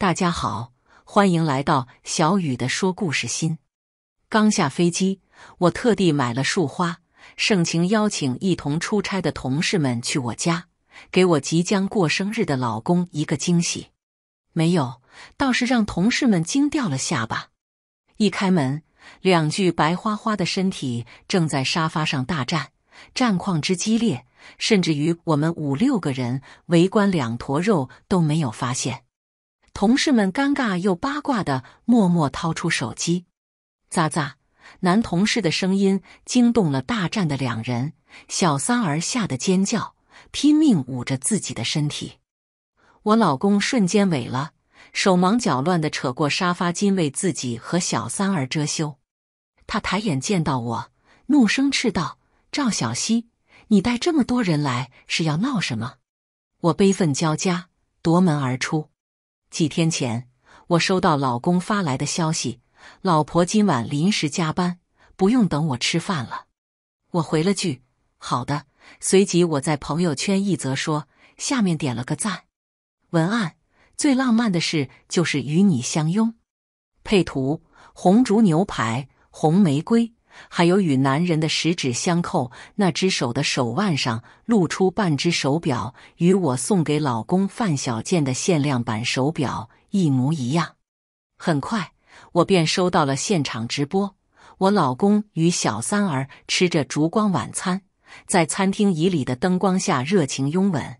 大家好，欢迎来到小雨的说故事心。刚下飞机，我特地买了束花，盛情邀请一同出差的同事们去我家，给我即将过生日的老公一个惊喜。没有，倒是让同事们惊掉了下巴。一开门，两具白花花的身体正在沙发上大战，战况之激烈，甚至于我们五六个人围观两坨肉都没有发现。同事们尴尬又八卦的默默掏出手机，咋咋，男同事的声音惊动了大战的两人，小三儿吓得尖叫，拼命捂着自己的身体。我老公瞬间萎了，手忙脚乱的扯过沙发巾为自己和小三儿遮羞。他抬眼见到我，怒声斥道：“赵小西，你带这么多人来是要闹什么？”我悲愤交加，夺门而出。几天前，我收到老公发来的消息，老婆今晚临时加班，不用等我吃饭了。我回了句“好的”，随即我在朋友圈一则说，下面点了个赞。文案最浪漫的事就是与你相拥，配图红烛牛排、红玫瑰。还有与男人的十指相扣，那只手的手腕上露出半只手表，与我送给老公范小健的限量版手表一模一样。很快，我便收到了现场直播，我老公与小三儿吃着烛光晚餐，在餐厅椅里的灯光下热情拥吻，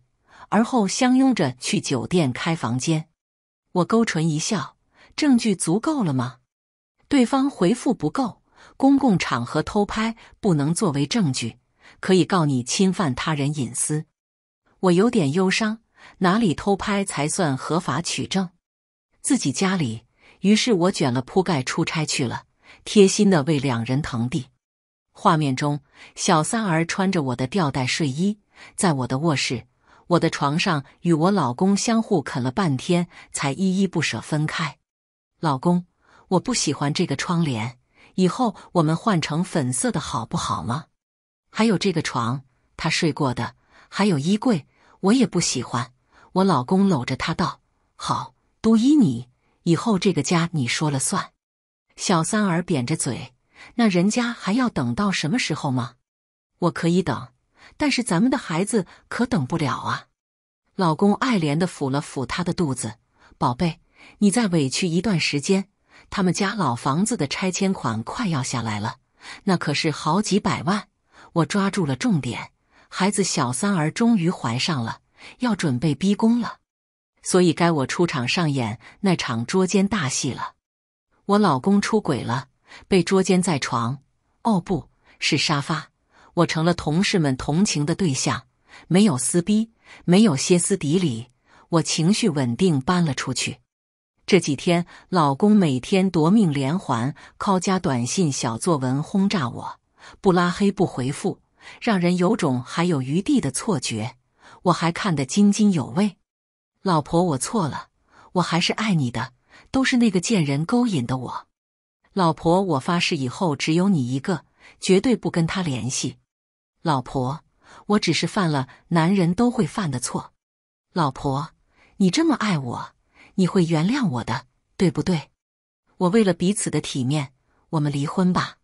而后相拥着去酒店开房间。我勾唇一笑：“证据足够了吗？”对方回复：“不够。”公共场合偷拍不能作为证据，可以告你侵犯他人隐私。我有点忧伤，哪里偷拍才算合法取证？自己家里。于是我卷了铺盖出差去了，贴心的为两人腾地。画面中，小三儿穿着我的吊带睡衣，在我的卧室、我的床上与我老公相互啃了半天，才依依不舍分开。老公，我不喜欢这个窗帘。以后我们换成粉色的好不好吗？还有这个床，他睡过的，还有衣柜，我也不喜欢。我老公搂着她道：“好，都依你，以后这个家你说了算。”小三儿扁着嘴：“那人家还要等到什么时候吗？我可以等，但是咱们的孩子可等不了啊。”老公爱怜的抚了抚她的肚子：“宝贝，你再委屈一段时间。”他们家老房子的拆迁款快要下来了，那可是好几百万。我抓住了重点，孩子小三儿终于怀上了，要准备逼宫了，所以该我出场上演那场捉奸大戏了。我老公出轨了，被捉奸在床，哦，不是沙发。我成了同事们同情的对象，没有撕逼，没有歇斯底里，我情绪稳定，搬了出去。这几天，老公每天夺命连环，call 加短信、小作文轰炸我，不拉黑不回复，让人有种还有余地的错觉。我还看得津津有味。老婆，我错了，我还是爱你的，都是那个贱人勾引的我。老婆，我发誓以后只有你一个，绝对不跟他联系。老婆，我只是犯了男人都会犯的错。老婆，你这么爱我。你会原谅我的，对不对？我为了彼此的体面，我们离婚吧。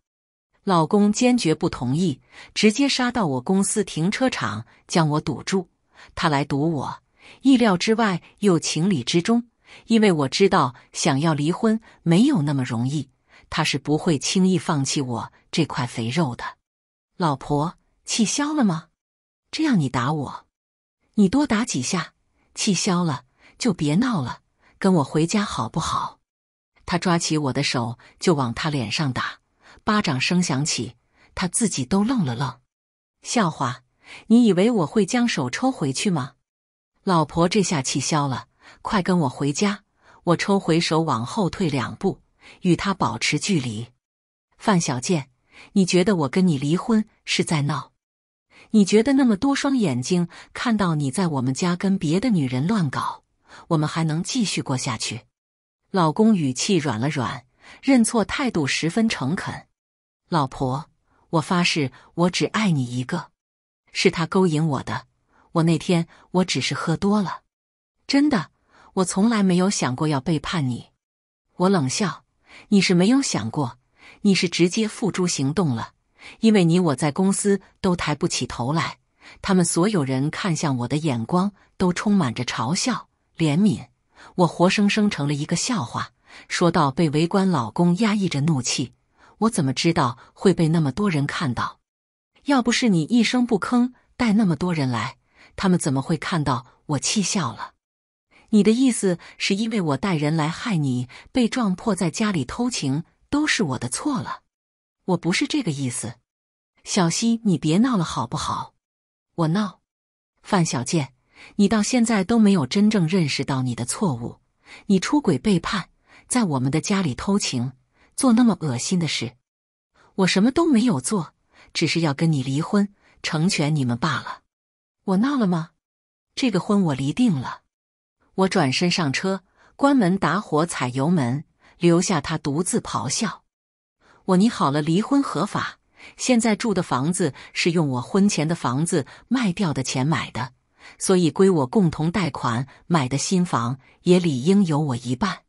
老公坚决不同意，直接杀到我公司停车场将我堵住。他来堵我，意料之外又情理之中，因为我知道想要离婚没有那么容易，他是不会轻易放弃我这块肥肉的。老婆，气消了吗？这样你打我，你多打几下，气消了就别闹了。跟我回家好不好？他抓起我的手就往他脸上打，巴掌声响起，他自己都愣了愣。笑话，你以为我会将手抽回去吗？老婆这下气消了，快跟我回家。我抽回手，往后退两步，与他保持距离。范小贱，你觉得我跟你离婚是在闹？你觉得那么多双眼睛看到你在我们家跟别的女人乱搞？我们还能继续过下去？老公语气软了软，认错态度十分诚恳。老婆，我发誓，我只爱你一个。是他勾引我的。我那天我只是喝多了，真的。我从来没有想过要背叛你。我冷笑：“你是没有想过，你是直接付诸行动了。因为你我在公司都抬不起头来，他们所有人看向我的眼光都充满着嘲笑、怜悯。我活生生成了一个笑话。”说到被围观，老公压抑着怒气：“我怎么知道会被那么多人看到？要不是你一声不吭带那么多人来，他们怎么会看到我气笑了？”你的意思是因为我带人来害你，被撞破在家里偷情，都是我的错了？我不是这个意思，小溪，你别闹了好不好？我闹？范小贱，你到现在都没有真正认识到你的错误，你出轨背叛，在我们的家里偷情，做那么恶心的事，我什么都没有做，只是要跟你离婚，成全你们罢了。我闹了吗？这个婚我离定了。我转身上车，关门打火，踩油门，留下他独自咆哮：“我拟好了离婚合法，现在住的房子是用我婚前的房子卖掉的钱买的，所以归我共同贷款买的新房也理应有我一半。”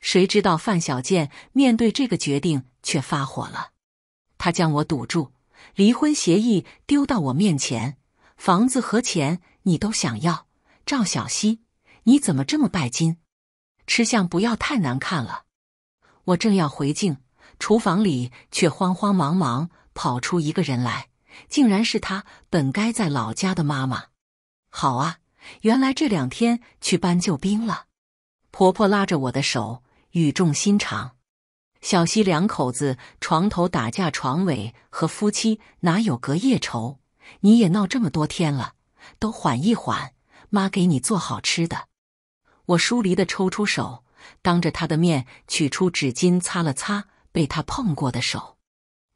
谁知道范小贱面对这个决定却发火了，他将我堵住，离婚协议丢到我面前，房子和钱你都想要，赵小西。你怎么这么拜金？吃相不要太难看了。我正要回敬，厨房里却慌慌忙忙跑出一个人来，竟然是他本该在老家的妈妈。好啊，原来这两天去搬救兵了。婆婆拉着我的手，语重心长：“小西两口子床头打架床尾和夫妻哪有隔夜仇？你也闹这么多天了，都缓一缓，妈给你做好吃的。”我疏离的抽出手，当着他的面取出纸巾擦了擦被他碰过的手。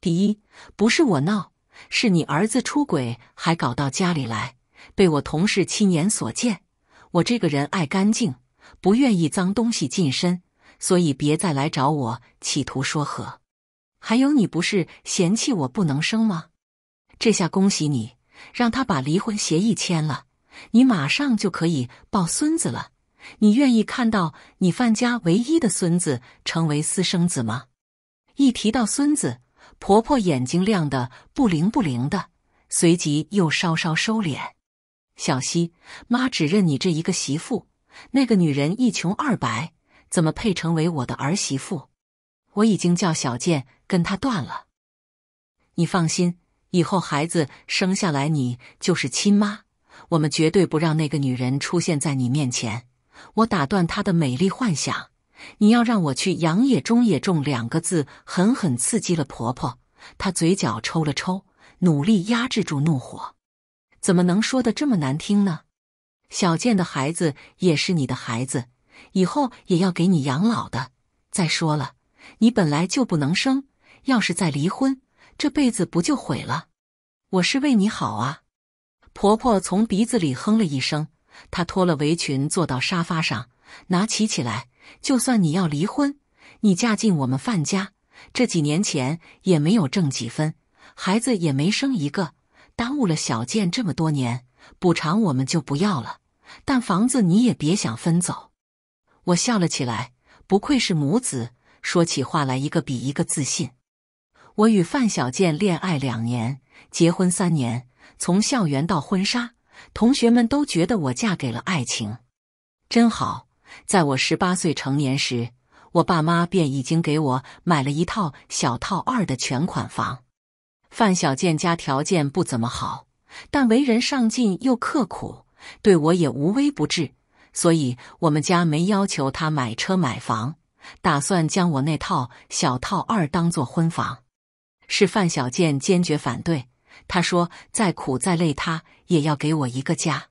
第一，不是我闹，是你儿子出轨还搞到家里来，被我同事亲眼所见。我这个人爱干净，不愿意脏东西近身，所以别再来找我企图说和。还有，你不是嫌弃我不能生吗？这下恭喜你，让他把离婚协议签了，你马上就可以抱孙子了。你愿意看到你范家唯一的孙子成为私生子吗？一提到孙子，婆婆眼睛亮得不灵不灵的，随即又稍稍收敛。小希，妈只认你这一个媳妇，那个女人一穷二白，怎么配成为我的儿媳妇？我已经叫小健跟她断了。你放心，以后孩子生下来你就是亲妈，我们绝对不让那个女人出现在你面前。我打断她的美丽幻想，你要让我去养野中野种两个字，狠狠刺激了婆婆。她嘴角抽了抽，努力压制住怒火。怎么能说的这么难听呢？小健的孩子也是你的孩子，以后也要给你养老的。再说了，你本来就不能生，要是再离婚，这辈子不就毁了？我是为你好啊！婆婆从鼻子里哼了一声。她脱了围裙，坐到沙发上，拿起起来。就算你要离婚，你嫁进我们范家，这几年钱也没有挣几分，孩子也没生一个，耽误了小健这么多年，补偿我们就不要了。但房子你也别想分走。我笑了起来，不愧是母子，说起话来一个比一个自信。我与范小健恋爱两年，结婚三年，从校园到婚纱。同学们都觉得我嫁给了爱情，真好。在我十八岁成年时，我爸妈便已经给我买了一套小套二的全款房。范小健家条件不怎么好，但为人上进又刻苦，对我也无微不至，所以我们家没要求他买车买房，打算将我那套小套二当做婚房。是范小健坚决反对。他说：“再苦再累，他也要给我一个家。”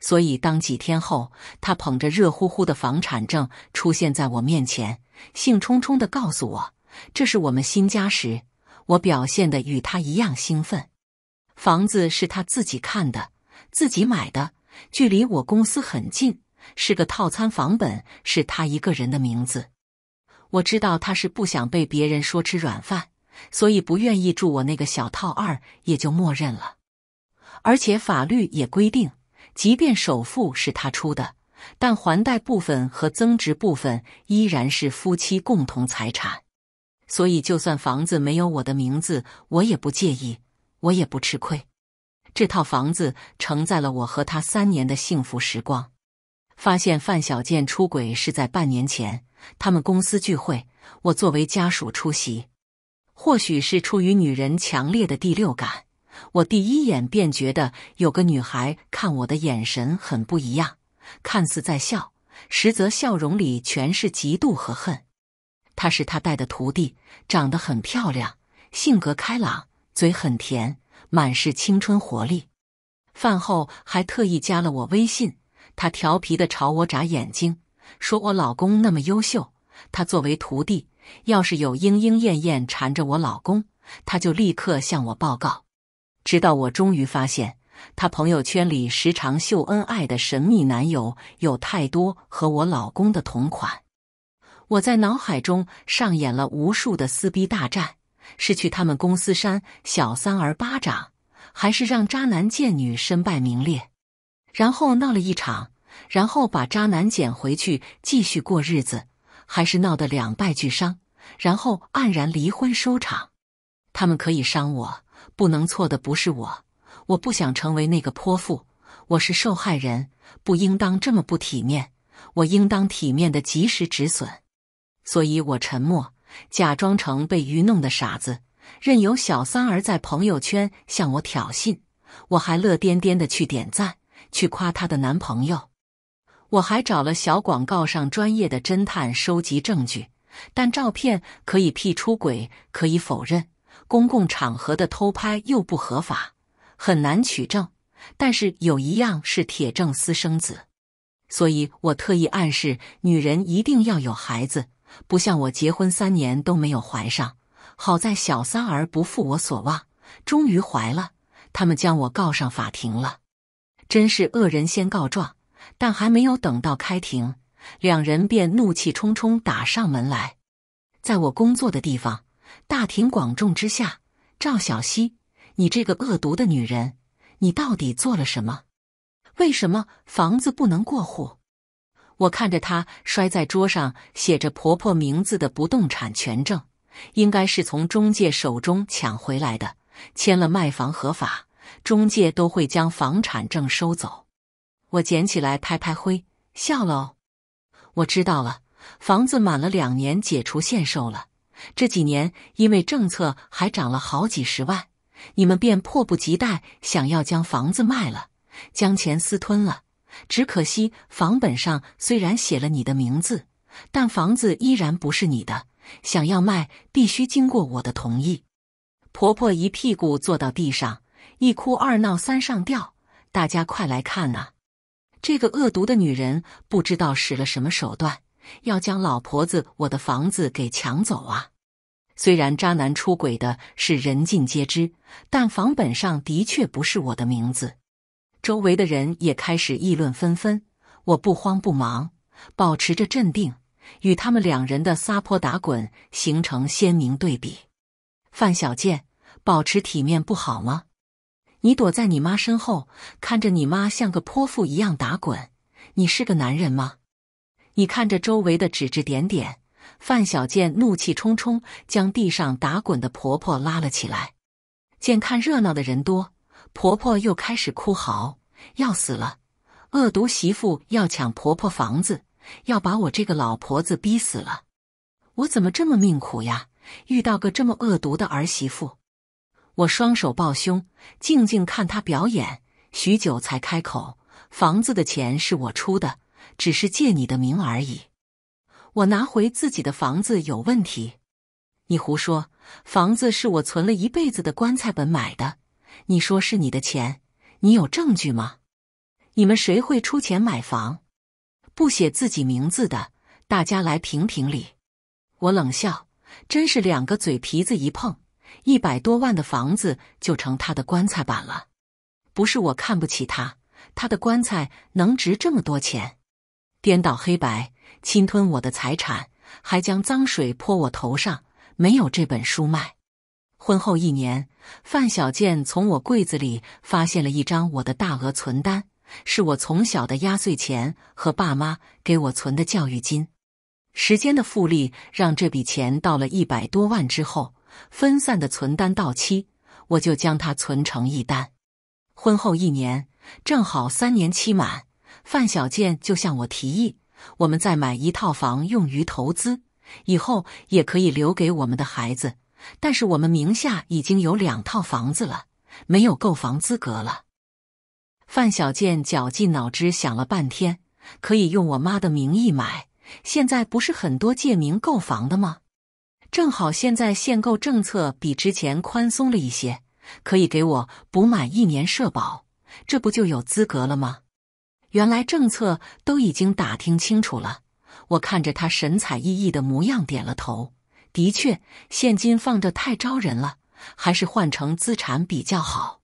所以，当几天后，他捧着热乎乎的房产证出现在我面前，兴冲冲的告诉我：“这是我们新家时。”我表现的与他一样兴奋。房子是他自己看的，自己买的，距离我公司很近，是个套餐房，本是他一个人的名字。我知道他是不想被别人说吃软饭。所以不愿意住我那个小套二，也就默认了。而且法律也规定，即便首付是他出的，但还贷部分和增值部分依然是夫妻共同财产。所以，就算房子没有我的名字，我也不介意，我也不吃亏。这套房子承载了我和他三年的幸福时光。发现范小健出轨是在半年前，他们公司聚会，我作为家属出席。或许是出于女人强烈的第六感，我第一眼便觉得有个女孩看我的眼神很不一样，看似在笑，实则笑容里全是嫉妒和恨。她是他带的徒弟，长得很漂亮，性格开朗，嘴很甜，满是青春活力。饭后还特意加了我微信。她调皮的朝我眨眼睛，说我老公那么优秀，她作为徒弟，要是有莺莺燕燕缠着我老公，她就立刻向我报告。直到我终于发现，她朋友圈里时常秀恩爱的神秘男友有太多和我老公的同款。我在脑海中上演了无数的撕逼大战：是去他们公司扇小三儿巴掌，还是让渣男贱女身败名裂？然后闹了一场，然后把渣男捡回去继续过日子，还是闹得两败俱伤，然后黯然离婚收场。他们可以伤我，不能错的不是我。我不想成为那个泼妇，我是受害人，不应当这么不体面。我应当体面的及时止损。所以我沉默，假装成被愚弄的傻子，任由小三儿在朋友圈向我挑衅，我还乐颠颠的去点赞，去夸她的男朋友。我还找了小广告上专业的侦探收集证据，但照片可以 P 出轨，可以否认；公共场合的偷拍又不合法，很难取证。但是有一样是铁证私生子，所以我特意暗示女人一定要有孩子。不像我结婚三年都没有怀上，好在小三儿不负我所望，终于怀了。他们将我告上法庭了，真是恶人先告状。但还没有等到开庭，两人便怒气冲冲打上门来。在我工作的地方，大庭广众之下，赵小西，你这个恶毒的女人，你到底做了什么？为什么房子不能过户？我看着他摔在桌上写着婆婆名字的不动产权证，应该是从中介手中抢回来的。签了卖房合法，中介都会将房产证收走。我捡起来拍拍灰，笑了。哦，我知道了，房子满了两年解除限售了。这几年因为政策还涨了好几十万，你们便迫不及待想要将房子卖了，将钱私吞了。只可惜房本上虽然写了你的名字，但房子依然不是你的。想要卖，必须经过我的同意。婆婆一屁股坐到地上，一哭二闹三上吊。大家快来看呐！这个恶毒的女人不知道使了什么手段，要将老婆子我的房子给抢走啊！虽然渣男出轨的是人尽皆知，但房本上的确不是我的名字。周围的人也开始议论纷纷，我不慌不忙，保持着镇定，与他们两人的撒泼打滚形成鲜明对比。范小健，保持体面不好吗？你躲在你妈身后，看着你妈像个泼妇一样打滚，你是个男人吗？你看着周围的指指点点，范小健怒气冲冲将地上打滚的婆婆拉了起来。见看热闹的人多。婆婆又开始哭嚎，要死了！恶毒媳妇要抢婆婆房子，要把我这个老婆子逼死了！我怎么这么命苦呀？遇到个这么恶毒的儿媳妇！我双手抱胸，静静看她表演，许久才开口：“房子的钱是我出的，只是借你的名而已。我拿回自己的房子有问题？你胡说！房子是我存了一辈子的棺材本买的。”你说是你的钱，你有证据吗？你们谁会出钱买房，不写自己名字的？大家来评评理。我冷笑，真是两个嘴皮子一碰，一百多万的房子就成他的棺材板了。不是我看不起他，他的棺材能值这么多钱？颠倒黑白，侵吞我的财产，还将脏水泼我头上，没有这本书卖。婚后一年，范小健从我柜子里发现了一张我的大额存单，是我从小的压岁钱和爸妈给我存的教育金。时间的复利让这笔钱到了一百多万之后，分散的存单到期，我就将它存成一单。婚后一年，正好三年期满，范小健就向我提议，我们再买一套房用于投资，以后也可以留给我们的孩子。但是我们名下已经有两套房子了，没有购房资格了。范小健绞尽脑汁想了半天，可以用我妈的名义买。现在不是很多借名购房的吗？正好现在限购政策比之前宽松了一些，可以给我补满一年社保，这不就有资格了吗？原来政策都已经打听清楚了。我看着他神采奕奕的模样，点了头。的确，现金放着太招人了，还是换成资产比较好。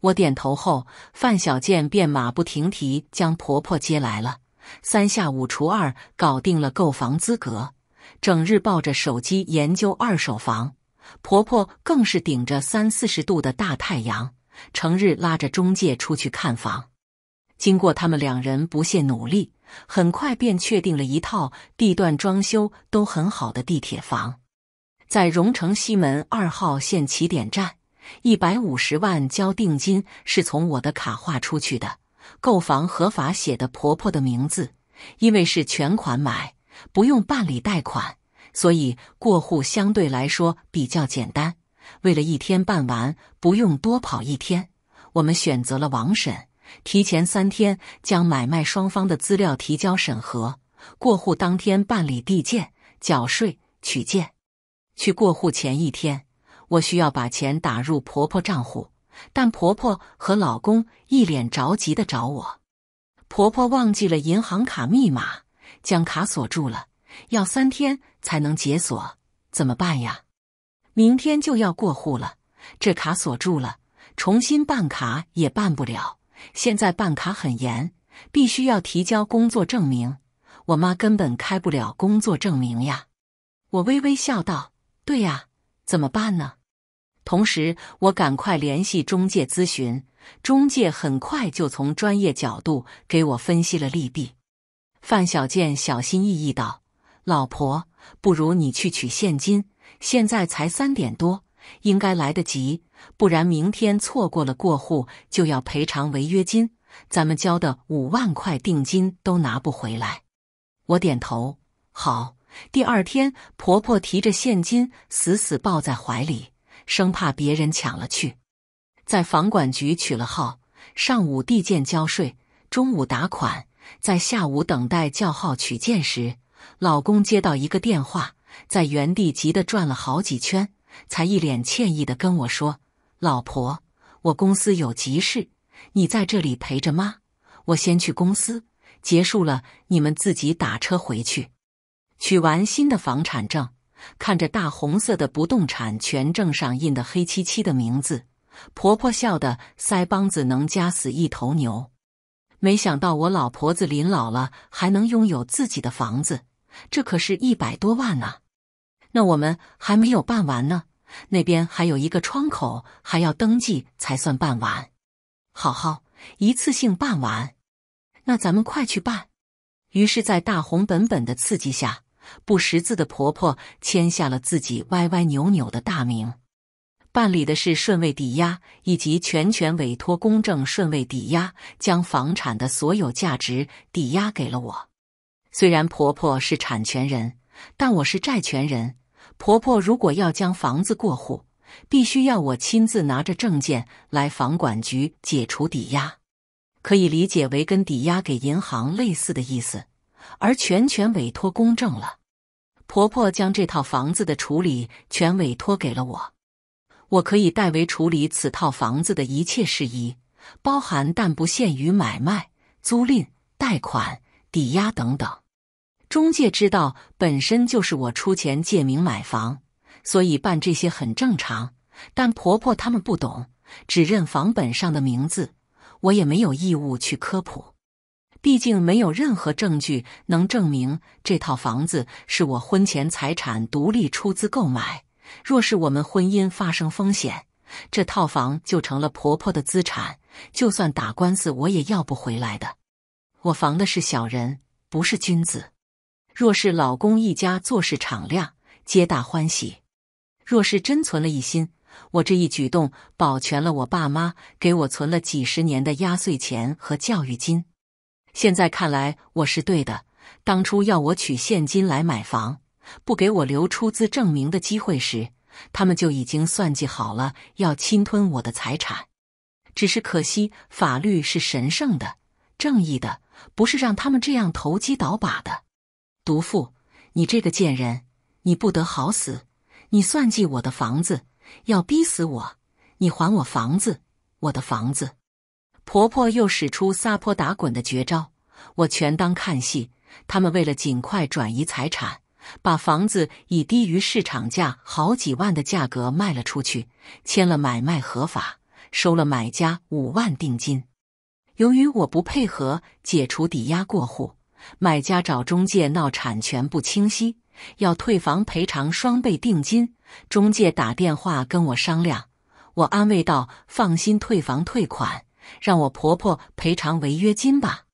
我点头后，范小健便马不停蹄将婆婆接来了。三下五除二搞定了购房资格，整日抱着手机研究二手房。婆婆更是顶着三四十度的大太阳，成日拉着中介出去看房。经过他们两人不懈努力，很快便确定了一套地段、装修都很好的地铁房，在荣城西门二号线起点站，一百五十万交定金，是从我的卡划出去的。购房合法写的婆婆的名字，因为是全款买，不用办理贷款，所以过户相对来说比较简单。为了一天办完，不用多跑一天，我们选择了王婶，提前三天将买卖双方的资料提交审核，过户当天办理递件、缴税、取件。去过户前一天，我需要把钱打入婆婆账户。但婆婆和老公一脸着急的找我，婆婆忘记了银行卡密码，将卡锁住了，要三天才能解锁，怎么办呀？明天就要过户了，这卡锁住了，重新办卡也办不了。现在办卡很严，必须要提交工作证明，我妈根本开不了工作证明呀。我微微笑道：“对呀，怎么办呢？”同时，我赶快联系中介咨询，中介很快就从专业角度给我分析了利弊。范小健小心翼翼道：“老婆，不如你去取现金，现在才三点多，应该来得及。不然明天错过了过户，就要赔偿违约金，咱们交的五万块定金都拿不回来。”我点头，好。第二天，婆婆提着现金，死死抱在怀里。生怕别人抢了去，在房管局取了号，上午递件交税，中午打款，在下午等待叫号取件时，老公接到一个电话，在原地急得转了好几圈，才一脸歉意的跟我说：“老婆，我公司有急事，你在这里陪着妈，我先去公司，结束了你们自己打车回去。”取完新的房产证。看着大红色的不动产权证上印的黑漆漆的名字，婆婆笑得腮帮子能夹死一头牛。没想到我老婆子临老了还能拥有自己的房子，这可是一百多万呢。那我们还没有办完呢，那边还有一个窗口还要登记才算办完。好好，一次性办完。那咱们快去办。于是，在大红本本的刺激下。不识字的婆婆签下了自己歪歪扭扭的大名，办理的是顺位抵押以及全权委托公证顺位抵押，将房产的所有价值抵押给了我。虽然婆婆是产权人，但我是债权人。婆婆如果要将房子过户，必须要我亲自拿着证件来房管局解除抵押，可以理解为跟抵押给银行类似的意思。而全权委托公证了。婆婆将这套房子的处理全委托给了我，我可以代为处理此套房子的一切事宜，包含但不限于买卖、租赁、贷款、抵押等等。中介知道本身就是我出钱借名买房，所以办这些很正常。但婆婆他们不懂，只认房本上的名字，我也没有义务去科普。毕竟没有任何证据能证明这套房子是我婚前财产独立出资购买。若是我们婚姻发生风险，这套房就成了婆婆的资产，就算打官司我也要不回来的。我防的是小人，不是君子。若是老公一家做事敞亮，皆大欢喜；若是真存了一心，我这一举动保全了我爸妈给我存了几十年的压岁钱和教育金。现在看来我是对的。当初要我取现金来买房，不给我留出资证明的机会时，他们就已经算计好了要侵吞我的财产。只是可惜，法律是神圣的、正义的，不是让他们这样投机倒把的。毒妇，你这个贱人，你不得好死！你算计我的房子，要逼死我！你还我房子，我的房子！婆婆又使出撒泼打滚的绝招，我全当看戏。他们为了尽快转移财产，把房子以低于市场价好几万的价格卖了出去，签了买卖合法，收了买家五万定金。由于我不配合解除抵押过户，买家找中介闹产权不清晰，要退房赔偿双倍定金。中介打电话跟我商量，我安慰道：“放心，退房退款，让我婆婆赔偿违约金吧。”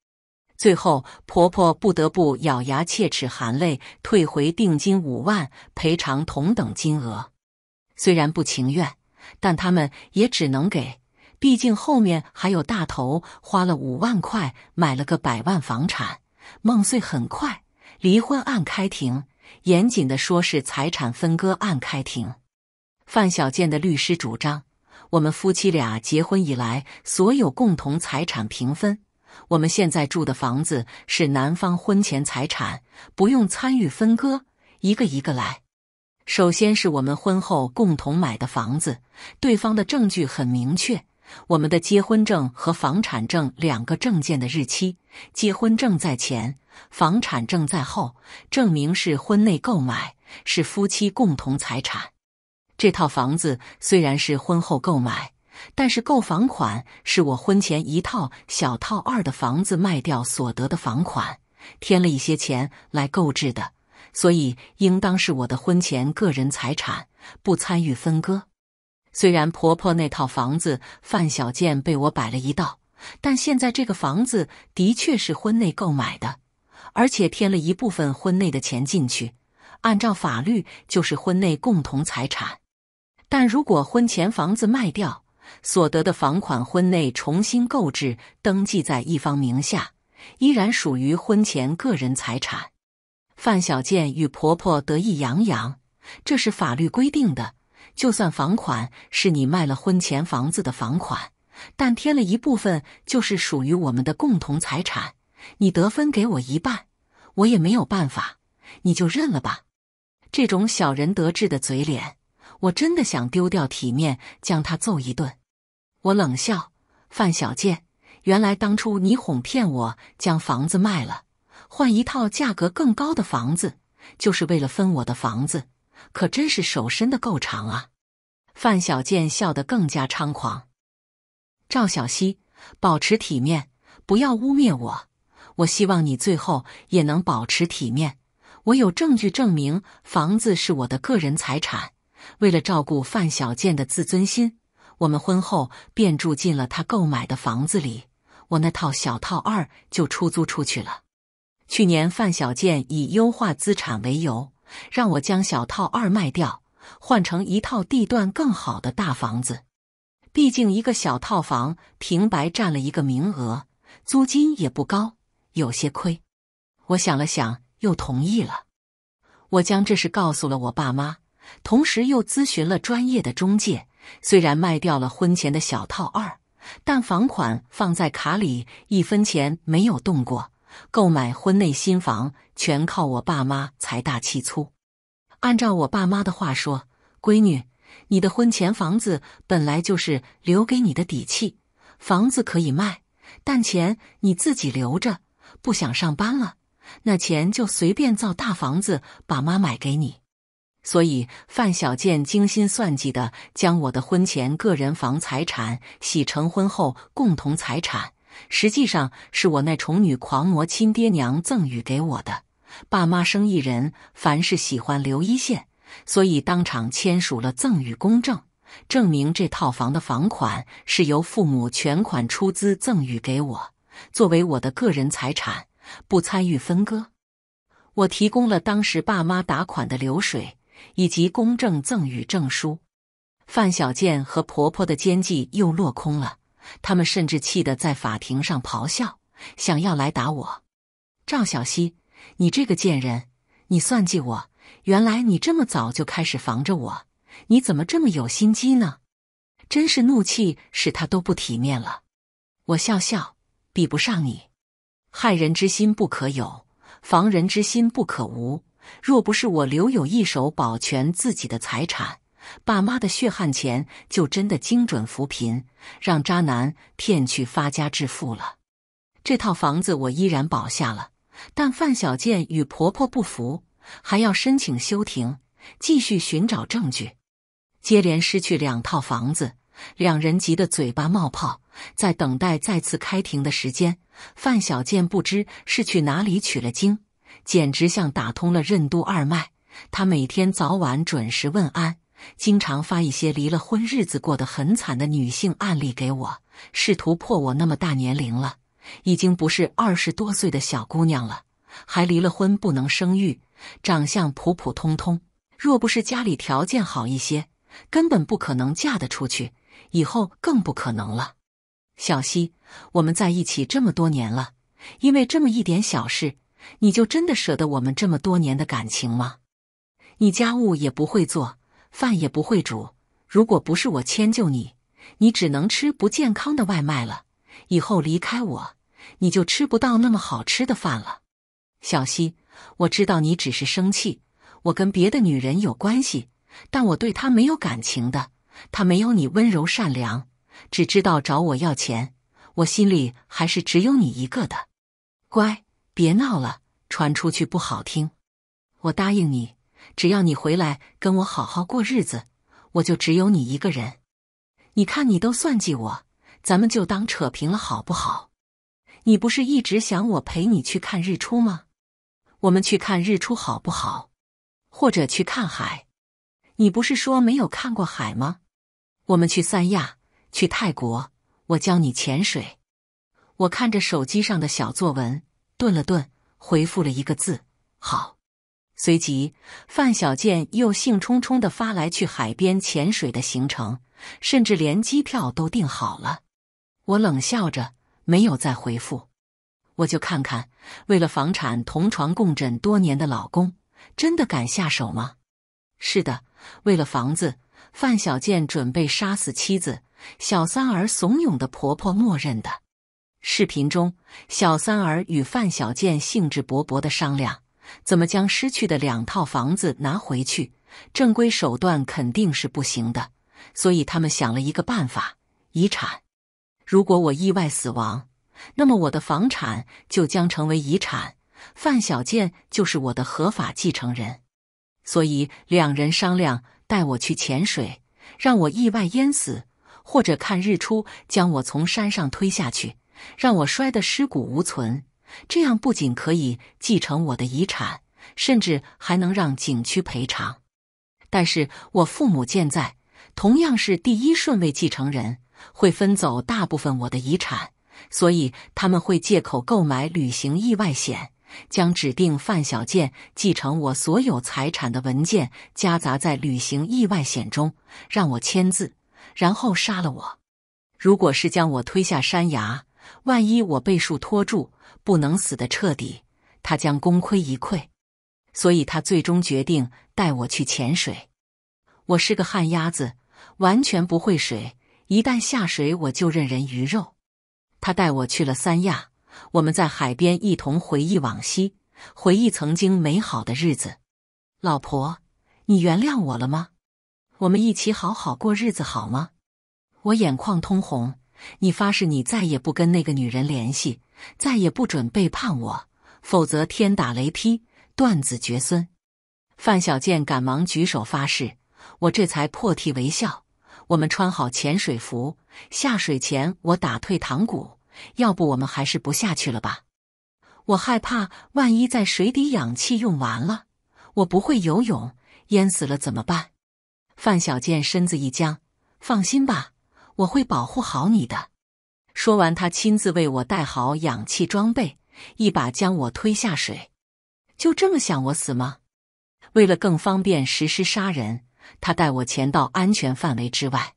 最后，婆婆不得不咬牙切齿，含泪退回定金五万，赔偿同等金额。虽然不情愿，但他们也只能给，毕竟后面还有大头花了五万块买了个百万房产。梦碎很快，离婚案开庭，严谨的说是财产分割案开庭。范小健的律师主张，我们夫妻俩结婚以来所有共同财产平分。我们现在住的房子是男方婚前财产，不用参与分割，一个一个来。首先是我们婚后共同买的房子，对方的证据很明确，我们的结婚证和房产证两个证件的日期，结婚证在前，房产证在后，证明是婚内购买，是夫妻共同财产。这套房子虽然是婚后购买。但是购房款是我婚前一套小套二的房子卖掉所得的房款，添了一些钱来购置的，所以应当是我的婚前个人财产，不参与分割。虽然婆婆那套房子范小建被我摆了一道，但现在这个房子的确是婚内购买的，而且添了一部分婚内的钱进去，按照法律就是婚内共同财产。但如果婚前房子卖掉，所得的房款，婚内重新购置，登记在一方名下，依然属于婚前个人财产。范小健与婆婆得意洋洋，这是法律规定的。就算房款是你卖了婚前房子的房款，但添了一部分，就是属于我们的共同财产。你得分给我一半，我也没有办法，你就认了吧。这种小人得志的嘴脸。我真的想丢掉体面，将他揍一顿。我冷笑：“范小建，原来当初你哄骗我，将房子卖了，换一套价格更高的房子，就是为了分我的房子，可真是手伸的够长啊！”范小建笑得更加猖狂。赵小西，保持体面，不要污蔑我。我希望你最后也能保持体面。我有证据证明，房子是我的个人财产。为了照顾范小健的自尊心，我们婚后便住进了他购买的房子里。我那套小套二就出租出去了。去年范小健以优化资产为由，让我将小套二卖掉，换成一套地段更好的大房子。毕竟一个小套房平白占了一个名额，租金也不高，有些亏。我想了想，又同意了。我将这事告诉了我爸妈。同时又咨询了专业的中介，虽然卖掉了婚前的小套二，但房款放在卡里一分钱没有动过。购买婚内新房全靠我爸妈财大气粗。按照我爸妈的话说，闺女，你的婚前房子本来就是留给你的底气，房子可以卖，但钱你自己留着。不想上班了，那钱就随便造大房子，把妈买给你。所以，范小健精心算计的将我的婚前个人房财产洗成婚后共同财产，实际上是我那宠女狂魔亲爹娘赠予给我的。爸妈生意人，凡是喜欢留一线，所以当场签署了赠与公证，证明这套房的房款是由父母全款出资赠与给我，作为我的个人财产，不参与分割。我提供了当时爸妈打款的流水以及公证赠与证书。范小健和婆婆的奸计又落空了，他们甚至气得在法庭上咆哮，想要来打我。赵小西，你这个贱人，你算计我！原来你这么早就开始防着我，你怎么这么有心机呢？真是怒气使他都不体面了。我笑笑，比不上你。害人之心不可有，防人之心不可无。若不是我留有一手保全自己的财产。爸妈的血汗钱就真的精准扶贫，让渣男骗去发家致富了。这套房子我依然保下了，但范小健与婆婆不服，还要申请休庭，继续寻找证据。接连失去两套房子，两人急得嘴巴冒泡。在等待再次开庭的时间，范小健不知是去哪里取了经，简直像打通了任督二脉。他每天早晚准时问安。经常发一些离了婚、日子过得很惨的女性案例给我，试图破我那么大年龄了，已经不是二十多岁的小姑娘了，还离了婚不能生育，长相普普通通，若不是家里条件好一些，根本不可能嫁得出去，以后更不可能了。小西，我们在一起这么多年了，因为这么一点小事，你就真的舍得我们这么多年的感情吗？你家务也不会做。饭也不会煮，如果不是我迁就你，你只能吃不健康的外卖了。以后离开我，你就吃不到那么好吃的饭了。小西，我知道你只是生气，我跟别的女人有关系，但我对她没有感情的，她没有你温柔善良，只知道找我要钱，我心里还是只有你一个的。乖，别闹了，传出去不好听。我答应你。只要你回来跟我好好过日子，我就只有你一个人。你看你都算计我，咱们就当扯平了好不好？你不是一直想我陪你去看日出吗？我们去看日出好不好？或者去看海？你不是说没有看过海吗？我们去三亚，去泰国，我教你潜水。我看着手机上的小作文，顿了顿，回复了一个字：好。随即，范小健又兴冲冲的发来去海边潜水的行程，甚至连机票都订好了。我冷笑着，没有再回复。我就看看，为了房产同床共枕多年的老公，真的敢下手吗？是的，为了房子，范小健准备杀死妻子。小三儿怂恿的婆婆默认的。视频中，小三儿与范小健兴致勃勃的商量。怎么将失去的两套房子拿回去？正规手段肯定是不行的，所以他们想了一个办法：遗产。如果我意外死亡，那么我的房产就将成为遗产，范小建就是我的合法继承人。所以两人商量，带我去潜水，让我意外淹死，或者看日出将我从山上推下去，让我摔得尸骨无存。这样不仅可以继承我的遗产，甚至还能让景区赔偿。但是我父母健在，同样是第一顺位继承人，会分走大部分我的遗产，所以他们会借口购买旅行意外险，将指定范小健继承我所有财产的文件夹杂在旅行意外险中，让我签字，然后杀了我。如果是将我推下山崖，万一我被树拖住。不能死得彻底，他将功亏一篑，所以他最终决定带我去潜水。我是个旱鸭子，完全不会水，一旦下水我就任人鱼肉。他带我去了三亚，我们在海边一同回忆往昔，回忆曾经美好的日子。老婆，你原谅我了吗？我们一起好好过日子好吗？我眼眶通红。你发誓，你再也不跟那个女人联系。再也不准背叛我，否则天打雷劈，断子绝孙。范小健赶忙举手发誓，我这才破涕为笑。我们穿好潜水服，下水前我打退堂鼓，要不我们还是不下去了吧？我害怕万一在水底氧气用完了，我不会游泳，淹死了怎么办？范小健身子一僵，放心吧，我会保护好你的。说完，他亲自为我带好氧气装备，一把将我推下水。就这么想我死吗？为了更方便实施杀人，他带我潜到安全范围之外。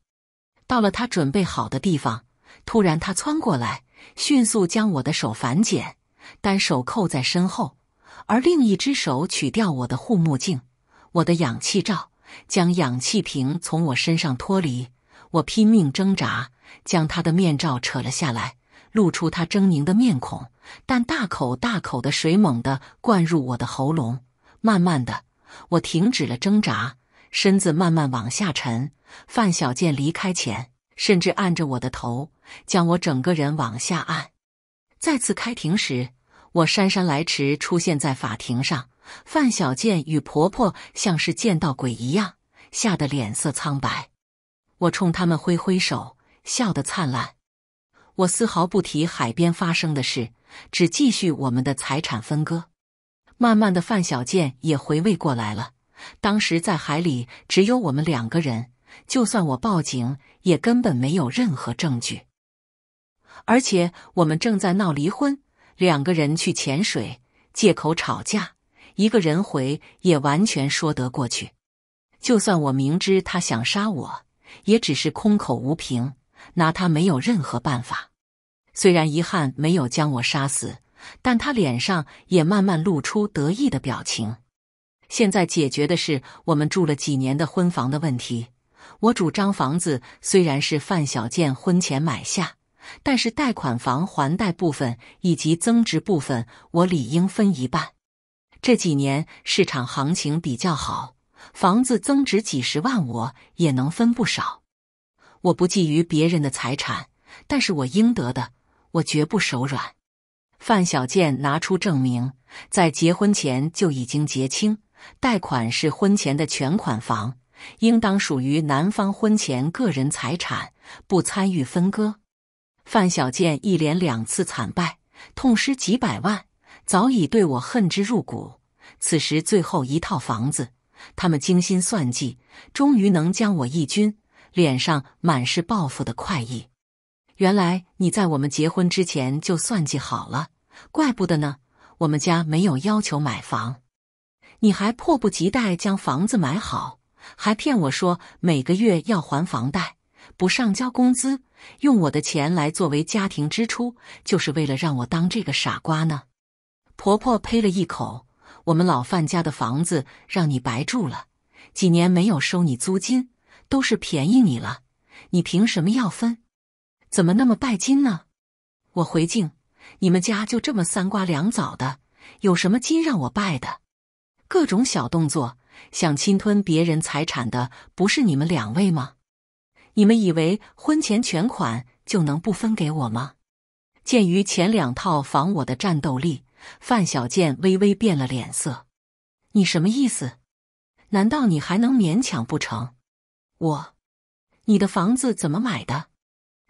到了他准备好的地方，突然他窜过来，迅速将我的手反剪，单手扣在身后，而另一只手取掉我的护目镜、我的氧气罩，将氧气瓶从我身上脱离。我拼命挣扎，将他的面罩扯了下来，露出他狰狞的面孔。但大口大口的水猛地灌入我的喉咙，慢慢的，我停止了挣扎，身子慢慢往下沉。范小健离开前，甚至按着我的头，将我整个人往下按。再次开庭时，我姗姗来迟出现在法庭上。范小建与婆婆像是见到鬼一样，吓得脸色苍白。我冲他们挥挥手，笑得灿烂。我丝毫不提海边发生的事，只继续我们的财产分割。慢慢的，范小建也回味过来了。当时在海里只有我们两个人，就算我报警，也根本没有任何证据。而且我们正在闹离婚，两个人去潜水，借口吵架，一个人回也完全说得过去。就算我明知他想杀我。也只是空口无凭，拿他没有任何办法。虽然遗憾没有将我杀死，但他脸上也慢慢露出得意的表情。现在解决的是我们住了几年的婚房的问题。我主张房子虽然是范小建婚前买下，但是贷款房还贷部分以及增值部分，我理应分一半。这几年市场行情比较好。房子增值几十万，我也能分不少。我不觊觎别人的财产，但是我应得的，我绝不手软。范小建拿出证明，在结婚前就已经结清，贷款是婚前的全款房，应当属于男方婚前个人财产，不参与分割。范小健一连两次惨败，痛失几百万，早已对我恨之入骨。此时最后一套房子。他们精心算计，终于能将我一军，脸上满是报复的快意。原来你在我们结婚之前就算计好了，怪不得呢。我们家没有要求买房，你还迫不及待将房子买好，还骗我说每个月要还房贷，不上交工资，用我的钱来作为家庭支出，就是为了让我当这个傻瓜呢。婆婆呸了一口。我们老范家的房子让你白住了，几年没有收你租金，都是便宜你了，你凭什么要分？怎么那么拜金呢？我回敬：你们家就这么三瓜两枣的，有什么金让我拜的？各种小动作，想侵吞别人财产的不是你们两位吗？你们以为婚前全款就能不分给我吗？鉴于前两套房我的战斗力。范小建微微变了脸色，你什么意思？难道你还能勉强不成？我，你的房子怎么买的？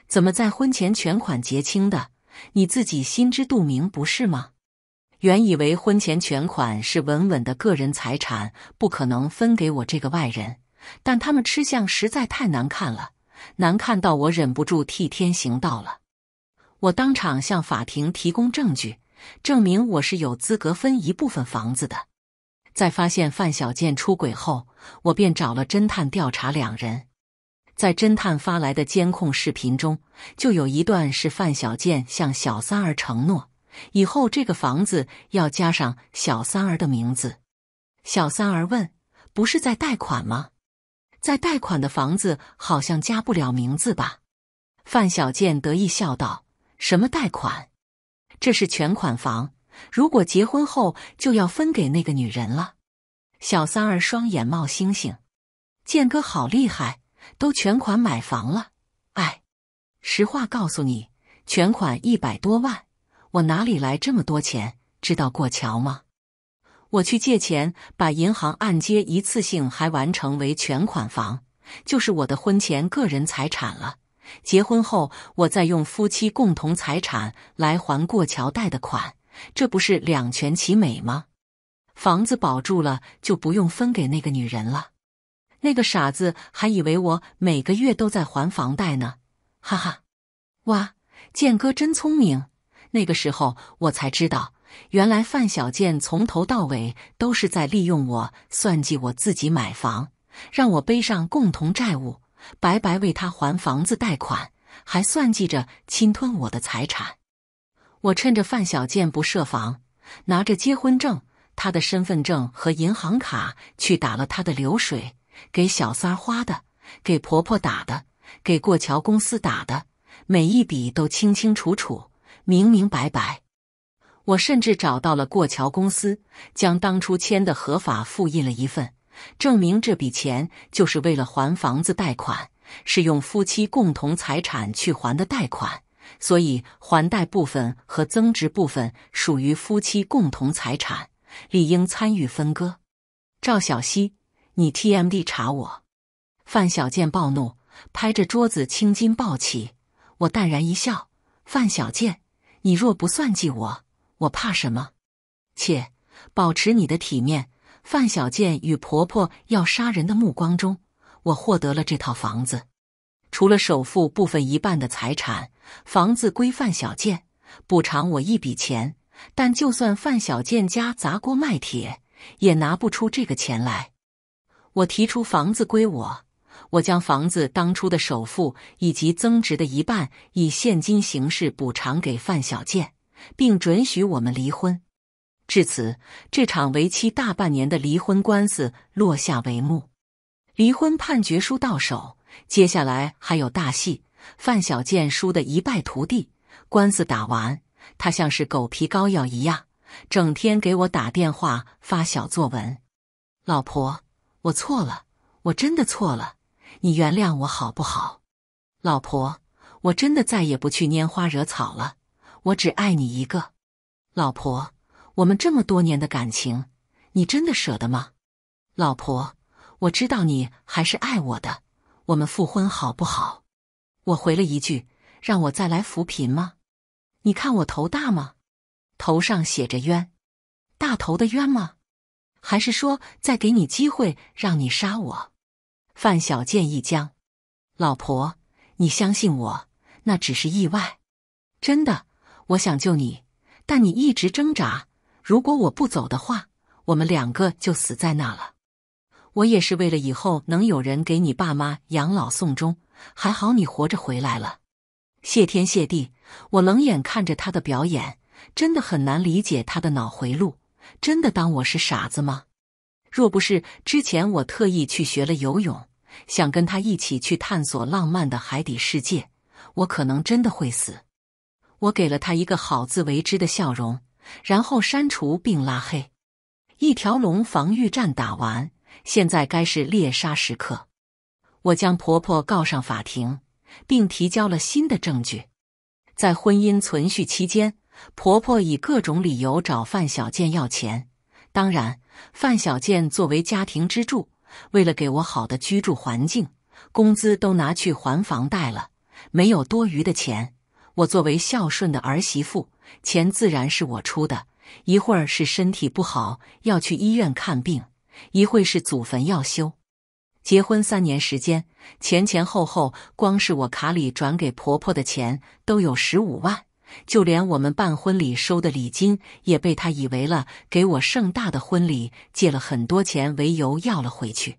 怎么在婚前全款结清的？你自己心知肚明不是吗？原以为婚前全款是稳稳的个人财产，不可能分给我这个外人，但他们吃相实在太难看了，难看到我忍不住替天行道了。我当场向法庭提供证据。证明我是有资格分一部分房子的。在发现范小健出轨后，我便找了侦探调查两人。在侦探发来的监控视频中，就有一段是范小健向小三儿承诺，以后这个房子要加上小三儿的名字。小三儿问：“不是在贷款吗？在贷款的房子好像加不了名字吧？”范小健得意笑道：“什么贷款？”这是全款房，如果结婚后就要分给那个女人了。小三儿双眼冒星星，建哥好厉害，都全款买房了。哎，实话告诉你，全款一百多万，我哪里来这么多钱？知道过桥吗？我去借钱，把银行按揭一次性还完成为全款房，就是我的婚前个人财产了。结婚后，我再用夫妻共同财产来还过桥贷的款，这不是两全其美吗？房子保住了，就不用分给那个女人了。那个傻子还以为我每个月都在还房贷呢，哈哈！哇，建哥真聪明。那个时候我才知道，原来范小健从头到尾都是在利用我算计我自己买房，让我背上共同债务，白白为他还房子贷款，还算计着侵吞我的财产。我趁着范小健不设防，拿着结婚证、他的身份证和银行卡去打了他的流水，给小三花的，给婆婆打的，给过桥公司打的，每一笔都清清楚楚。明明白白，我甚至找到了过桥公司，将当初签的合法复印了一份，证明这笔钱就是为了还房子贷款，是用夫妻共同财产去还的贷款，所以还贷部分和增值部分属于夫妻共同财产，理应参与分割。赵小西，你 TMD 查我！范小健暴怒，拍着桌子青筋暴起。我淡然一笑，范小健。你若不算计我，我怕什么？切，保持你的体面。范小健与婆婆要杀人的目光中，我获得了这套房子，除了首付部分一半的财产，房子归范小健，补偿我一笔钱。但就算范小健家砸锅卖铁，也拿不出这个钱来。我提出房子归我。我将房子当初的首付以及增值的一半以现金形式补偿给范小健，并准许我们离婚。至此，这场为期大半年的离婚官司落下帷幕。离婚判决书到手，接下来还有大戏。范小健输得一败涂地。官司打完，他像是狗皮膏药一样，整天给我打电话发小作文：“老婆，我错了，我真的错了。”你原谅我好不好，老婆？我真的再也不去拈花惹草了。我只爱你一个，老婆。我们这么多年的感情，你真的舍得吗？老婆，我知道你还是爱我的。我们复婚好不好？我回了一句：“让我再来扶贫吗？”你看我头大吗？头上写着冤，大头的冤吗？还是说再给你机会让你杀我？范小健一僵，老婆，你相信我，那只是意外。真的，我想救你，但你一直挣扎。如果我不走的话，我们两个就死在那了。我也是为了以后能有人给你爸妈养老送终。还好你活着回来了，谢天谢地。我冷眼看着他的表演，真的很难理解他的脑回路。真的当我是傻子吗？若不是之前我特意去学了游泳。想跟他一起去探索浪漫的海底世界，我可能真的会死。我给了他一个好自为之的笑容，然后删除并拉黑。一条龙防御战打完，现在该是猎杀时刻。我将婆婆告上法庭，并提交了新的证据。在婚姻存续期间，婆婆以各种理由找范小健要钱。当然，范小健作为家庭支柱。为了给我好的居住环境，工资都拿去还房贷了，没有多余的钱。我作为孝顺的儿媳妇，钱自然是我出的。一会儿是身体不好要去医院看病，一会是祖坟要修。结婚三年时间，前前后后，光是我卡里转给婆婆的钱都有十五万。就连我们办婚礼收的礼金，也被他以为了给我盛大的婚礼借了很多钱为由要了回去。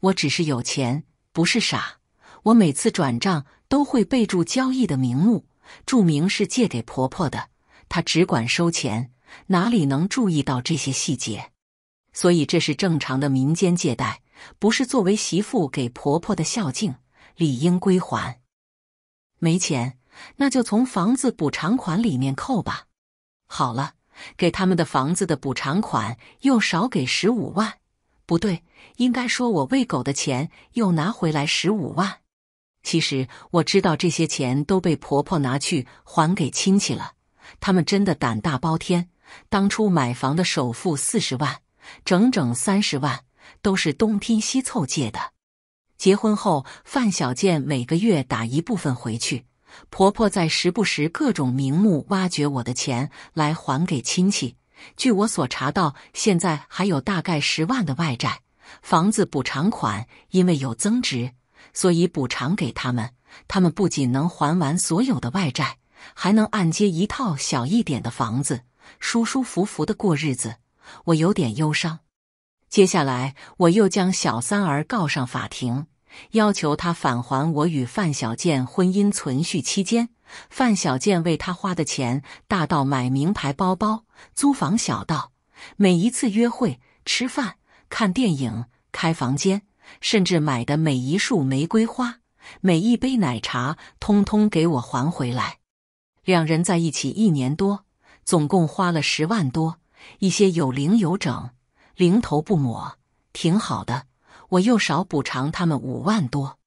我只是有钱，不是傻。我每次转账都会备注交易的名目，注明是借给婆婆的。他只管收钱，哪里能注意到这些细节？所以这是正常的民间借贷，不是作为媳妇给婆婆的孝敬，理应归还。没钱。那就从房子补偿款里面扣吧。好了，给他们的房子的补偿款又少给十五万，不对，应该说我喂狗的钱又拿回来十五万。其实我知道这些钱都被婆婆拿去还给亲戚了，他们真的胆大包天。当初买房的首付四十万，整整三十万都是东拼西凑借的。结婚后，范小健每个月打一部分回去。婆婆在时不时各种名目挖掘我的钱来还给亲戚。据我所查到，现在还有大概十万的外债，房子补偿款因为有增值，所以补偿给他们。他们不仅能还完所有的外债，还能按揭一套小一点的房子，舒舒服服的过日子。我有点忧伤。接下来，我又将小三儿告上法庭，要求他返还我与范小健婚姻存续期间，范小健为他花的钱，大到买名牌包包、租房，小到每一次约会、吃饭、看电影、开房间，甚至买的每一束玫瑰花。每一杯奶茶，通通给我还回来。两人在一起一年多，总共花了十万多，一些有零有整，零头不抹，挺好的。我又少补偿他们五万多。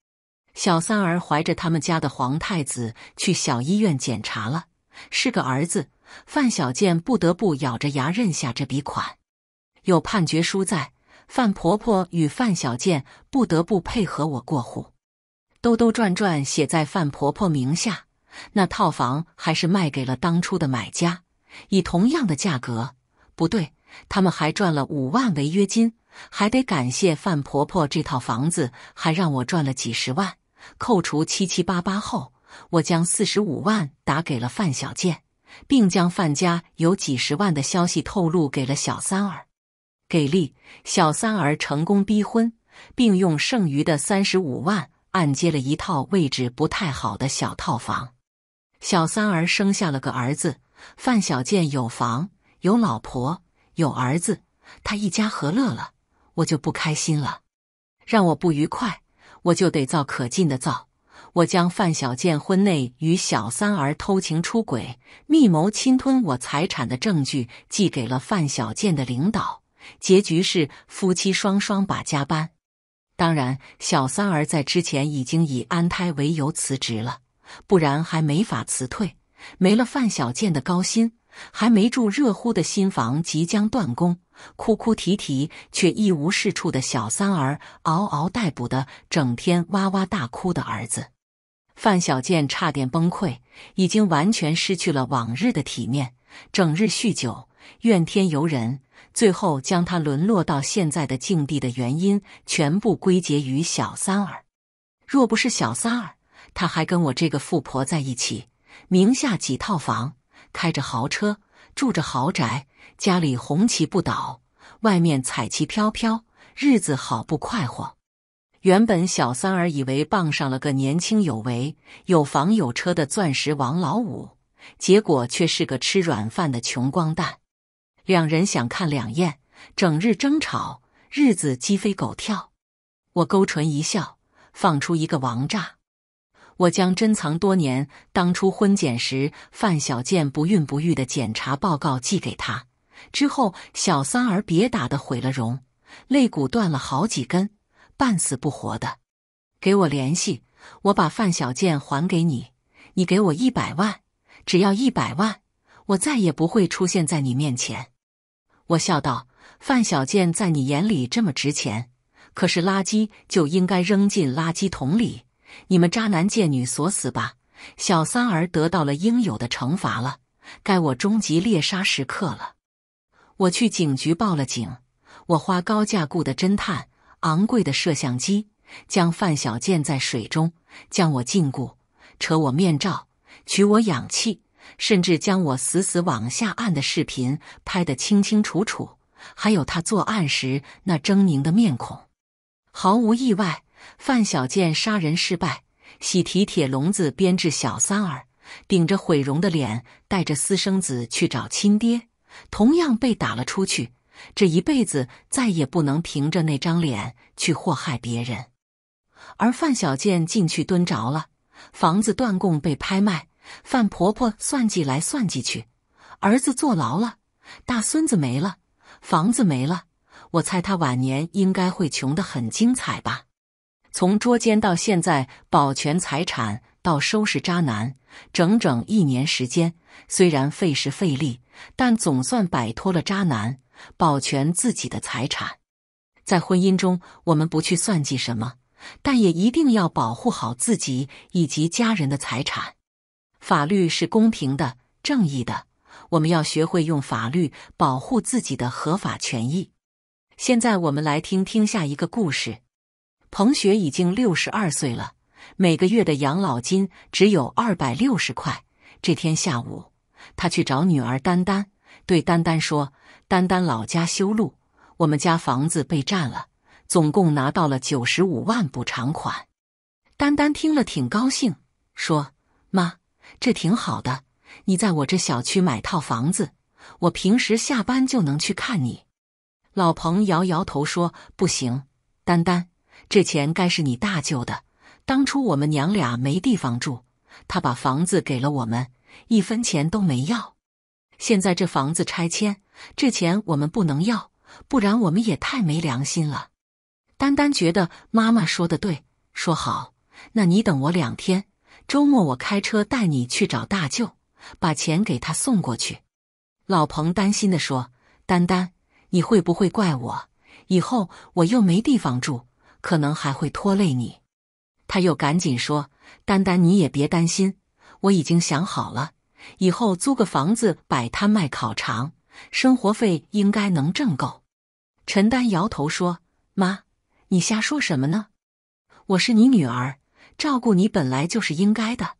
小三儿怀着他们家的皇太子去小医院检查了，是个儿子。范小建不得不咬着牙认下这笔款。有判决书在，范婆婆与范小建不得不配合我过户。兜兜转转写在范婆婆名下，那套房还是卖给了当初的买家，以同样的价格。不对，他们还赚了五万违约金，还得感谢范婆婆，这套房子还让我赚了几十万。扣除七七八八后，我将四十五万打给了范小建，并将范家有几十万的消息透露给了小三儿。给力！小三儿成功逼婚，并用剩余的三十五万。按揭了一套位置不太好的小套房，小三儿生下了个儿子。范小建有房有老婆有儿子，他一家和乐了，我就不开心了。让我不愉快，我就得造可劲的造。我将范小建婚内与小三儿偷情出轨、密谋侵吞我财产的证据寄给了范小建的领导，结局是夫妻双双把家搬。当然，小三儿在之前已经以安胎为由辞职了，不然还没法辞退。没了范小建的高薪，还没住热乎的新房，即将断供，哭哭啼啼却一无是处的小三儿，嗷嗷待哺的，整天哇哇大哭的儿子，范小健差点崩溃，已经完全失去了往日的体面，整日酗酒，怨天尤人。最后将他沦落到现在的境地的原因，全部归结于小三儿。若不是小三儿，他还跟我这个富婆在一起，名下几套房，开着豪车，住着豪宅，家里红旗不倒，外面彩旗飘飘，日子好不快活。原本小三儿以为傍上了个年轻有为、有房有车的钻石王老五，结果却是个吃软饭的穷光蛋。两人想看两眼，整日争吵，日子鸡飞狗跳。我勾唇一笑，放出一个王炸。我将珍藏多年、当初婚检时范小健不孕不育的检查报告寄给他。之后，小三儿别打的毁了容，肋骨断了好几根，半死不活的。给我联系，我把范小健还给你。你给我一百万，只要一百万，我再也不会出现在你面前。我笑道：“范小健在你眼里这么值钱，可是垃圾就应该扔进垃圾桶里。你们渣男贱女锁死吧！小三儿得到了应有的惩罚了，该我终极猎杀时刻了。我去警局报了警，我花高价雇的侦探，昂贵的摄像机，将范小建在水中将我禁锢，扯我面罩，取我氧气。”甚至将我死死往下按的视频拍得清清楚楚，还有他作案时那狰狞的面孔。毫无意外，范小建杀人失败，喜提铁笼子编制小三儿，顶着毁容的脸，带着私生子去找亲爹，同样被打了出去。这一辈子再也不能凭着那张脸去祸害别人。而范小健进去蹲着了，房子断供被拍卖。范婆婆算计来算计去，儿子坐牢了，大孙子没了，房子没了。我猜他晚年应该会穷得很精彩吧。从捉奸到现在保全财产到收拾渣男，整整一年时间，虽然费时费力，但总算摆脱了渣男，保全自己的财产。在婚姻中，我们不去算计什么，但也一定要保护好自己以及家人的财产。法律是公平的、正义的，我们要学会用法律保护自己的合法权益。现在我们来听听下一个故事。彭雪已经六十二岁了，每个月的养老金只有二百六十块。这天下午，他去找女儿丹丹，对丹丹说：“丹丹老家修路，我们家房子被占了，总共拿到了九十五万补偿款。”丹丹听了挺高兴，说：“妈，这挺好的，你在我这小区买套房子，我平时下班就能去看你。”老彭摇摇头说：“不行，丹丹，这钱该是你大舅的。当初我们娘俩没地方住，他把房子给了我们，一分钱都没要。现在这房子拆迁，这钱我们不能要，不然我们也太没良心了。”丹丹觉得妈妈说的对，说好，那你等我两天，周末我开车带你去找大舅，把钱给他送过去。老彭担心的说：“丹丹。”你会不会怪我？以后我又没地方住，可能还会拖累你。他又赶紧说：“丹丹，你也别担心，我已经想好了，以后租个房子摆摊卖烤肠，生活费应该能挣够。”陈丹摇头说：“妈，你瞎说什么呢？我是你女儿，照顾你本来就是应该的。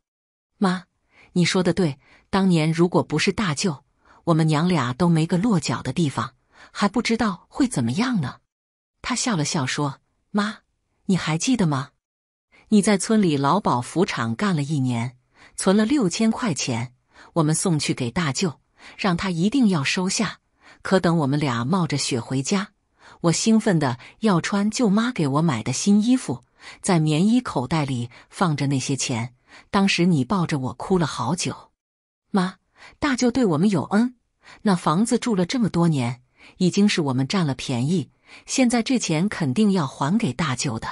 妈，你说的对，当年如果不是大舅，我们娘俩都没个落脚的地方。”还不知道会怎么样呢。他笑了笑说：“妈，你还记得吗？你在村里劳保服厂干了一年，存了六千块钱，我们送去给大舅，让他一定要收下。可等我们俩冒着雪回家，我兴奋的要穿舅妈给我买的新衣服，在棉衣口袋里放着那些钱。当时你抱着我哭了好久。妈，大舅对我们有恩，那房子住了这么多年。”已经是我们占了便宜，现在这钱肯定要还给大舅的。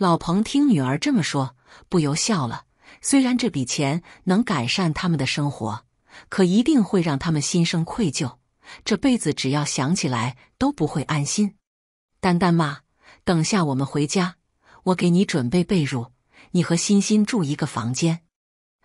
老彭听女儿这么说，不由笑了。虽然这笔钱能改善他们的生活，可一定会让他们心生愧疚，这辈子只要想起来都不会安心。丹丹妈，等下我们回家，我给你准备被褥，你和欣欣住一个房间。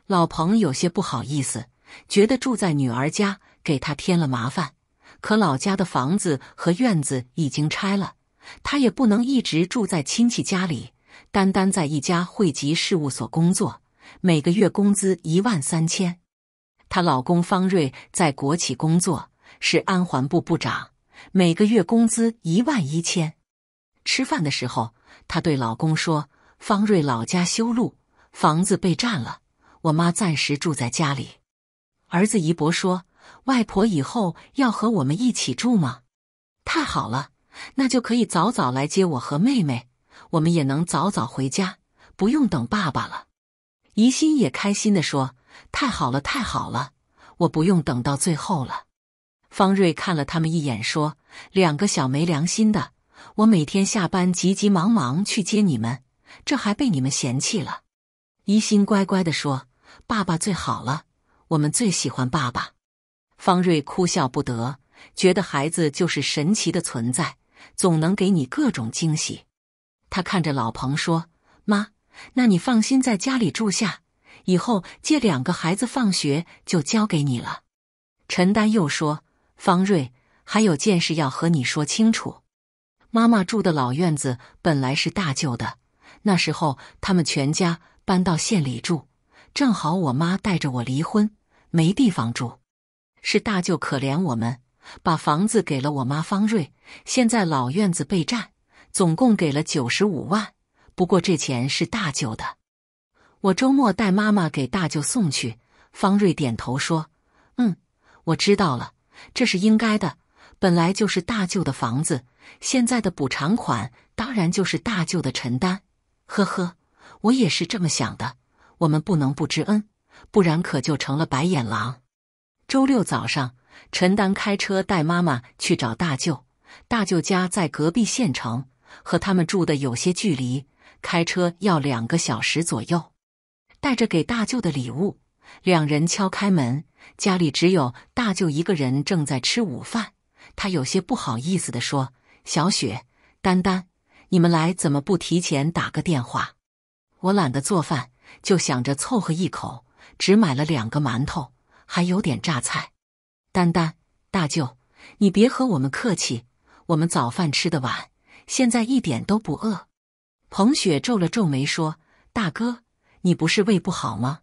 老彭有些不好意思，觉得住在女儿家给他添了麻烦。可老家的房子和院子已经拆了，他也不能一直住在亲戚家里。丹丹在一家会籍事务所工作，每个月工资一万三千。她老公方瑞在国企工作，是安环部部长，每个月工资一万一千。吃饭的时候，她对老公说：“方瑞老家修路，房子被占了，我妈暂时住在家里。”儿子怡博说。外婆以后要和我们一起住吗？太好了，那就可以早早来接我和妹妹，我们也能早早回家，不用等爸爸了。怡心也开心的说：“太好了，太好了，我不用等到最后了。”方瑞看了他们一眼，说：“两个小没良心的，我每天下班急急忙忙去接你们，这还被你们嫌弃了。”怡心乖乖的说：“爸爸最好了，我们最喜欢爸爸。”方瑞哭笑不得，觉得孩子就是神奇的存在，总能给你各种惊喜。他看着老彭说：“妈，那你放心在家里住下，以后接两个孩子放学就交给你了。”陈丹又说：“方瑞，还有件事要和你说清楚。妈妈住的老院子本来是大舅的，那时候他们全家搬到县里住，正好我妈带着我离婚，没地方住。”是大舅可怜我们，把房子给了我妈方瑞。现在老院子被占，总共给了九十五万。不过这钱是大舅的，我周末带妈妈给大舅送去。方瑞点头说：“嗯，我知道了，这是应该的。本来就是大舅的房子，现在的补偿款当然就是大舅的承担。呵呵，我也是这么想的。我们不能不知恩，不然可就成了白眼狼。”周六早上，陈丹开车带妈妈去找大舅。大舅家在隔壁县城，和他们住的有些距离，开车要两个小时左右。带着给大舅的礼物，两人敲开门，家里只有大舅一个人正在吃午饭。他有些不好意思的说：“小雪、丹丹，你们来怎么不提前打个电话？我懒得做饭，就想着凑合一口，只买了两个馒头。”还有点榨菜，丹丹大舅，你别和我们客气，我们早饭吃的晚，现在一点都不饿。彭雪皱了皱眉说：“大哥，你不是胃不好吗？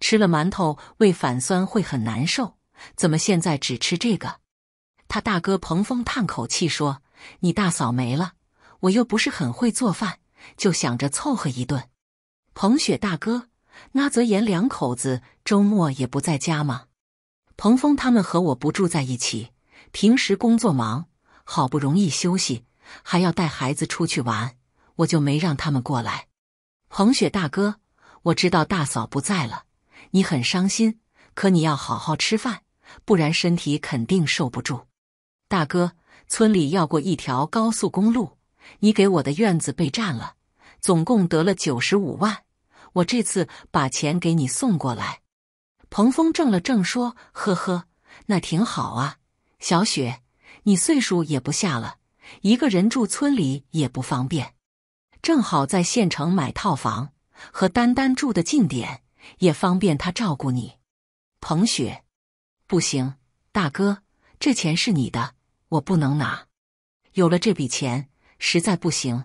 吃了馒头胃反酸会很难受，怎么现在只吃这个？”他大哥彭峰叹口气说：“你大嫂没了，我又不是很会做饭，就想着凑合一顿。”彭雪大哥，那泽言两口子周末也不在家吗？彭峰他们和我不住在一起，平时工作忙，好不容易休息，还要带孩子出去玩，我就没让他们过来。彭雪大哥，我知道大嫂不在了，你很伤心，可你要好好吃饭，不然身体肯定受不住。大哥，村里要过一条高速公路，你给我的院子被占了，总共得了九十五万，我这次把钱给你送过来。彭峰怔了怔，说：“呵呵，那挺好啊。小雪，你岁数也不下了，一个人住村里也不方便，正好在县城买套房，和丹丹住的近点，也方便他照顾你。”彭雪，不行，大哥，这钱是你的，我不能拿。有了这笔钱，实在不行，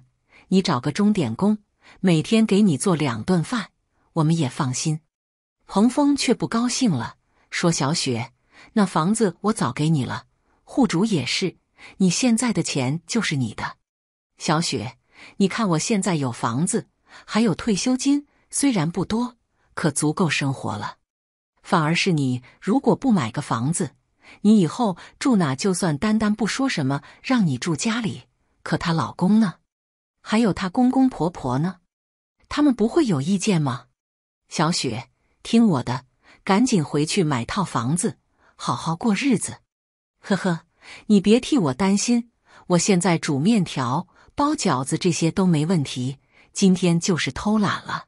你找个钟点工，每天给你做两顿饭，我们也放心。彭峰却不高兴了，说：“小雪，那房子我早给你了，户主也是，你现在的钱就是你的。小雪，你看我现在有房子，还有退休金，虽然不多，可足够生活了。反而是你，如果不买个房子，你以后住哪？就算丹丹不说什么，让你住家里，可她老公呢？还有她公公婆婆呢？他们不会有意见吗？小雪。”听我的，赶紧回去买套房子，好好过日子。呵呵，你别替我担心，我现在煮面条、包饺子这些都没问题。今天就是偷懒了。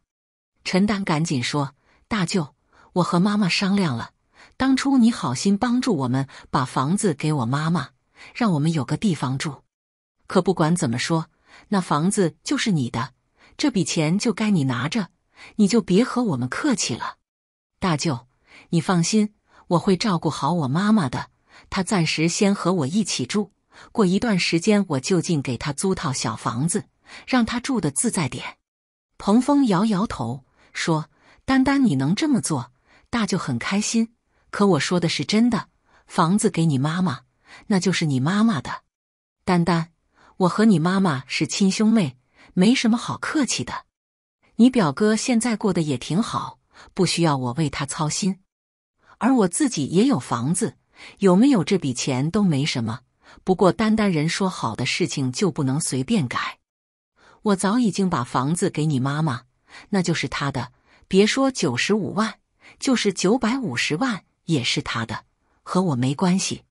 陈丹赶紧说：“大舅，我和妈妈商量了，当初你好心帮助我们把房子给我妈妈，让我们有个地方住。可不管怎么说，那房子就是你的，这笔钱就该你拿着，你就别和我们客气了。”大舅，你放心，我会照顾好我妈妈的。他暂时先和我一起住，过一段时间我就近给他租套小房子，让他住的自在点。彭峰摇摇头说：“丹丹，你能这么做，大舅很开心。可我说的是真的，房子给你妈妈，那就是你妈妈的。丹丹，我和你妈妈是亲兄妹，没什么好客气的。你表哥现在过得也挺好。”不需要我为他操心，而我自己也有房子，有没有这笔钱都没什么。不过单单人说好的事情就不能随便改。我早已经把房子给你妈妈，那就是她的。别说九十五万，就是九百五十万也是她的，和我没关系。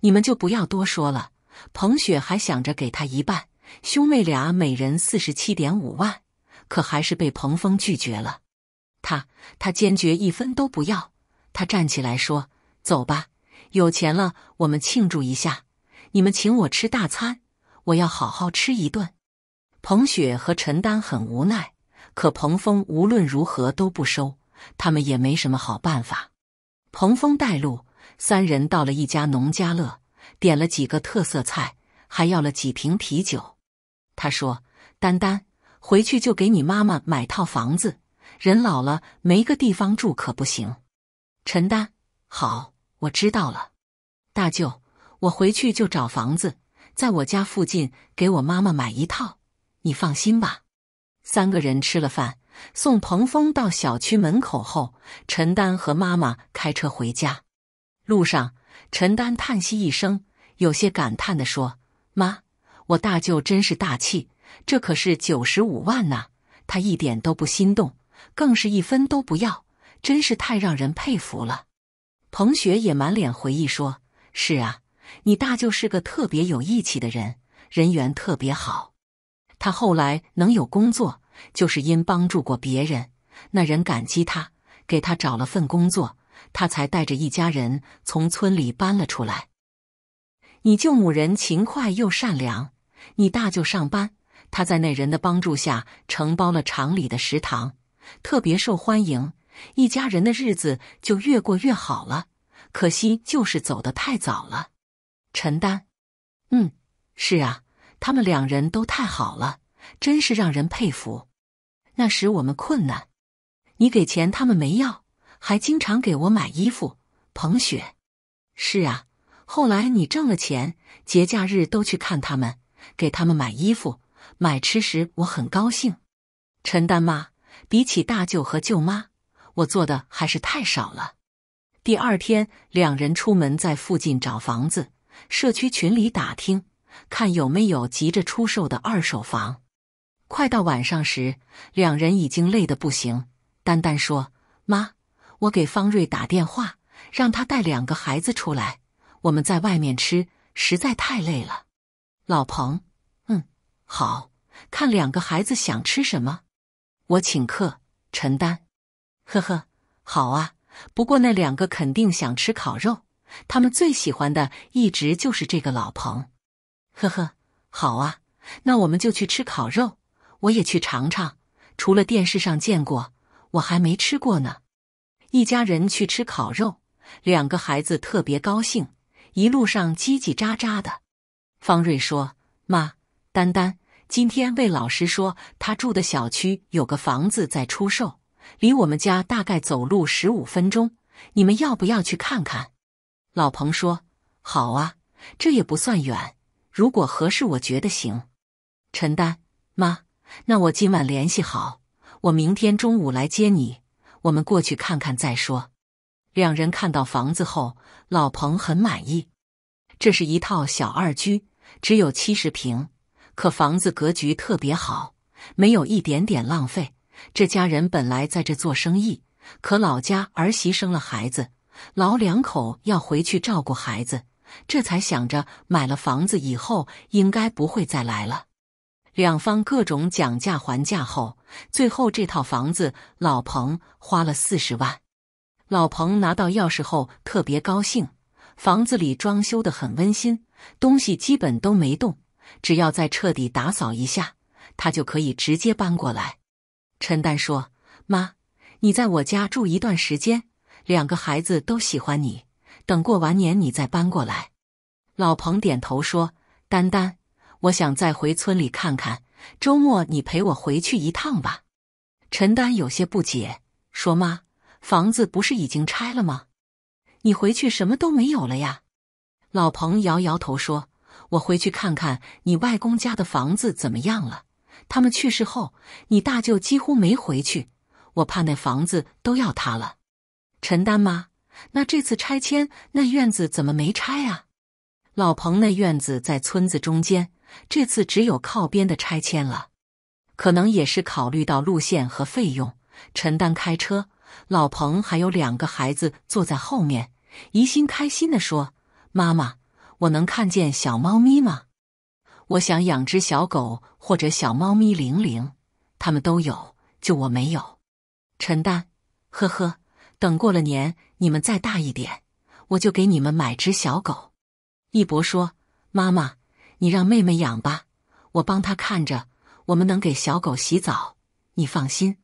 你们就不要多说了。彭雪还想着给他一半，兄妹俩每人四十七点五万，可还是被彭峰拒绝了。他他坚决一分都不要。他站起来说：“走吧，有钱了，我们庆祝一下。你们请我吃大餐，我要好好吃一顿。”彭雪和陈丹很无奈，可彭峰无论如何都不收，他们也没什么好办法。彭峰带路，三人到了一家农家乐，点了几个特色菜，还要了几瓶啤酒。他说：“丹丹，回去就给你妈妈买套房子。”人老了没个地方住可不行。陈丹，好，我知道了。大舅，我回去就找房子，在我家附近给我妈妈买一套。你放心吧。三个人吃了饭，送彭峰到小区门口后，陈丹和妈妈开车回家。路上，陈丹叹息一声，有些感叹的说：“妈，我大舅真是大气，这可是九十五万呐，他一点都不心动。”更是一分都不要，真是太让人佩服了。彭雪也满脸回忆说：“是啊，你大舅是个特别有义气的人，人缘特别好。他后来能有工作，就是因帮助过别人，那人感激他，给他找了份工作，他才带着一家人从村里搬了出来。你舅母人勤快又善良，你大舅上班，他在那人的帮助下承包了厂里的食堂。”特别受欢迎，一家人的日子就越过越好了。可惜就是走得太早了。陈丹，嗯，是啊，他们两人都太好了，真是让人佩服。那时我们困难，你给钱他们没要，还经常给我买衣服。彭雪，是啊，后来你挣了钱，节假日都去看他们，给他们买衣服、买吃食，我很高兴。陈丹妈，比起大舅和舅妈，我做的还是太少了。第二天，两人出门在附近找房子，社区群里打听，看有没有急着出售的二手房。快到晚上时，两人已经累得不行。丹丹说：“妈，我给方瑞打电话，让他带两个孩子出来，我们在外面吃，实在太累了。”老彭，嗯，好看两个孩子想吃什么，我请客。陈丹，呵呵，好啊。不过那两个肯定想吃烤肉，他们最喜欢的一直就是这个老彭。呵呵，好啊，那我们就去吃烤肉，我也去尝尝。除了电视上见过，我还没吃过呢。一家人去吃烤肉，两个孩子特别高兴，一路上叽叽喳喳的。方瑞说：“妈，丹丹今天魏老师说，他住的小区有个房子在出售。”离我们家大概走路十五分钟，你们要不要去看看？老彭说：“好啊，这也不算远。如果合适，我觉得行。”陈丹妈，那我今晚联系好，我明天中午来接你，我们过去看看再说。两人看到房子后，老彭很满意。这是一套小二居，只有七十平，可房子格局特别好，没有一点点浪费。这家人本来在这做生意，可老家儿媳生了孩子，老两口要回去照顾孩子，这才想着买了房子以后应该不会再来了。两方各种讲价还价后，最后这套房子老彭花了四十万。老彭拿到钥匙后特别高兴，房子里装修的很温馨，东西基本都没动，只要再彻底打扫一下，他就可以直接搬过来。陈丹说：“妈，你在我家住一段时间，两个孩子都喜欢你。等过完年你再搬过来。”老彭点头说：“丹丹，我想再回村里看看，周末你陪我回去一趟吧。”陈丹有些不解，说：“妈，房子不是已经拆了吗？你回去什么都没有了呀？”老彭摇摇头说：“我回去看看你外公家的房子怎么样了。”他们去世后，你大舅几乎没回去，我怕那房子都要塌了。陈丹妈，那这次拆迁那院子怎么没拆啊？老彭那院子在村子中间，这次只有靠边的拆迁了。可能也是考虑到路线和费用，陈丹开车，老彭还有两个孩子坐在后面，怡心开心的说：“妈妈，我能看见小猫咪吗？”我想养只小狗或者小猫咪，玲玲，他们都有，就我没有。陈丹，呵呵，等过了年，你们再大一点，我就给你们买只小狗。一博说：“妈妈，你让妹妹养吧，我帮她看着，我们能给小狗洗澡，你放心。”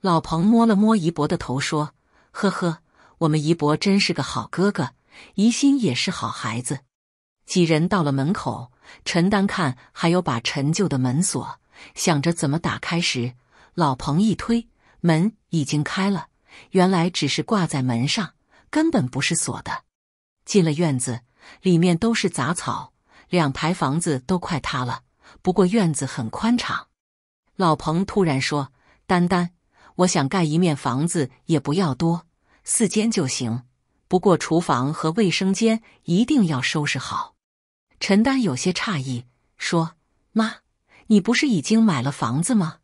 老彭摸了摸一博的头说：“呵呵，我们一博真是个好哥哥，怡心也是好孩子。”几人到了门口。陈丹看还有把陈旧的门锁，想着怎么打开时，老彭一推门已经开了，原来只是挂在门上，根本不是锁的。进了院子，里面都是杂草，两排房子都快塌了。不过院子很宽敞。老彭突然说：“丹丹，我想盖一面房子，也不要多，四间就行。不过厨房和卫生间一定要收拾好。”陈丹有些诧异，说：“妈，你不是已经买了房子吗？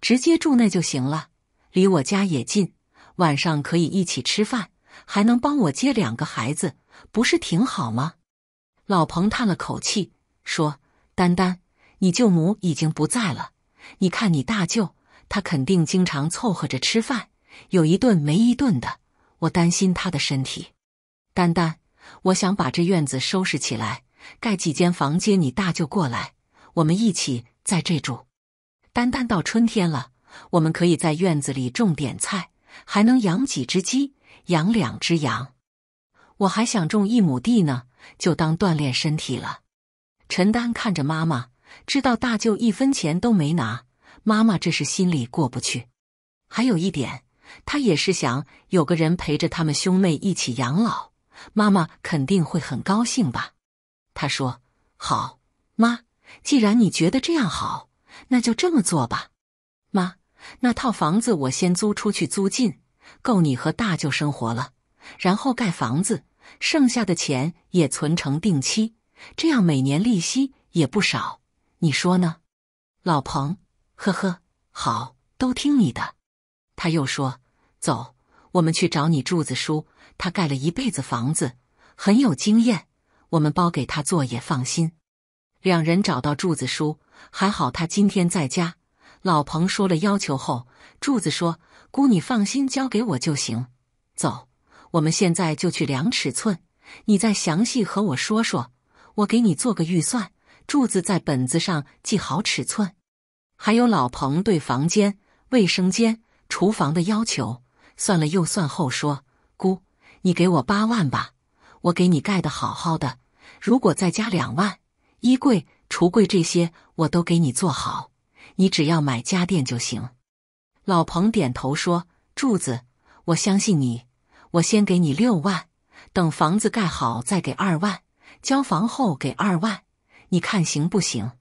直接住那就行了，离我家也近，晚上可以一起吃饭，还能帮我接两个孩子，不是挺好吗？”老彭叹了口气，说：“丹丹，你舅母已经不在了，你看你大舅，他肯定经常凑合着吃饭，有一顿没一顿的，我担心他的身体。丹丹，我想把这院子收拾起来。”盖几间房接你大舅过来，我们一起在这住。单单到春天了，我们可以在院子里种点菜，还能养几只鸡，养两只羊。我还想种一亩地呢，就当锻炼身体了。陈丹看着妈妈，知道大舅一分钱都没拿，妈妈这是心里过不去。还有一点，他也是想有个人陪着他们兄妹一起养老，妈妈肯定会很高兴吧。他说：“好，妈，既然你觉得这样好，那就这么做吧。妈，那套房子我先租出去，租尽够你和大舅生活了，然后盖房子，剩下的钱也存成定期，这样每年利息也不少。你说呢，老彭？呵呵，好，都听你的。”他又说：“走，我们去找你柱子叔，他盖了一辈子房子，很有经验，我们包给他做也放心。”两人找到柱子叔，还好他今天在家。老彭说了要求后，柱子说：“姑，你放心，交给我就行。走，我们现在就去量尺寸，你再详细和我说说，我给你做个预算。”柱子在本子上记好尺寸，还有老彭对房间、卫生间。厨房的要求算了又算后说：“姑，你给我八万吧，我给你盖的好好的。如果再加两万，衣柜、橱柜这些我都给你做好，你只要买家电就行。”老彭点头说：“柱子，我相信你。我先给你六万，等房子盖好再给二万，交房后给二万，你看行不行？”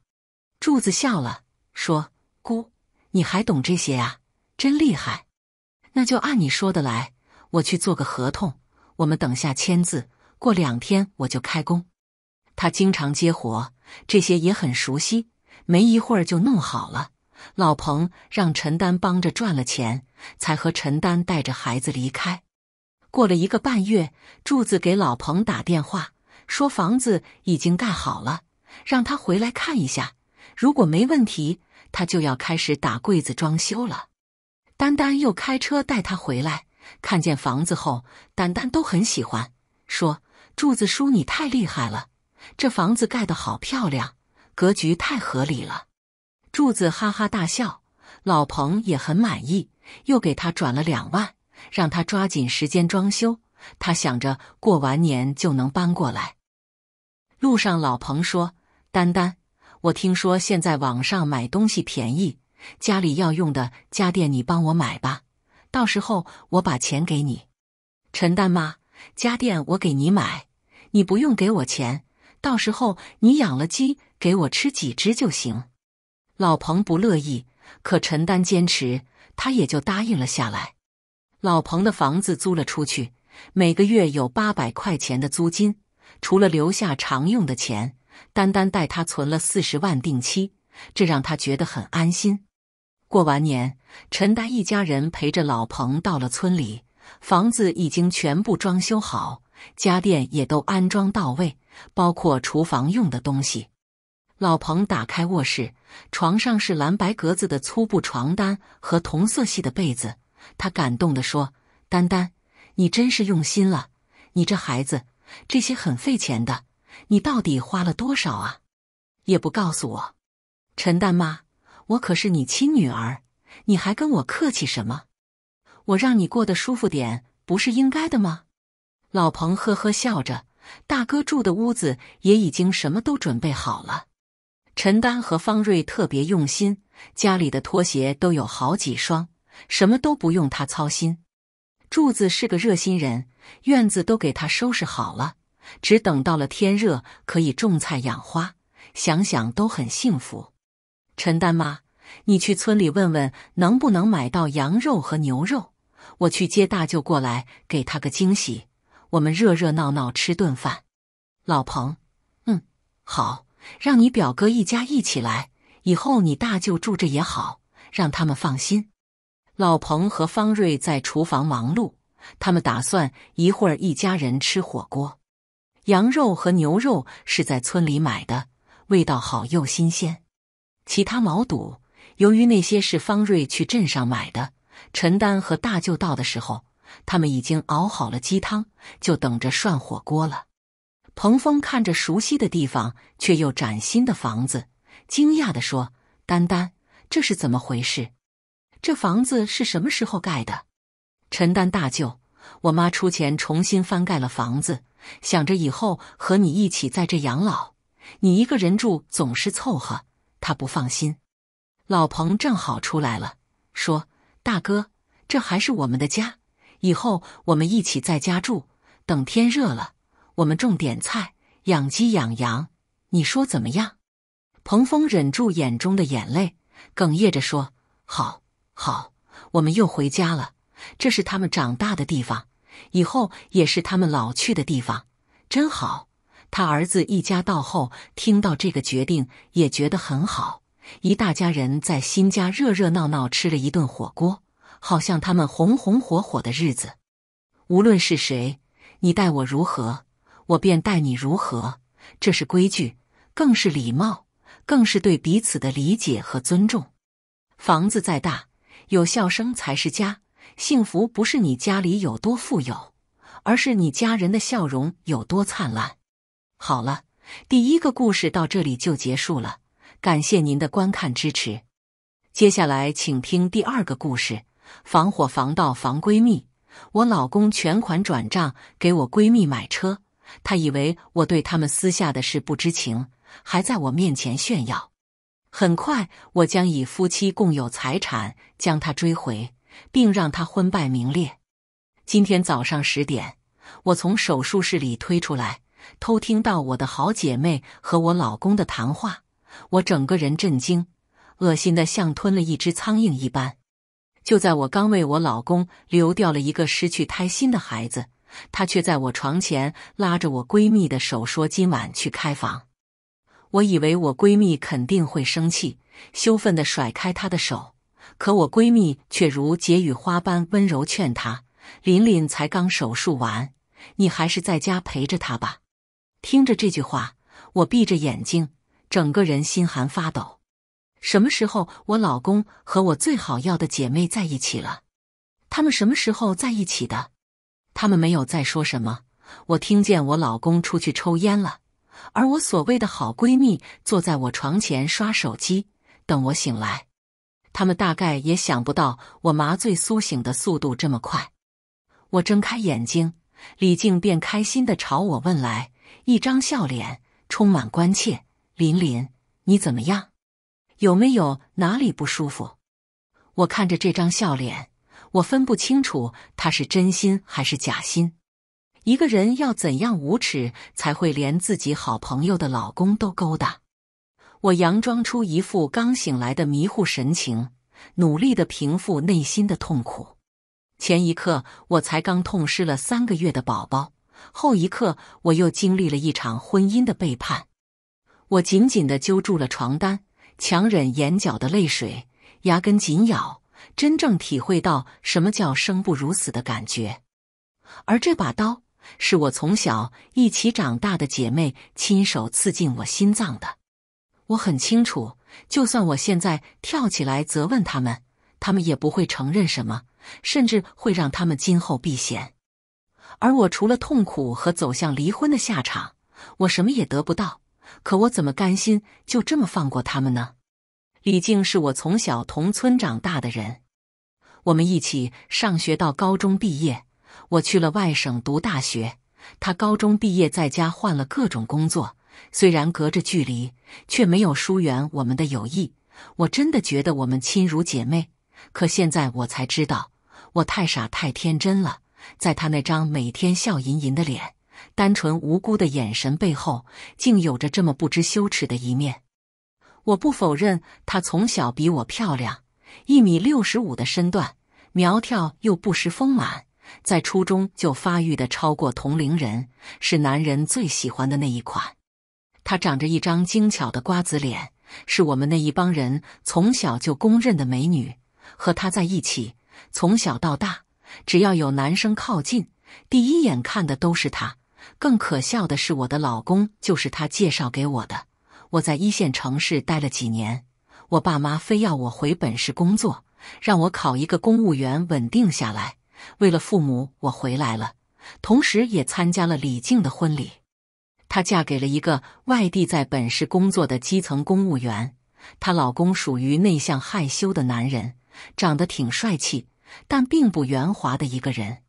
柱子笑了，说：“姑，你还懂这些啊？”真厉害，那就按你说的来。我去做个合同，我们等下签字，过两天我就开工。他经常接活，这些也很熟悉，没一会儿就弄好了。老彭让陈丹帮着赚了钱，才和陈丹带着孩子离开。过了一个半月，柱子给老彭打电话，说房子已经盖好了，让他回来看一下。如果没问题，他就要开始打柜子装修了。丹丹又开车带他回来，看见房子后，丹丹都很喜欢，说：“柱子叔，你太厉害了，这房子盖得好漂亮，格局太合理了。”柱子哈哈大笑，老彭也很满意，又给他转了两万，让他抓紧时间装修。他想着过完年就能搬过来。路上，老彭说：“丹丹，我听说现在网上买东西便宜。”家里要用的家电，你帮我买吧，到时候我把钱给你。陈丹妈，家电我给你买，你不用给我钱，到时候你养了鸡，给我吃几只就行。老彭不乐意，可陈丹坚持，他也就答应了下来。老彭的房子租了出去，每个月有八百块钱的租金，除了留下常用的钱，丹丹带他存了四十万定期，这让他觉得很安心。过完年，陈丹一家人陪着老彭到了村里，房子已经全部装修好，家电也都安装到位，包括厨房用的东西。老彭打开卧室，床上是蓝白格子的粗布床单和同色系的被子，他感动地说：“丹丹，你真是用心了，你这孩子，这些很费钱的，你到底花了多少啊？也不告诉我。”陈丹妈。我可是你亲女儿，你还跟我客气什么？我让你过得舒服点，不是应该的吗？老彭呵呵笑着，大哥住的屋子也已经什么都准备好了。陈丹和方瑞特别用心，家里的拖鞋都有好几双，什么都不用他操心。柱子是个热心人，院子都给他收拾好了，只等到了天热可以种菜养花，想想都很幸福。陈丹妈，你去村里问问能不能买到羊肉和牛肉，我去接大舅过来，给他个惊喜。我们热热闹闹吃顿饭。老彭，嗯，好，让你表哥一家一起来，以后你大舅住着也好，让他们放心。老彭和方瑞在厨房忙碌，他们打算一会儿一家人吃火锅。羊肉和牛肉是在村里买的，味道好又新鲜。其他毛肚，由于那些是方瑞去镇上买的，陈丹和大舅到的时候，他们已经熬好了鸡汤，就等着涮火锅了。彭峰看着熟悉的地方，却又崭新的房子，惊讶地说：“丹丹，这是怎么回事？这房子是什么时候盖的？”陈丹大舅，我妈出钱重新翻盖了房子，想着以后和你一起在这养老，你一个人住总是凑合，他不放心。老彭正好出来了，说：“大哥，这还是我们的家，以后我们一起在家住。等天热了，我们种点菜，养鸡养羊，你说怎么样？”彭峰忍住眼中的眼泪，哽咽着说：“好，好，我们又回家了。这是他们长大的地方，以后也是他们老去的地方，真好。”他儿子一家到后听到这个决定，也觉得很好。一大家人在新家热热闹闹吃了一顿火锅，好像他们红红火火的日子。无论是谁，你待我如何，我便待你如何，这是规矩，更是礼貌。更是对彼此的理解和尊重。房子再大，有笑声才是家。幸福不是你家里有多富有，而是你家人的笑容有多灿烂。好了，第一个故事到这里就结束了，感谢您的观看支持。接下来请听第二个故事：防火防盗防闺蜜。我老公全款转账给我闺蜜买车，他以为我对他们私下的事不知情。还在我面前炫耀。很快，我将以夫妻共有财产将他追回，并让他婚败名裂。今天早上十点，我从手术室里推出来，偷听到我的好姐妹和我老公的谈话，我整个人震惊，恶心的像吞了一只苍蝇一般。就在我刚为我老公流掉了一个失去胎心的孩子，他却在我床前拉着我闺蜜的手说：“今晚去开房。”我以为我闺蜜肯定会生气，羞愤的甩开她的手，可我闺蜜却如解语花般温柔劝她：“琳琳才刚手术完，你还是在家陪着她吧。”听着这句话，我闭着眼睛，整个人心寒发抖。什么时候我老公和我最好要的姐妹在一起了？他们什么时候在一起的？他们没有再说什么。我听见我老公出去抽烟了。而我所谓的好闺蜜坐在我床前刷手机，等我醒来。他们大概也想不到我麻醉苏醒的速度这么快。我睁开眼睛，李静便开心的朝我问来，一张笑脸，充满关切：“琳琳，你怎么样？有没有哪里不舒服？”我看着这张笑脸，我分不清楚他是真心还是假心。一个人要怎样无耻，才会连自己好朋友的老公都勾搭？我佯装出一副刚醒来的迷糊神情，努力的平复内心的痛苦。前一刻我才刚痛失了三个月的宝宝，后一刻我又经历了一场婚姻的背叛。我紧紧的揪住了床单，强忍眼角的泪水，牙根紧咬，真正体会到什么叫生不如死的感觉。而这把刀。是我从小一起长大的姐妹亲手刺进我心脏的。我很清楚，就算我现在跳起来责问他们，他们也不会承认什么，甚至会让他们今后避嫌。而我除了痛苦和走向离婚的下场，我什么也得不到。可我怎么甘心就这么放过他们呢？李静是我从小同村长大的人，我们一起上学到高中毕业。我去了外省读大学，他高中毕业在家换了各种工作。虽然隔着距离，却没有疏远我们的友谊。我真的觉得我们亲如姐妹。可现在我才知道，我太傻太天真了。在他那张每天笑吟吟的脸、单纯无辜的眼神背后，竟有着这么不知羞耻的一面。我不否认她从小比我漂亮，一米六十五的身段，苗条又不失丰满。在初中就发育的超过同龄人，是男人最喜欢的那一款。她长着一张精巧的瓜子脸，是我们那一帮人从小就公认的美女。和她在一起，从小到大，只要有男生靠近，第一眼看的都是她。更可笑的是，我的老公就是他介绍给我的。我在一线城市待了几年，我爸妈非要我回本市工作，让我考一个公务员稳定下来。为了父母，我回来了，同时也参加了李静的婚礼。她嫁给了一个外地在本市工作的基层公务员，她老公属于内向害羞的男人，长得挺帅气，但并不圆滑的一个人。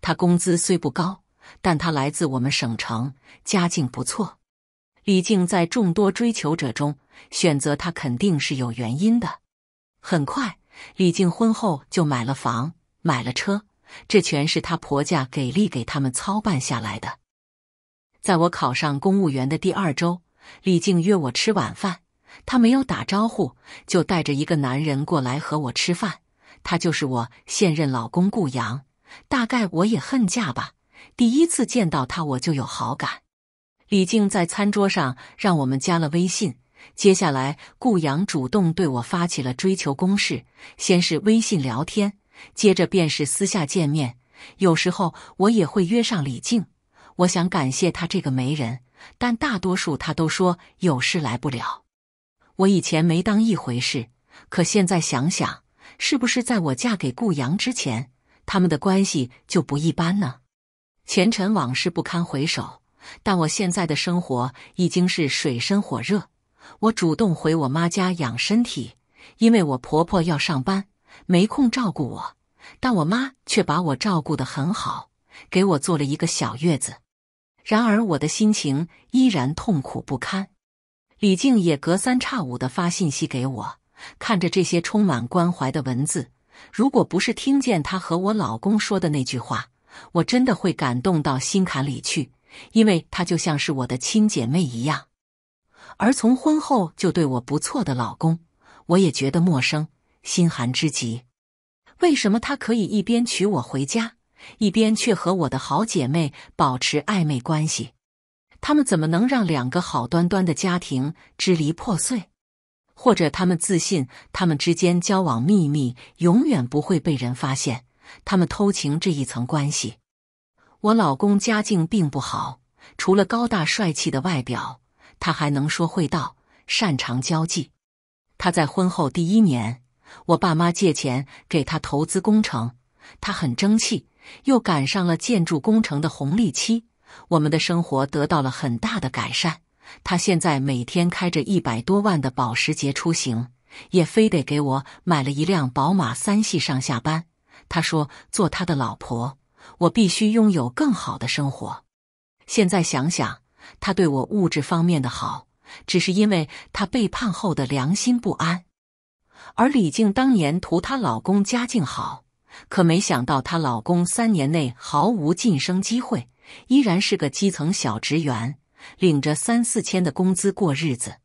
他工资虽不高，但他来自我们省城，家境不错。李静在众多追求者中选择他，肯定是有原因的。很快，李静婚后就买了房，买了车，这全是她婆家给力给他们操办下来的。在我考上公务员的第二周，李静约我吃晚饭，她没有打招呼，就带着一个男人过来和我吃饭。他就是我现任老公顾阳。大概我也恨嫁吧，第一次见到他我就有好感。李静在餐桌上让我们加了微信，接下来顾阳主动对我发起了追求攻势，先是微信聊天，接着便是私下见面。有时候我也会约上李静。我想感谢他这个媒人，但大多数他都说有事来不了。我以前没当一回事，可现在想想，是不是在我嫁给顾阳之前，他们的关系就不一般呢？前尘往事不堪回首，但我现在的生活已经是水深火热。我主动回我妈家养身体，因为我婆婆要上班，没空照顾我，但我妈却把我照顾得很好，给我做了一个小月子。然而，我的心情依然痛苦不堪。李静也隔三差五的发信息给我，看着这些充满关怀的文字，如果不是听见她和我老公说的那句话，我真的会感动到心坎里去，因为她就像是我的亲姐妹一样。而从婚后就对我不错的老公，我也觉得陌生，心寒之极。为什么他可以一边娶我回家？一边却和我的好姐妹保持暧昧关系，他们怎么能让两个好端端的家庭支离破碎？或者他们自信他们之间交往秘密永远不会被人发现，他们偷情这一层关系？我老公家境并不好，除了高大帅气的外表，他还能说会道，擅长交际。他在婚后第一年，我爸妈借钱给他投资工程，他很争气。又赶上了建筑工程的红利期，我们的生活得到了很大的改善。他现在每天开着一百多万的保时捷出行，也非得给我买了一辆宝马三系上下班。他说：“做他的老婆，我必须拥有更好的生活。”现在想想，他对我物质方面的好，只是因为他背叛后的良心不安。而李静当年图她老公家境好。可没想到，她老公三年内毫无晋升机会，依然是个基层小职员，领着三四千的工资过日子。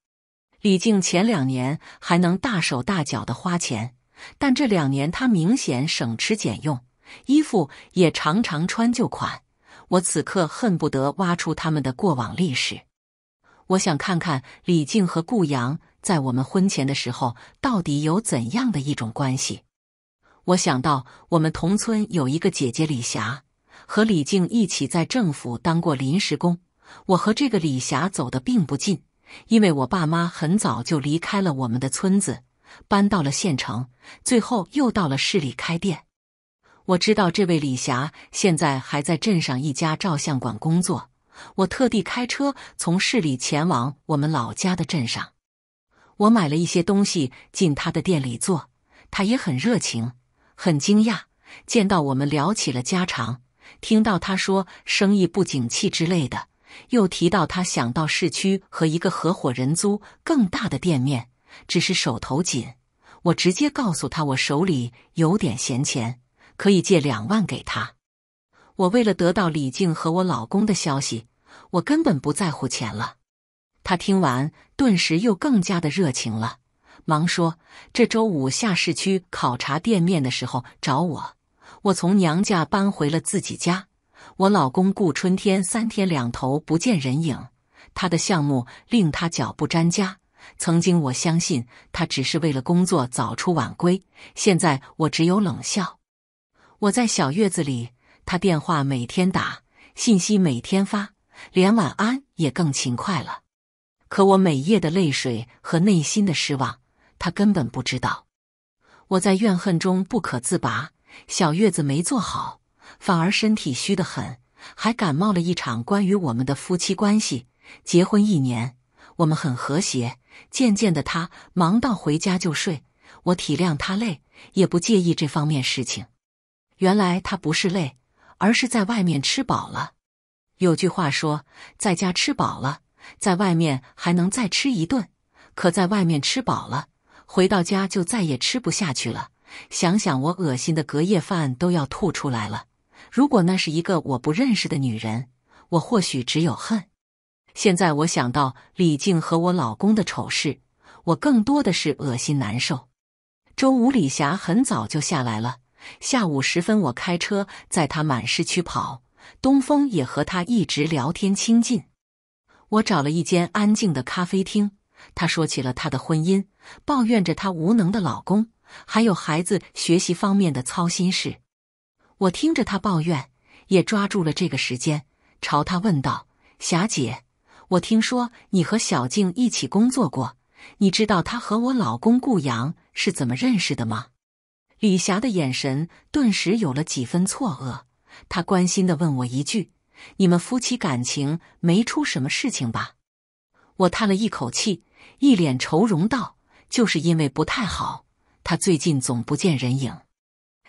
李静前两年还能大手大脚的花钱，但这两年他明显省吃俭用，衣服也常常穿旧款。我此刻恨不得挖出他们的过往历史，我想看看李静和顾阳在我们婚前的时候到底有怎样的一种关系。我想到，我们同村有一个姐姐李霞，和李静一起在政府当过临时工。我和这个李霞走得并不近，因为我爸妈很早就离开了我们的村子，搬到了县城，最后又到了市里开店。我知道这位李霞现在还在镇上一家照相馆工作。我特地开车从市里前往我们老家的镇上，我买了一些东西进他的店里做，他也很热情。很惊讶，见到我们聊起了家常，听到他说生意不景气之类的，又提到他想到市区和一个合伙人租更大的店面，只是手头紧。我直接告诉他，我手里有点闲钱，可以借两万给他。我为了得到李静和我老公的消息，我根本不在乎钱了。他听完，顿时又更加的热情了。忙说：“这周五下市区考察店面的时候找我。我从娘家搬回了自己家。我老公顾春天三天两头不见人影，他的项目令他脚不沾家。曾经我相信他只是为了工作早出晚归，现在我只有冷笑。我在小月子里，他电话每天打，信息每天发，连晚安也更勤快了。可我每夜的泪水和内心的失望。”他根本不知道，我在怨恨中不可自拔。小月子没做好，反而身体虚得很，还感冒了一场。关于我们的夫妻关系，结婚一年，我们很和谐。渐渐的，他忙到回家就睡，我体谅他累，也不介意这方面事情。原来他不是累，而是在外面吃饱了。有句话说，在家吃饱了，在外面还能再吃一顿，可在外面吃饱了，回到家就再也吃不下去了。想想我恶心的隔夜饭都要吐出来了。如果那是一个我不认识的女人，我或许只有恨。现在我想到李静和我老公的丑事，我更多的是恶心难受。周五，李霞很早就下来了。下午时分，我开车载她满市区跑，东风也和她一直聊天亲近。我找了一间安静的咖啡厅，她说起了她的婚姻，抱怨着她无能的老公，还有孩子学习方面的操心事。我听着她抱怨，也抓住了这个时间，朝她问道：“霞姐，我听说你和小静一起工作过，你知道她和我老公顾阳是怎么认识的吗？”李霞的眼神顿时有了几分错愕，她关心的问我一句：“你们夫妻感情没出什么事情吧？”我叹了一口气，一脸愁容道：“就是因为不太好，他最近总不见人影。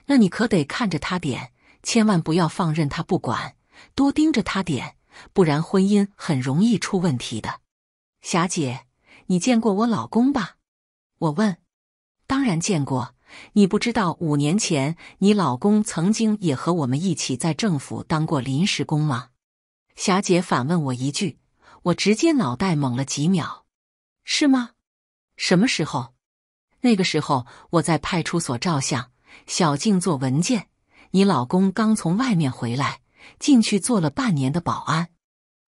那你可得看着他点，千万不要放任他不管，多盯着他点，不然婚姻很容易出问题的。”霞姐，你见过我老公吧？我问。当然见过。你不知道五年前你老公曾经也和我们一起在政府当过临时工吗？霞姐反问我一句，我直接脑袋懵了几秒。是吗？什么时候？那个时候我在派出所照相，小静做文件，你老公刚从外面回来，进去做了半年的保安。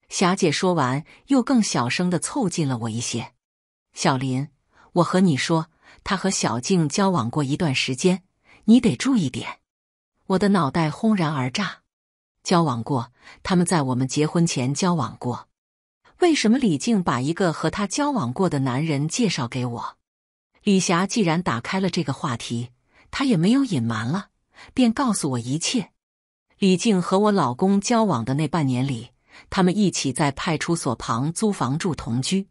霞姐说完，又更小声的凑近了我一些。小林，我和你说。他和小静交往过一段时间，你得注意点。我的脑袋轰然而炸。交往过？他们在我们结婚前交往过。为什么李静把一个和他交往过的男人介绍给我？李霞既然打开了这个话题，她也没有隐瞒了，便告诉我一切。李静和我老公交往的那半年里，他们一起在派出所旁租房住同居。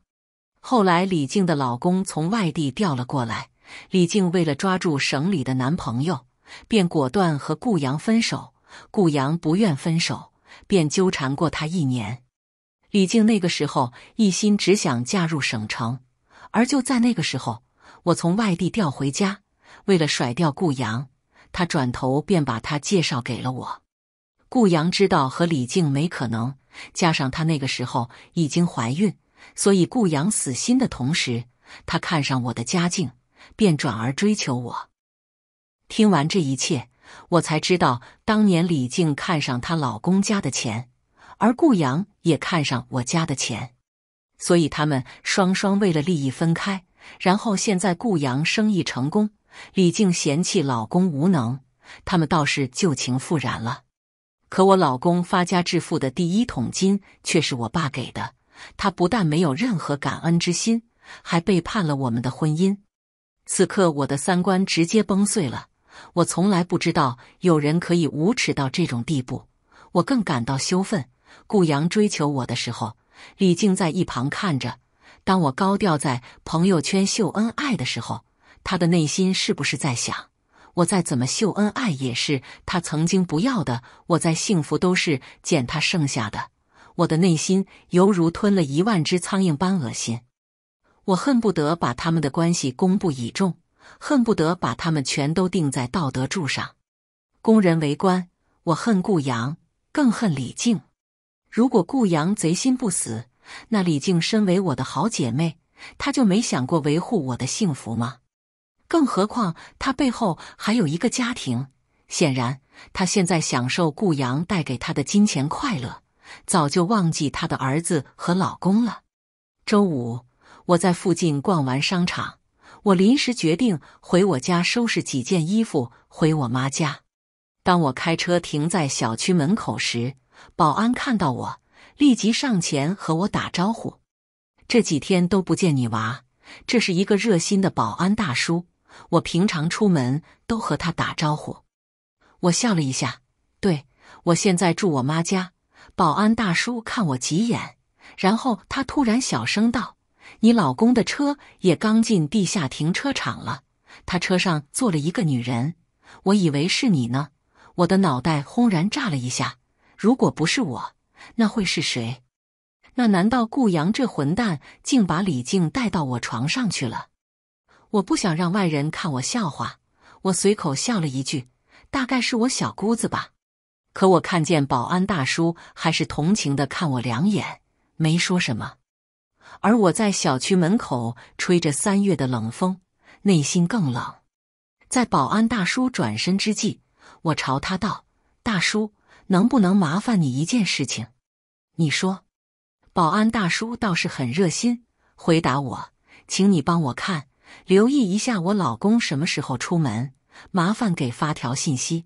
后来，李静的老公从外地调了过来。李静为了抓住省里的男朋友，便果断和顾阳分手。顾阳不愿分手，便纠缠过他一年。李静那个时候一心只想嫁入省城，而就在那个时候，我从外地调回家，为了甩掉顾阳，他转头便把他介绍给了我。顾阳知道和李静没可能，加上他那个时候已经怀孕。所以，顾阳死心的同时，他看上我的家境，便转而追求我。听完这一切，我才知道，当年李静看上她老公家的钱，而顾阳也看上我家的钱，所以他们双双为了利益分开。然后现在顾阳生意成功，李静嫌弃老公无能，他们倒是旧情复燃了。可我老公发家致富的第一桶金却是我爸给的。他不但没有任何感恩之心，还背叛了我们的婚姻。此刻，我的三观直接崩碎了。我从来不知道有人可以无耻到这种地步，我更感到羞愤。顾阳追求我的时候，李静在一旁看着；当我高调在朋友圈秀恩爱的时候，他的内心是不是在想：我再怎么秀恩爱，也是他曾经不要的；我再幸福，都是捡他剩下的。我的内心犹如吞了一万只苍蝇般恶心，我恨不得把他们的关系公布以众，恨不得把他们全都钉在道德柱上，供人围观。我恨顾阳，更恨李静。如果顾阳贼心不死，那李静身为我的好姐妹，她就没想过维护我的幸福吗？更何况他背后还有一个家庭，显然他现在享受顾阳带给他的金钱快乐。早就忘记他的儿子和老公了。周五，我在附近逛完商场，我临时决定回我家收拾几件衣服回我妈家。当我开车停在小区门口时，保安看到我，立即上前和我打招呼：“这几天都不见你娃。”这是一个热心的保安大叔，我平常出门都和他打招呼。我笑了一下，对我现在住我妈家。保安大叔看我几眼，然后他突然小声道：“你老公的车也刚进地下停车场了，他车上坐了一个女人，我以为是你呢。”我的脑袋轰然炸了一下，如果不是我，那会是谁？那难道顾阳这混蛋竟把李静带到我床上去了？我不想让外人看我笑话，我随口笑了一句：“大概是我小姑子吧。”可我看见保安大叔还是同情的看我两眼，没说什么。而我在小区门口吹着三月的冷风，内心更冷。在保安大叔转身之际，我朝他道：“大叔，能不能麻烦你一件事情？”你说。保安大叔倒是很热心，回答我：“请你帮我看，留意一下我老公什么时候出门，麻烦给发条信息。”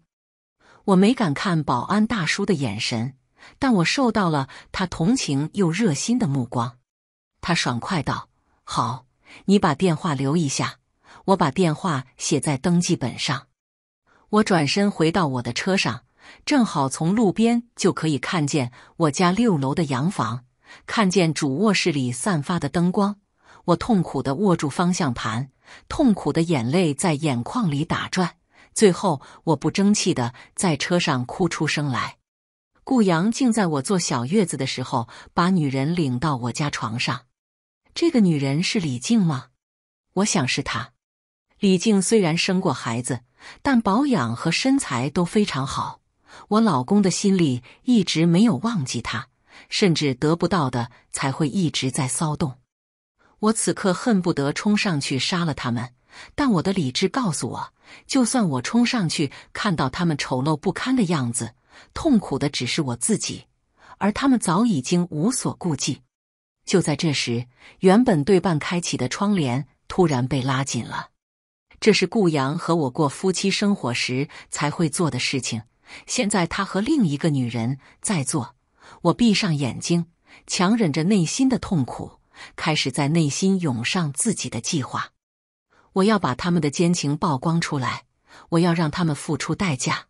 我没敢看保安大叔的眼神，但我受到了他同情又热心的目光。他爽快道：“好，你把电话留一下，我把电话写在登记本上。”我转身回到我的车上，正好从路边就可以看见我家六楼的洋房，看见主卧室里散发的灯光。我痛苦的握住方向盘，痛苦的眼泪在眼眶里打转。最后，我不争气的在车上哭出声来。顾阳竟在我坐小月子的时候，把女人领到我家床上。这个女人是李静吗？我想是她。李静虽然生过孩子，但保养和身材都非常好。我老公的心里一直没有忘记她，甚至得不到的才会一直在骚动。我此刻恨不得冲上去杀了他们。但我的理智告诉我，就算我冲上去看到他们丑陋不堪的样子，痛苦的只是我自己，而他们早已经无所顾忌。就在这时，原本对半开启的窗帘突然被拉紧了。这是顾阳和我过夫妻生活时才会做的事情。现在他和另一个女人在做。我闭上眼睛，强忍着内心的痛苦，开始在内心涌上自己的计划。我要把他们的奸情曝光出来，我要让他们付出代价。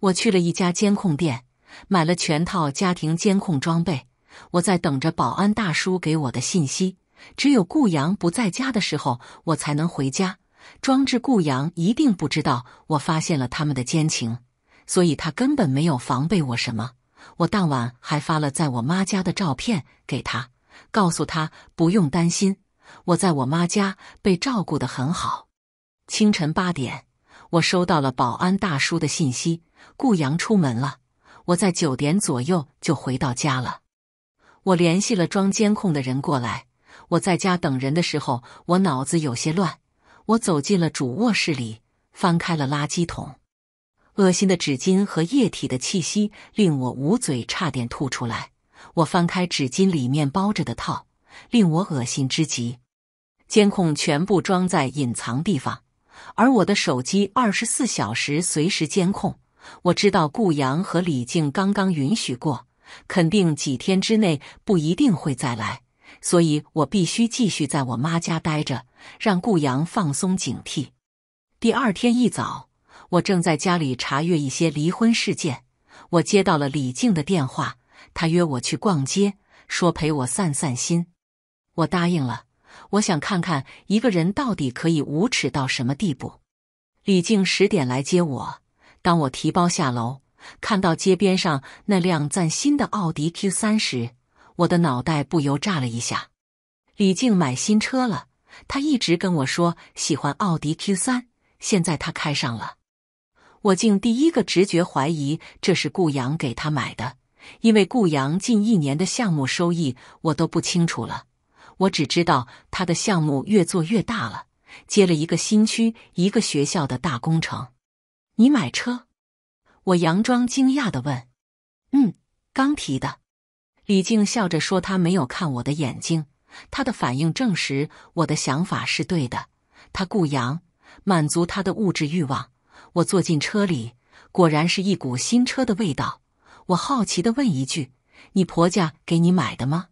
我去了一家监控店，买了全套家庭监控装备。我在等着保安大叔给我的信息。只有顾阳不在家的时候，我才能回家。装置顾阳一定不知道我发现了他们的奸情，所以他根本没有防备我什么。我当晚还发了在我妈家的照片给他，告诉他不用担心。我在我妈家被照顾的很好。清晨八点，我收到了保安大叔的信息，顾阳出门了。我在九点左右就回到家了。我联系了装监控的人过来。我在家等人的时候，我脑子有些乱。我走进了主卧室里，翻开了垃圾桶。恶心的纸巾和液体的气息令我捂嘴，差点吐出来。我翻开纸巾里面包着的套。令我恶心之极，监控全部装在隐藏地方，而我的手机二十四小时随时监控。我知道顾阳和李静刚刚允许过，肯定几天之内不一定会再来，所以我必须继续在我妈家待着，让顾阳放松警惕。第二天一早，我正在家里查阅一些离婚事件，我接到了李静的电话，他约我去逛街，说陪我散散心。我答应了，我想看看一个人到底可以无耻到什么地步。李静十点来接我，当我提包下楼，看到街边上那辆崭新的奥迪 Q 三时，我的脑袋不由炸了一下。李静买新车了，他一直跟我说喜欢奥迪 Q 三，现在他开上了。我竟第一个直觉怀疑这是顾阳给他买的，因为顾阳近一年的项目收益我都不清楚了。我只知道他的项目越做越大了，接了一个新区、一个学校的大工程。你买车？我佯装惊讶的问。嗯，刚提的。李静笑着说：“他没有看我的眼睛。”他的反应证实我的想法是对的。他顾阳，满足他的物质欲望。我坐进车里，果然是一股新车的味道。我好奇的问一句：“你婆家给你买的吗？”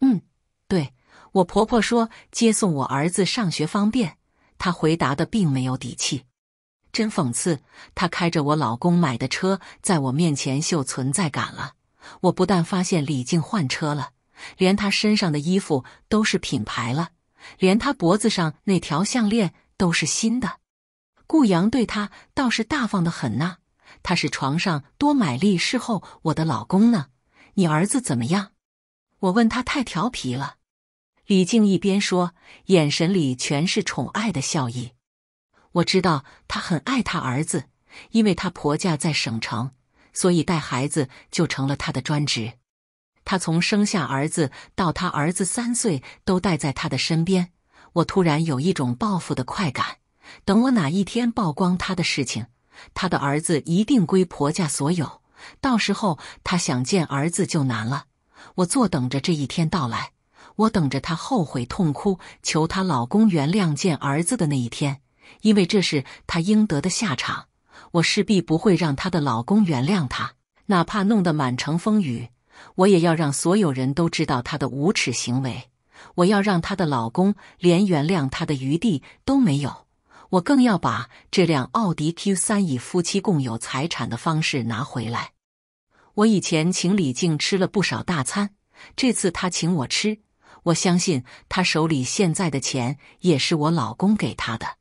嗯，对。我婆婆说接送我儿子上学方便，她回答的并没有底气，真讽刺。她开着我老公买的车在我面前秀存在感了。我不但发现李静换车了，连她身上的衣服都是品牌了，连她脖子上那条项链都是新的。顾阳对她倒是大方的很呐，他是床上多买力侍候我的老公呢。你儿子怎么样？我问他太调皮了。李静一边说，眼神里全是宠爱的笑意。我知道她很爱她儿子，因为她婆家在省城，所以带孩子就成了她的专职。她从生下儿子到她儿子三岁都带在她的身边。我突然有一种报复的快感。等我哪一天曝光她的事情，她的儿子一定归婆家所有。到时候她想见儿子就难了。我坐等着这一天到来。我等着她后悔痛哭，求她老公原谅见儿子的那一天，因为这是她应得的下场。我势必不会让她的老公原谅她，哪怕弄得满城风雨，我也要让所有人都知道她的无耻行为。我要让她的老公连原谅她的余地都没有。我更要把这辆奥迪 Q 三以夫妻共有财产的方式拿回来。我以前请李静吃了不少大餐，这次他请我吃。我相信他手里现在的钱也是我老公给他的。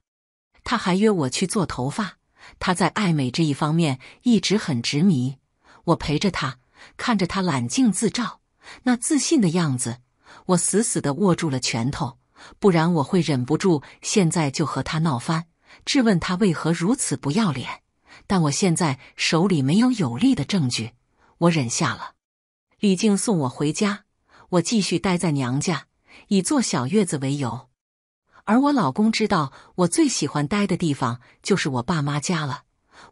他还约我去做头发，他在爱美这一方面一直很执迷。我陪着他，看着他揽镜自照，那自信的样子，我死死的握住了拳头，不然我会忍不住现在就和他闹翻，质问他为何如此不要脸。但我现在手里没有有力的证据，我忍下了。李静送我回家。我继续待在娘家，以坐小月子为由，而我老公知道我最喜欢待的地方就是我爸妈家了。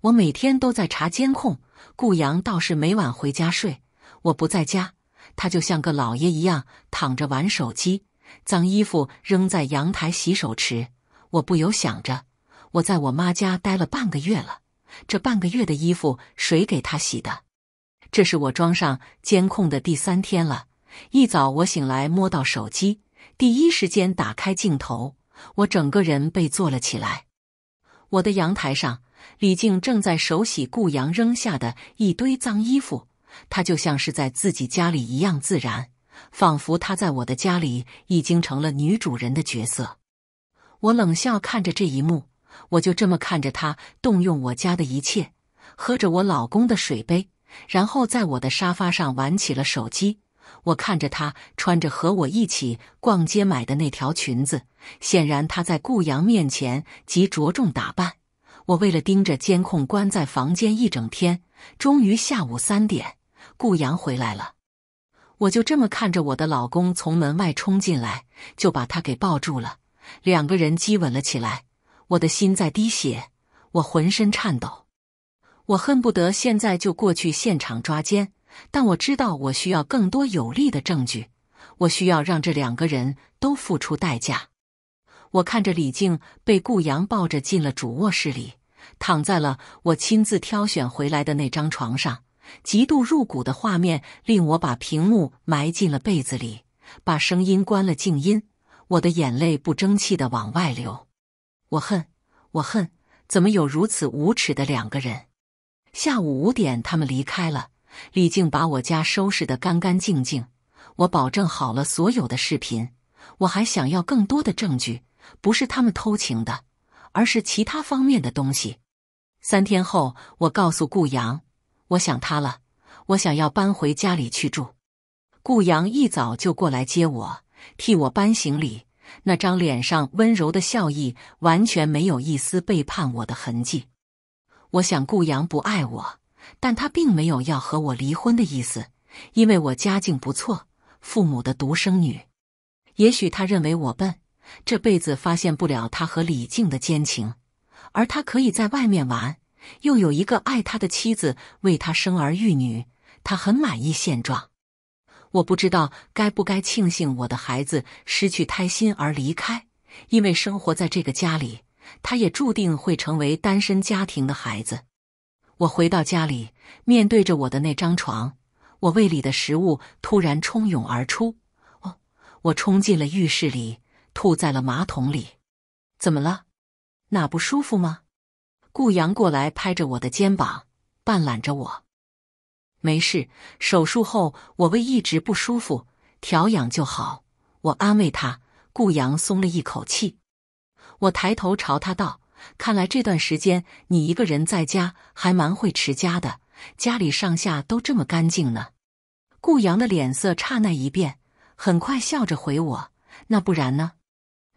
我每天都在查监控，顾阳倒是每晚回家睡。我不在家，他就像个老爷一样躺着玩手机，脏衣服扔在阳台洗手池。我不由想着，我在我妈家待了半个月了，这半个月的衣服谁给她洗的？这是我装上监控的第三天了。一早我醒来，摸到手机，第一时间打开镜头，我整个人被坐了起来。我的阳台上，李静正在手洗顾阳扔下的一堆脏衣服，她就像是在自己家里一样自然，仿佛她在我的家里已经成了女主人的角色。我冷笑看着这一幕，我就这么看着她动用我家的一切，喝着我老公的水杯，然后在我的沙发上玩起了手机。我看着她穿着和我一起逛街买的那条裙子，显然她在顾阳面前极着重打扮。我为了盯着监控，关在房间一整天，终于下午三点，顾阳回来了。我就这么看着我的老公从门外冲进来，就把他给抱住了，两个人激吻了起来。我的心在滴血，我浑身颤抖，我恨不得现在就过去现场抓奸。但我知道，我需要更多有力的证据。我需要让这两个人都付出代价。我看着李静被顾阳抱着进了主卧室里，躺在了我亲自挑选回来的那张床上，极度入骨的画面令我把屏幕埋进了被子里，把声音关了静音。我的眼泪不争气的往外流。我恨，我恨，怎么有如此无耻的两个人？下午五点，他们离开了。李静把我家收拾得干干净净，我保证好了所有的视频。我还想要更多的证据，不是他们偷情的，而是其他方面的东西。三天后，我告诉顾阳，我想他了，我想要搬回家里去住。顾阳一早就过来接我，替我搬行李，那张脸上温柔的笑意完全没有一丝背叛我的痕迹。我想顾阳不爱我。但他并没有要和我离婚的意思，因为我家境不错，父母的独生女。也许他认为我笨，这辈子发现不了他和李静的奸情，而他可以在外面玩，又有一个爱他的妻子为他生儿育女，他很满意现状。我不知道该不该庆幸我的孩子失去胎心而离开，因为生活在这个家里，他也注定会成为单身家庭的孩子。我回到家里，面对着我的那张床，我胃里的食物突然冲涌而出。哦，我冲进了浴室里，吐在了马桶里。怎么了？哪不舒服吗？顾阳过来拍着我的肩膀，半揽着我。没事，手术后我胃一直不舒服，调养就好。我安慰他，顾阳松了一口气。我抬头朝他道。看来这段时间你一个人在家还蛮会持家的，家里上下都这么干净呢。顾阳的脸色刹那一变，很快笑着回我：“那不然呢？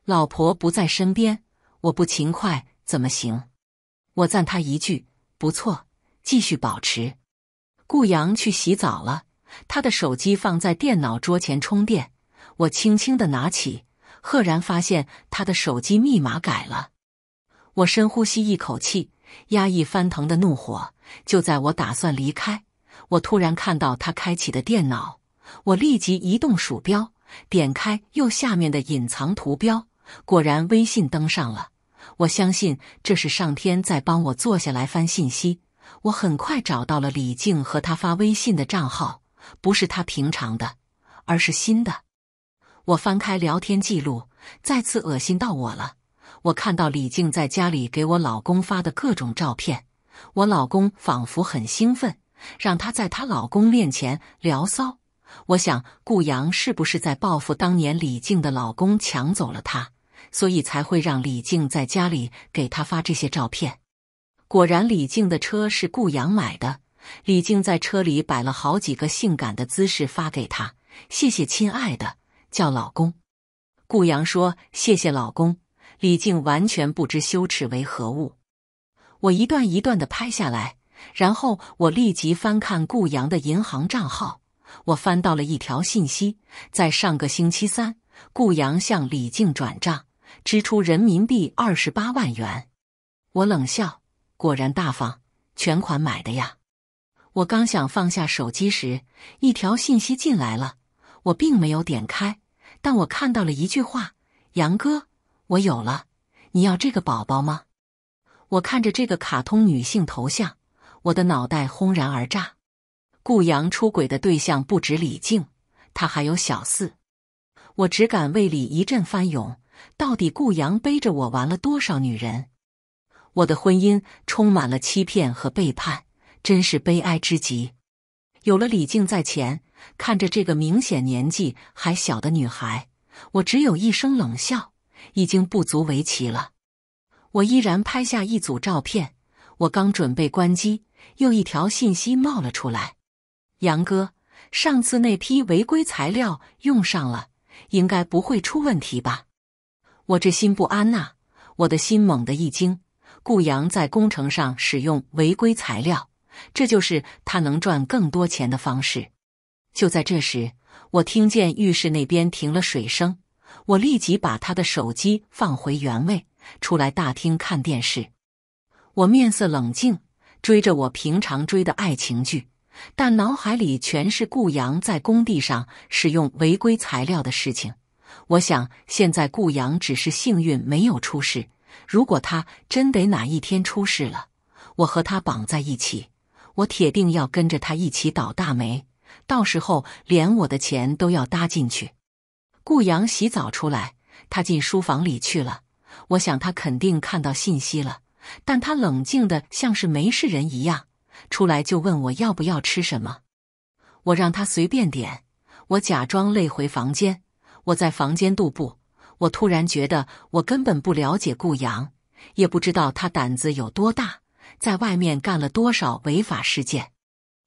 老婆不在身边，我不勤快怎么行？”我赞他一句：“不错，继续保持。”顾阳去洗澡了，他的手机放在电脑桌前充电。我轻轻的拿起，赫然发现他的手机密码改了。我深呼吸一口气，压抑翻腾的怒火。就在我打算离开，我突然看到他开启的电脑，我立即移动鼠标，点开右下面的隐藏图标，果然微信登上了。我相信这是上天在帮我坐下来翻信息。我很快找到了李静和他发微信的账号，不是他平常的，而是新的。我翻开聊天记录，再次恶心到我了。我看到李静在家里给我老公发的各种照片，我老公仿佛很兴奋，让她在她老公面前聊骚。我想，顾阳是不是在报复当年李静的老公抢走了她，所以才会让李静在家里给他发这些照片？果然，李静的车是顾阳买的。李静在车里摆了好几个性感的姿势发给他，谢谢亲爱的。叫老公，顾阳说：“谢谢老公。”李静完全不知羞耻为何物。我一段一段的拍下来，然后我立即翻看顾阳的银行账号。我翻到了一条信息，在上个星期三，顾阳向李静转账，支出人民币二十八万元。我冷笑，果然大方，全款买的呀。我刚想放下手机时，一条信息进来了，我并没有点开。但我看到了一句话：“杨哥，我有了，你要这个宝宝吗？”我看着这个卡通女性头像，我的脑袋轰然而炸。顾阳出轨的对象不止李静，他还有小四。我只感胃里一阵翻涌，到底顾阳背着我玩了多少女人？我的婚姻充满了欺骗和背叛，真是悲哀之极。有了李静在前。看着这个明显年纪还小的女孩，我只有一声冷笑，已经不足为奇了。我依然拍下一组照片，我刚准备关机，又一条信息冒了出来：“杨哥，上次那批违规材料用上了，应该不会出问题吧？”我这心不安呐，我的心猛地一惊。顾阳在工程上使用违规材料，这就是他能赚更多钱的方式。就在这时，我听见浴室那边停了水声，我立即把他的手机放回原位，出来大厅看电视。我面色冷静，追着我平常追的爱情剧，但脑海里全是顾阳在工地上使用违规材料的事情。我想，现在顾阳只是幸运没有出事，如果他真得哪一天出事了，我和他绑在一起，我铁定要跟着他一起倒大霉。到时候连我的钱都要搭进去。顾阳洗澡出来，他进书房里去了。我想他肯定看到信息了，但他冷静的像是没事人一样，出来就问我要不要吃什么。我让他随便点。我假装累回房间。我在房间踱步，我突然觉得我根本不了解顾阳，也不知道他胆子有多大，在外面干了多少违法事件。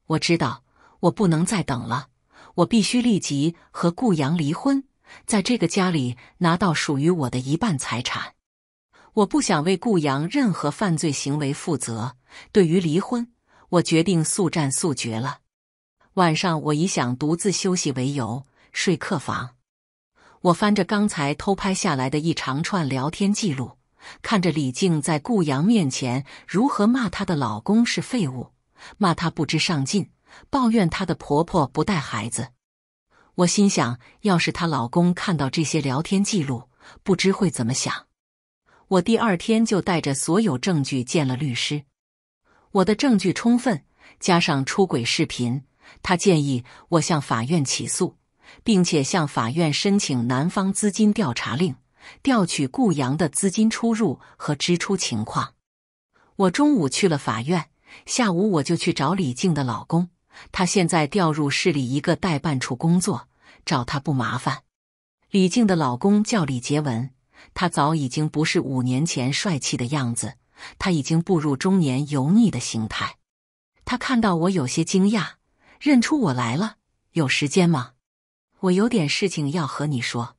我知道。我不能再等了，我必须立即和顾阳离婚，在这个家里拿到属于我的一半财产。我不想为顾阳任何犯罪行为负责。对于离婚，我决定速战速决了。晚上，我以想独自休息为由睡客房。我翻着刚才偷拍下来的一长串聊天记录，看着李静在顾阳面前如何骂她的老公是废物，骂她不知上进。抱怨她的婆婆不带孩子，我心想，要是她老公看到这些聊天记录，不知会怎么想。我第二天就带着所有证据见了律师，我的证据充分，加上出轨视频，他建议我向法院起诉，并且向法院申请男方资金调查令，调取顾阳的资金出入和支出情况。我中午去了法院，下午我就去找李静的老公。他现在调入市里一个代办处工作，找他不麻烦。李静的老公叫李杰文，他早已经不是五年前帅气的样子，他已经步入中年油腻的形态。他看到我有些惊讶，认出我来了，有时间吗？我有点事情要和你说。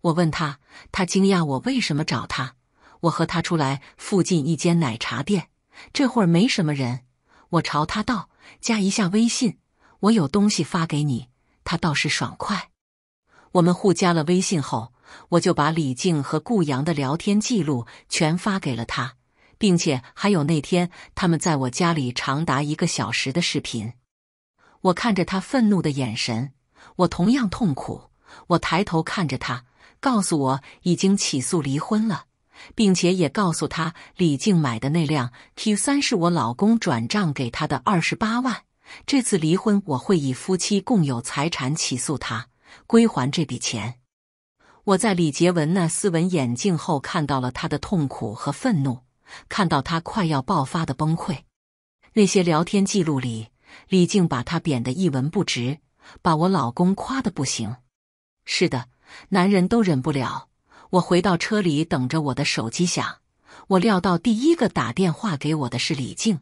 我问他，他惊讶我为什么找他。我和他出来附近一间奶茶店，这会儿没什么人。我朝他道：“加一下微信，我有东西发给你。”他倒是爽快。我们互加了微信后，我就把李静和顾阳的聊天记录全发给了他，并且还有那天他们在我家里长达一个小时的视频。我看着他愤怒的眼神，我同样痛苦。我抬头看着他，告诉我已经起诉离婚了，并且也告诉他李静买的那辆 Q 三是我老公转账给他的二十八万。这次离婚我会以夫妻共有财产起诉他。归还这笔钱。我在李杰文那斯文眼镜后看到了他的痛苦和愤怒，看到他快要爆发的崩溃。那些聊天记录里，李静把他贬得一文不值，把我老公夸得不行。是的，男人都忍不了。我回到车里等着我的手机响，我料到第一个打电话给我的是李静。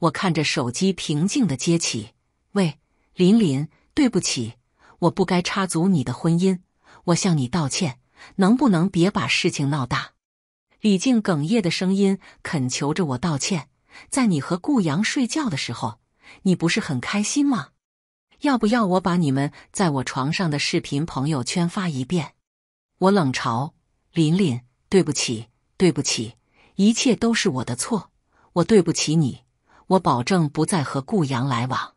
我看着手机平静的接起：“喂，林林，对不起。”我不该插足你的婚姻，我向你道歉，能不能别把事情闹大？李静哽咽的声音恳求着我道歉。在你和顾阳睡觉的时候，你不是很开心吗？要不要我把你们在我床上的视频朋友圈发一遍？我冷嘲：“琳琳，对不起，对不起，一切都是我的错，我对不起你，我保证不再和顾阳来往。”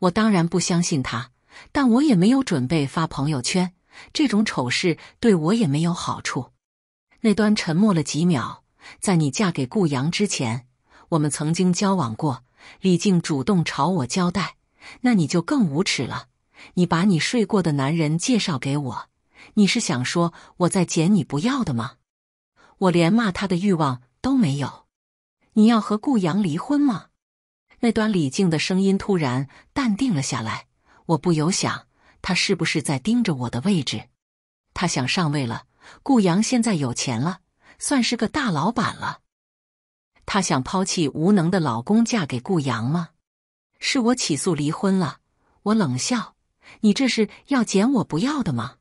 我当然不相信他。但我也没有准备发朋友圈，这种丑事对我也没有好处。那端沉默了几秒，在你嫁给顾阳之前，我们曾经交往过。李静主动朝我交代，那你就更无耻了。你把你睡过的男人介绍给我，你是想说我在捡你不要的吗？我连骂他的欲望都没有。你要和顾阳离婚吗？那端李静的声音突然淡定了下来。我不由想，他是不是在盯着我的位置？他想上位了。顾阳现在有钱了，算是个大老板了。他想抛弃无能的老公，嫁给顾阳吗？是我起诉离婚了。我冷笑：“你这是要捡我不要的吗？”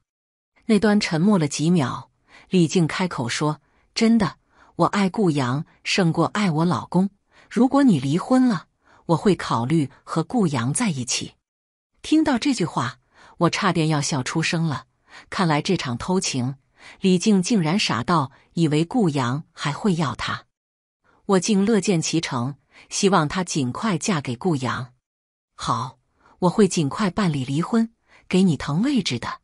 那端沉默了几秒，李静开口说：“真的，我爱顾阳胜过爱我老公。如果你离婚了，我会考虑和顾阳在一起。”听到这句话，我差点要笑出声了。看来这场偷情，李静竟然傻到以为顾阳还会要她。我竟乐见其成，希望她尽快嫁给顾阳。好，我会尽快办理离婚，给你腾位置的。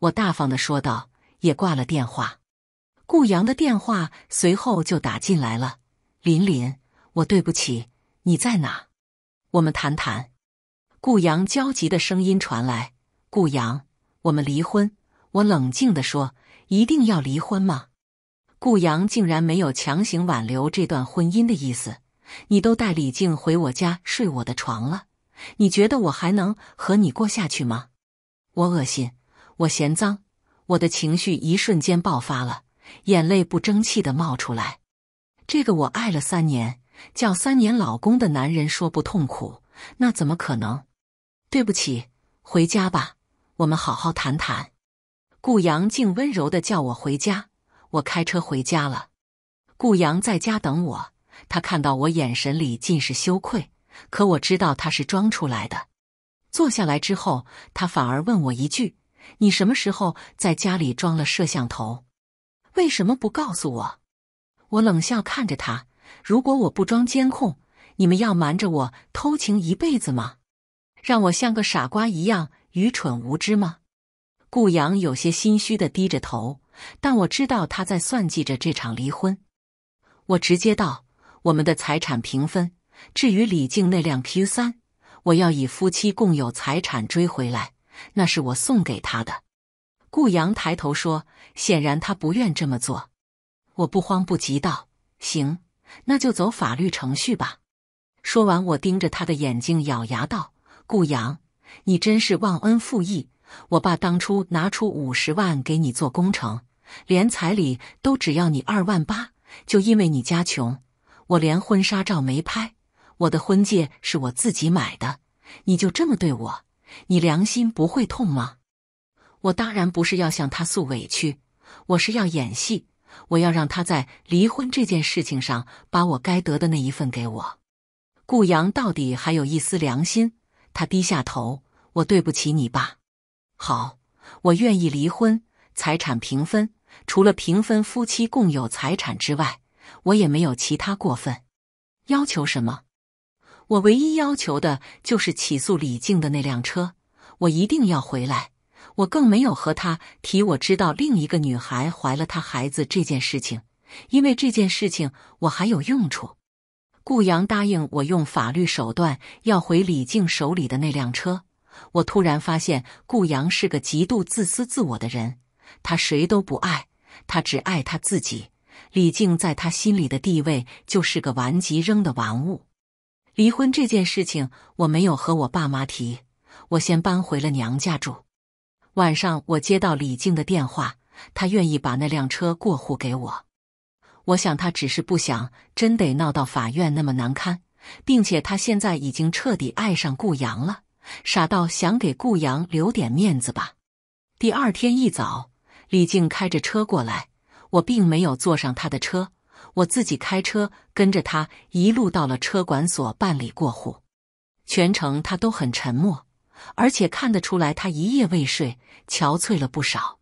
我大方的说道，也挂了电话。顾阳的电话随后就打进来了。林林，我对不起，你在哪？我们谈谈。顾阳焦急的声音传来：“顾阳，我们离婚。”我冷静的说：“一定要离婚吗？”顾阳竟然没有强行挽留这段婚姻的意思。你都带李静回我家睡我的床了，你觉得我还能和你过下去吗？我恶心，我嫌脏，我的情绪一瞬间爆发了，眼泪不争气的冒出来。这个我爱了三年，叫三年老公的男人说不痛苦，那怎么可能？对不起，回家吧，我们好好谈谈。顾阳竟温柔的叫我回家，我开车回家了。顾阳在家等我，他看到我眼神里尽是羞愧，可我知道他是装出来的。坐下来之后，他反而问我一句：“你什么时候在家里装了摄像头？为什么不告诉我？”我冷笑看着他：“如果我不装监控，你们要瞒着我偷情一辈子吗？”让我像个傻瓜一样愚蠢无知吗？顾阳有些心虚的低着头，但我知道他在算计着这场离婚。我直接道：“我们的财产平分。至于李静那辆 Q 三，我要以夫妻共有财产追回来，那是我送给他的。”顾阳抬头说：“显然他不愿这么做。”我不慌不急道：“行，那就走法律程序吧。”说完，我盯着他的眼睛，咬牙道。顾阳，你真是忘恩负义！我爸当初拿出五十万给你做工程，连彩礼都只要你二万八，就因为你家穷，我连婚纱照没拍，我的婚戒是我自己买的，你就这么对我？你良心不会痛吗？我当然不是要向他诉委屈，我是要演戏，我要让他在离婚这件事情上把我该得的那一份给我。顾阳到底还有一丝良心，他低下头，我对不起你爸。好，我愿意离婚，财产平分，除了平分夫妻共有财产之外，我也没有其他过分要求。什么？我唯一要求的就是起诉李静的那辆车，我一定要回来。我更没有和他提我知道另一个女孩怀了他孩子这件事情，因为这件事情我还有用处。顾阳答应我用法律手段要回李静手里的那辆车。我突然发现，顾阳是个极度自私自我的人，他谁都不爱，他只爱他自己。李静在他心里的地位就是个玩即扔的玩物。离婚这件事情，我没有和我爸妈提，我先搬回了娘家住。晚上，我接到李静的电话，她愿意把那辆车过户给我。我想，她只是不想真得闹到法院那么难堪，并且她现在已经彻底爱上顾阳了，傻到想给顾阳留点面子吧。第二天一早，李静开着车过来，我并没有坐上他的车。我自己开车跟着他一路到了车管所办理过户，全程他都很沉默，而且看得出来他一夜未睡，憔悴了不少。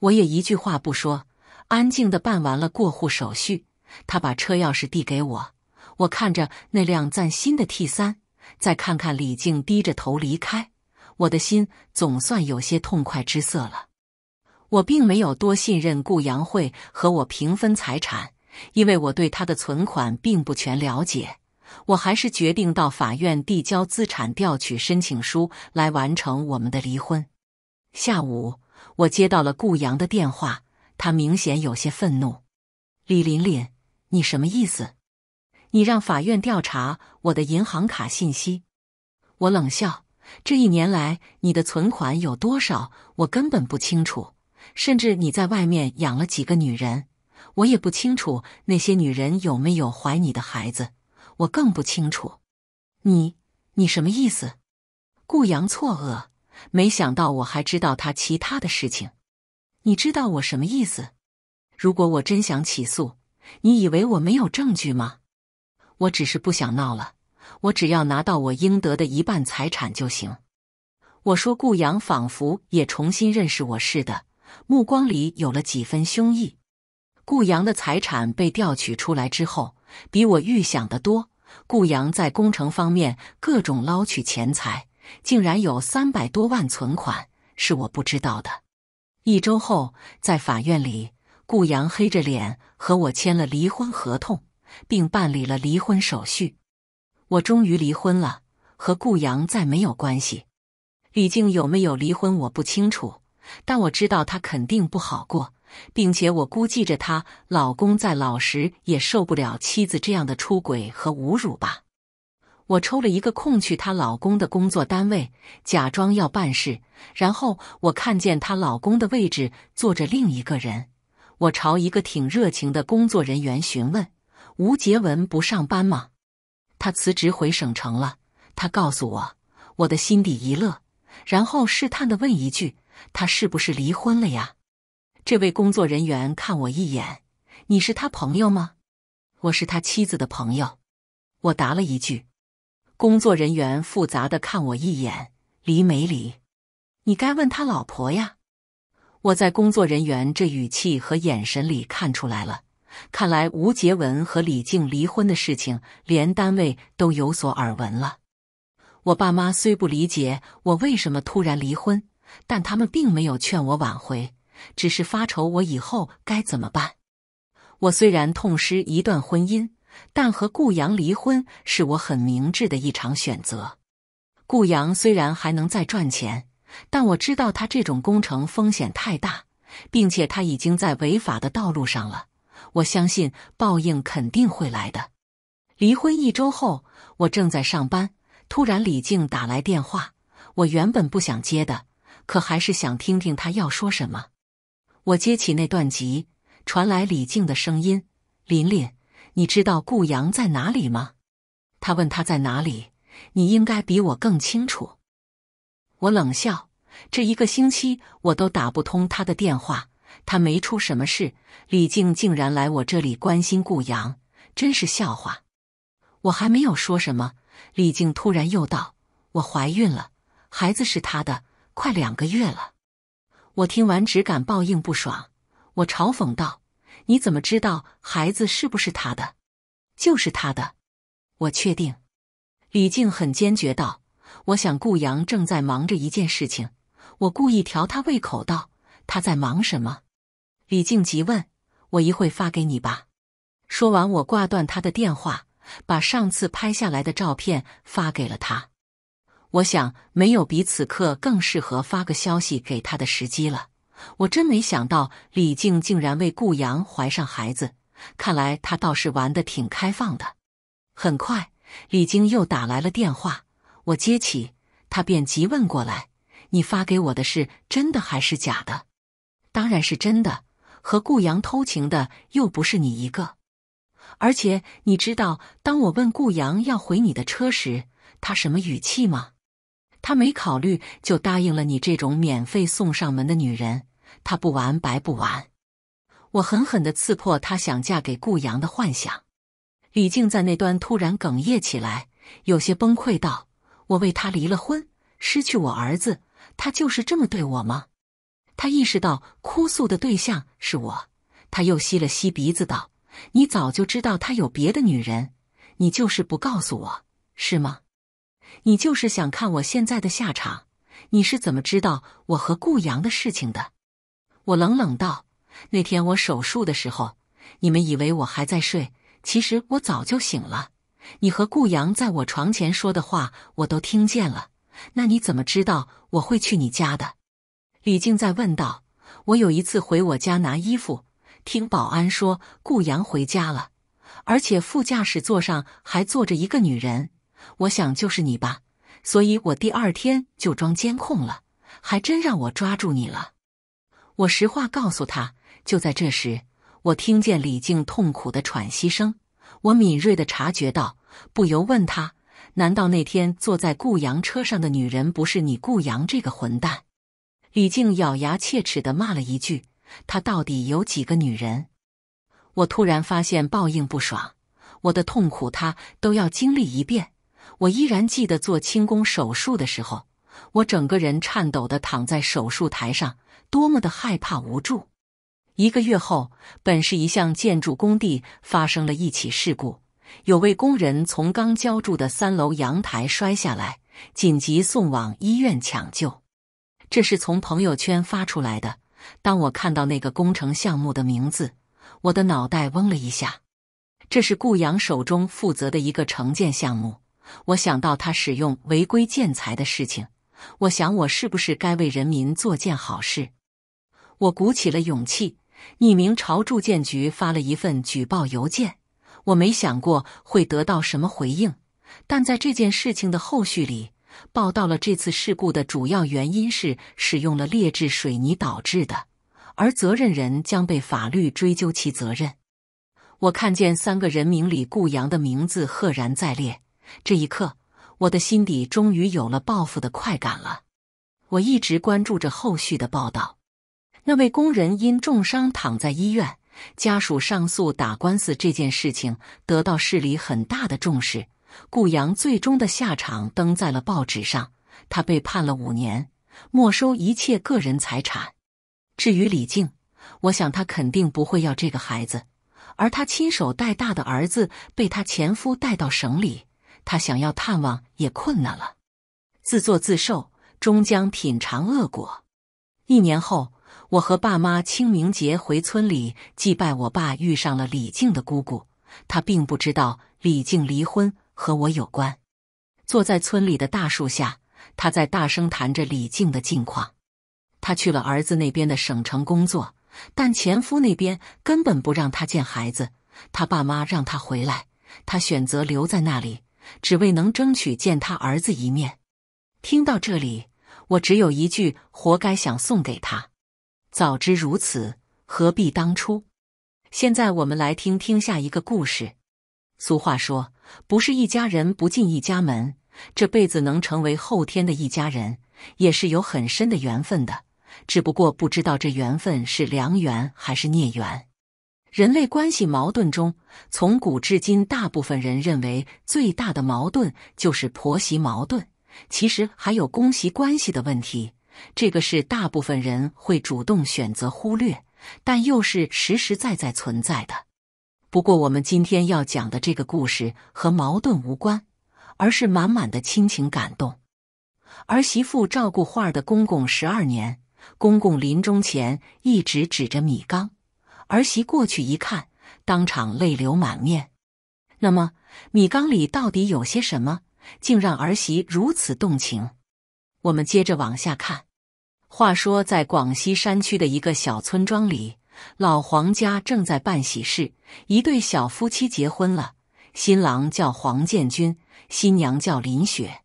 我也一句话不说，安静的办完了过户手续。他把车钥匙递给我，我看着那辆崭新的 T 三，再看看李静低着头离开，我的心总算有些痛快之色了。我并没有多信任顾阳会和我平分财产。因为我对他的存款并不全了解，我还是决定到法院递交资产调取申请书来完成我们的离婚。下午，我接到了顾阳的电话，他明显有些愤怒：“李琳琳，你什么意思？你让法院调查我的银行卡信息？”我冷笑：“这一年来你的存款有多少，我根本不清楚，甚至你在外面养了几个女人。”我也不清楚那些女人有没有怀你的孩子，我更不清楚。你，你什么意思？顾阳错愕，没想到我还知道他其他的事情。你知道我什么意思？如果我真想起诉，你以为我没有证据吗？我只是不想闹了，我只要拿到我应得的一半财产就行。我说，顾阳仿佛也重新认识我似的，目光里有了几分凶意。顾阳的财产被调取出来之后，比我预想的多。顾阳在工程方面各种捞取钱财，竟然有三百多万存款，是我不知道的。一周后，在法院里，顾阳黑着脸和我签了离婚合同，并办理了离婚手续。我终于离婚了，和顾阳再没有关系。李静有没有离婚，我不清楚，但我知道她肯定不好过。并且我估计着她老公在老时也受不了妻子这样的出轨和侮辱吧。我抽了一个空去她老公的工作单位，假装要办事，然后我看见她老公的位置坐着另一个人。我朝一个挺热情的工作人员询问：“吴杰文不上班吗？”他辞职回省城了。他告诉我，我的心底一乐，然后试探的问一句：“他是不是离婚了呀？”这位工作人员看我一眼：“你是他朋友吗？”“我是他妻子的朋友。”我答了一句。工作人员复杂的看我一眼：“离没离？你该问他老婆呀。”我在工作人员这语气和眼神里看出来了。看来吴杰文和李静离婚的事情，连单位都有所耳闻了。我爸妈虽不理解我为什么突然离婚，但他们并没有劝我挽回。只是发愁我以后该怎么办。我虽然痛失一段婚姻，但和顾阳离婚是我很明智的一场选择。顾阳虽然还能再赚钱，但我知道他这种工程风险太大，并且他已经在违法的道路上了。我相信报应肯定会来的。离婚一周后，我正在上班，突然李静打来电话。我原本不想接的，可还是想听听他要说什么。我接起那段集，传来李静的声音：“琳琳，你知道顾阳在哪里吗？”他问他在哪里，你应该比我更清楚。我冷笑，这一个星期我都打不通他的电话。他没出什么事，李静竟然来我这里关心顾阳，真是笑话。我还没有说什么，李静突然又道：“我怀孕了，孩子是他的，快两个月了。”我听完只敢报应不爽。我嘲讽道：“你怎么知道孩子是不是他的？就是他的，我确定。”李静很坚决道：“我想顾阳正在忙着一件事情。”我故意调他胃口道：“他在忙什么？”李静急问：“我一会发给你吧。”说完，我挂断他的电话，把上次拍下来的照片发给了他。我想，没有比此刻更适合发个消息给他的时机了。我真没想到，李静竟然为顾阳怀上孩子。看来他倒是玩的挺开放的。很快，李静又打来了电话，我接起，他便急问过来：“你发给我的是真的还是假的？”“当然是真的。”和顾阳偷情的又不是你一个，而且你知道，当我问顾阳要回你的车时，他什么语气吗？他没考虑就答应了你这种免费送上门的女人，他不玩白不玩。我狠狠的刺破他想嫁给顾阳的幻想。李静在那端突然哽咽起来，有些崩溃道：“我为他离了婚，失去我儿子，他就是这么对我吗？”他意识到哭诉的对象是我，他又吸了吸鼻子道：“你早就知道他有别的女人，你就是不告诉我，是吗？你就是想看我现在的下场？你是怎么知道我和顾阳的事情的？”我冷冷道：“那天我手术的时候，你们以为我还在睡，其实我早就醒了。你和顾阳在我床前说的话，我都听见了。那你怎么知道我会去你家的？”李静在问道：“我有一次回我家拿衣服，听保安说顾阳回家了，而且副驾驶座上还坐着一个女人。我想就是你吧，所以我第二天就装监控了，还真让我抓住你了。”我实话告诉他。就在这时，我听见李静痛苦的喘息声，我敏锐的察觉到，不由问他：“难道那天坐在顾阳车上的女人不是你顾阳这个混蛋？”李静咬牙切齿的骂了一句：“他到底有几个女人？”我突然发现报应不爽，我的痛苦他都要经历一遍。我依然记得做清宫手术的时候，我整个人颤抖的躺在手术台上，多么的害怕无助。一个月后，本市一项建筑工地发生了一起事故，有位工人从刚浇筑的三楼阳台摔下来，紧急送往医院抢救。这是从朋友圈发出来的。当我看到那个工程项目的名字，我的脑袋嗡了一下。这是顾阳手中负责的一个城建项目。我想到他使用违规建材的事情，我想我是不是该为人民做件好事？我鼓起了勇气，匿名朝住建局发了一份举报邮件。我没想过会得到什么回应，但在这件事情的后续里。报道了这次事故的主要原因是使用了劣质水泥导致的，而责任人将被法律追究其责任。我看见三个人名里顾阳的名字赫然在列，这一刻，我的心底终于有了报复的快感了。我一直关注着后续的报道，那位工人因重伤躺在医院，家属上诉打官司这件事情得到市里很大的重视。顾阳最终的下场登在了报纸上，他被判了五年，没收一切个人财产。至于李静，我想她肯定不会要这个孩子，而她亲手带大的儿子被她前夫带到省里，他想要探望也困难了。自作自受，终将品尝恶果。一年后，我和爸妈清明节回村里祭拜我爸，遇上了李静的姑姑，她并不知道李静离婚。和我有关。坐在村里的大树下，他在大声谈着李静的近况。他去了儿子那边的省城工作，但前夫那边根本不让他见孩子。他爸妈让他回来，他选择留在那里，只为能争取见他儿子一面。听到这里，我只有一句：活该！想送给他。早知如此，何必当初？现在我们来听听下一个故事。俗话说，不是一家人不进一家门。这辈子能成为后天的一家人，也是有很深的缘分的，只不过不知道这缘分是良缘还是孽缘。人类关系矛盾中，从古至今，大部分人认为最大的矛盾就是婆媳矛盾。其实还有公媳关系的问题，这个是大部分人会主动选择忽略，但又是实实在在存在的。不过，我们今天要讲的这个故事和矛盾无关，而是满满的亲情感动。儿媳妇照顾花儿的公公十二年，公公临终前一直指着米缸。儿媳过去一看，当场泪流满面。那么，米缸里到底有些什么，竟让儿媳如此动情？我们接着往下看。话说，在广西山区的一个小村庄里，老黄家正在办喜事，一对小夫妻结婚了。新郎叫黄建军，新娘叫林雪。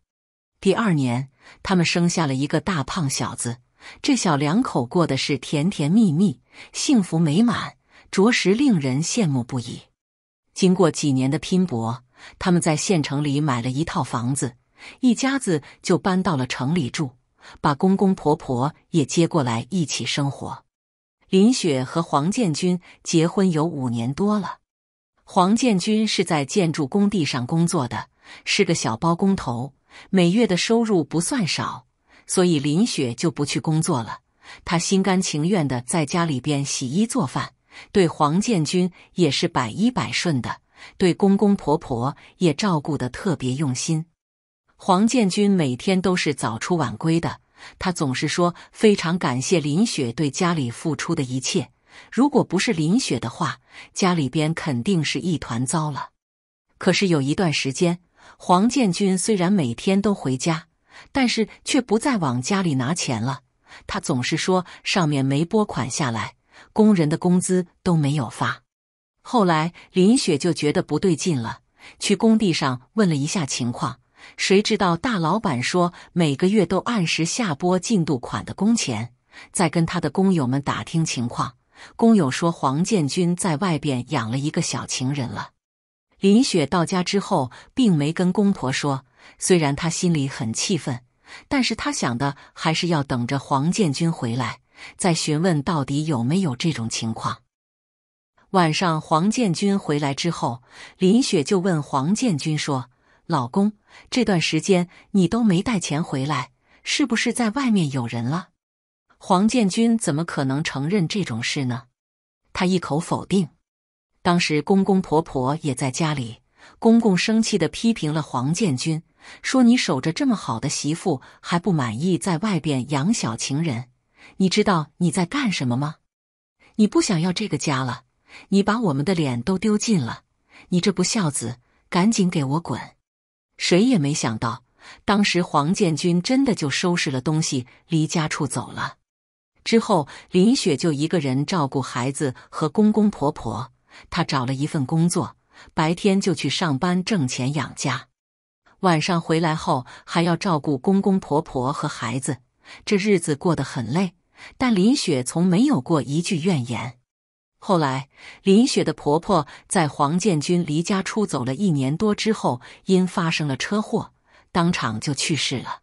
第二年，他们生下了一个大胖小子。这小两口过的是甜甜蜜蜜、幸福美满，着实令人羡慕不已。经过几年的拼搏，他们在县城里买了一套房子，一家子就搬到了城里住，把公公婆婆也接过来一起生活。林雪和黄建军结婚有五年多了。黄建军是在建筑工地上工作的，是个小包工头，每月的收入不算少。所以林雪就不去工作了，她心甘情愿的在家里边洗衣做饭，对黄建军也是百依百顺的，对公公婆婆也照顾的特别用心。黄建军每天都是早出晚归的，他总是说非常感谢林雪对家里付出的一切，如果不是林雪的话，家里边肯定是一团糟了。可是有一段时间，黄建军虽然每天都回家。但是却不再往家里拿钱了。他总是说上面没拨款下来，工人的工资都没有发。后来林雪就觉得不对劲了，去工地上问了一下情况，谁知道大老板说每个月都按时下拨进度款的工钱。再跟他的工友们打听情况，工友说黄建军在外边养了一个小情人了。林雪到家之后，并没跟公婆说。虽然他心里很气愤，但是他想的还是要等着黄建军回来，再询问到底有没有这种情况。晚上，黄建军回来之后，林雪就问黄建军说：“老公，这段时间你都没带钱回来，是不是在外面有人了？”黄建军怎么可能承认这种事呢？他一口否定。当时公公婆婆也在家里，公公生气的批评了黄建军。说你守着这么好的媳妇还不满意，在外边养小情人，你知道你在干什么吗？你不想要这个家了，你把我们的脸都丢尽了，你这不孝子，赶紧给我滚！谁也没想到，当时黄建军真的就收拾了东西离家出走了。之后，林雪就一个人照顾孩子和公公婆婆，她找了一份工作，白天就去上班挣钱养家。晚上回来后还要照顾公公婆婆和孩子，这日子过得很累。但林雪从没有过一句怨言。后来，林雪的婆婆在黄建军离家出走了一年多之后，因发生了车祸，当场就去世了。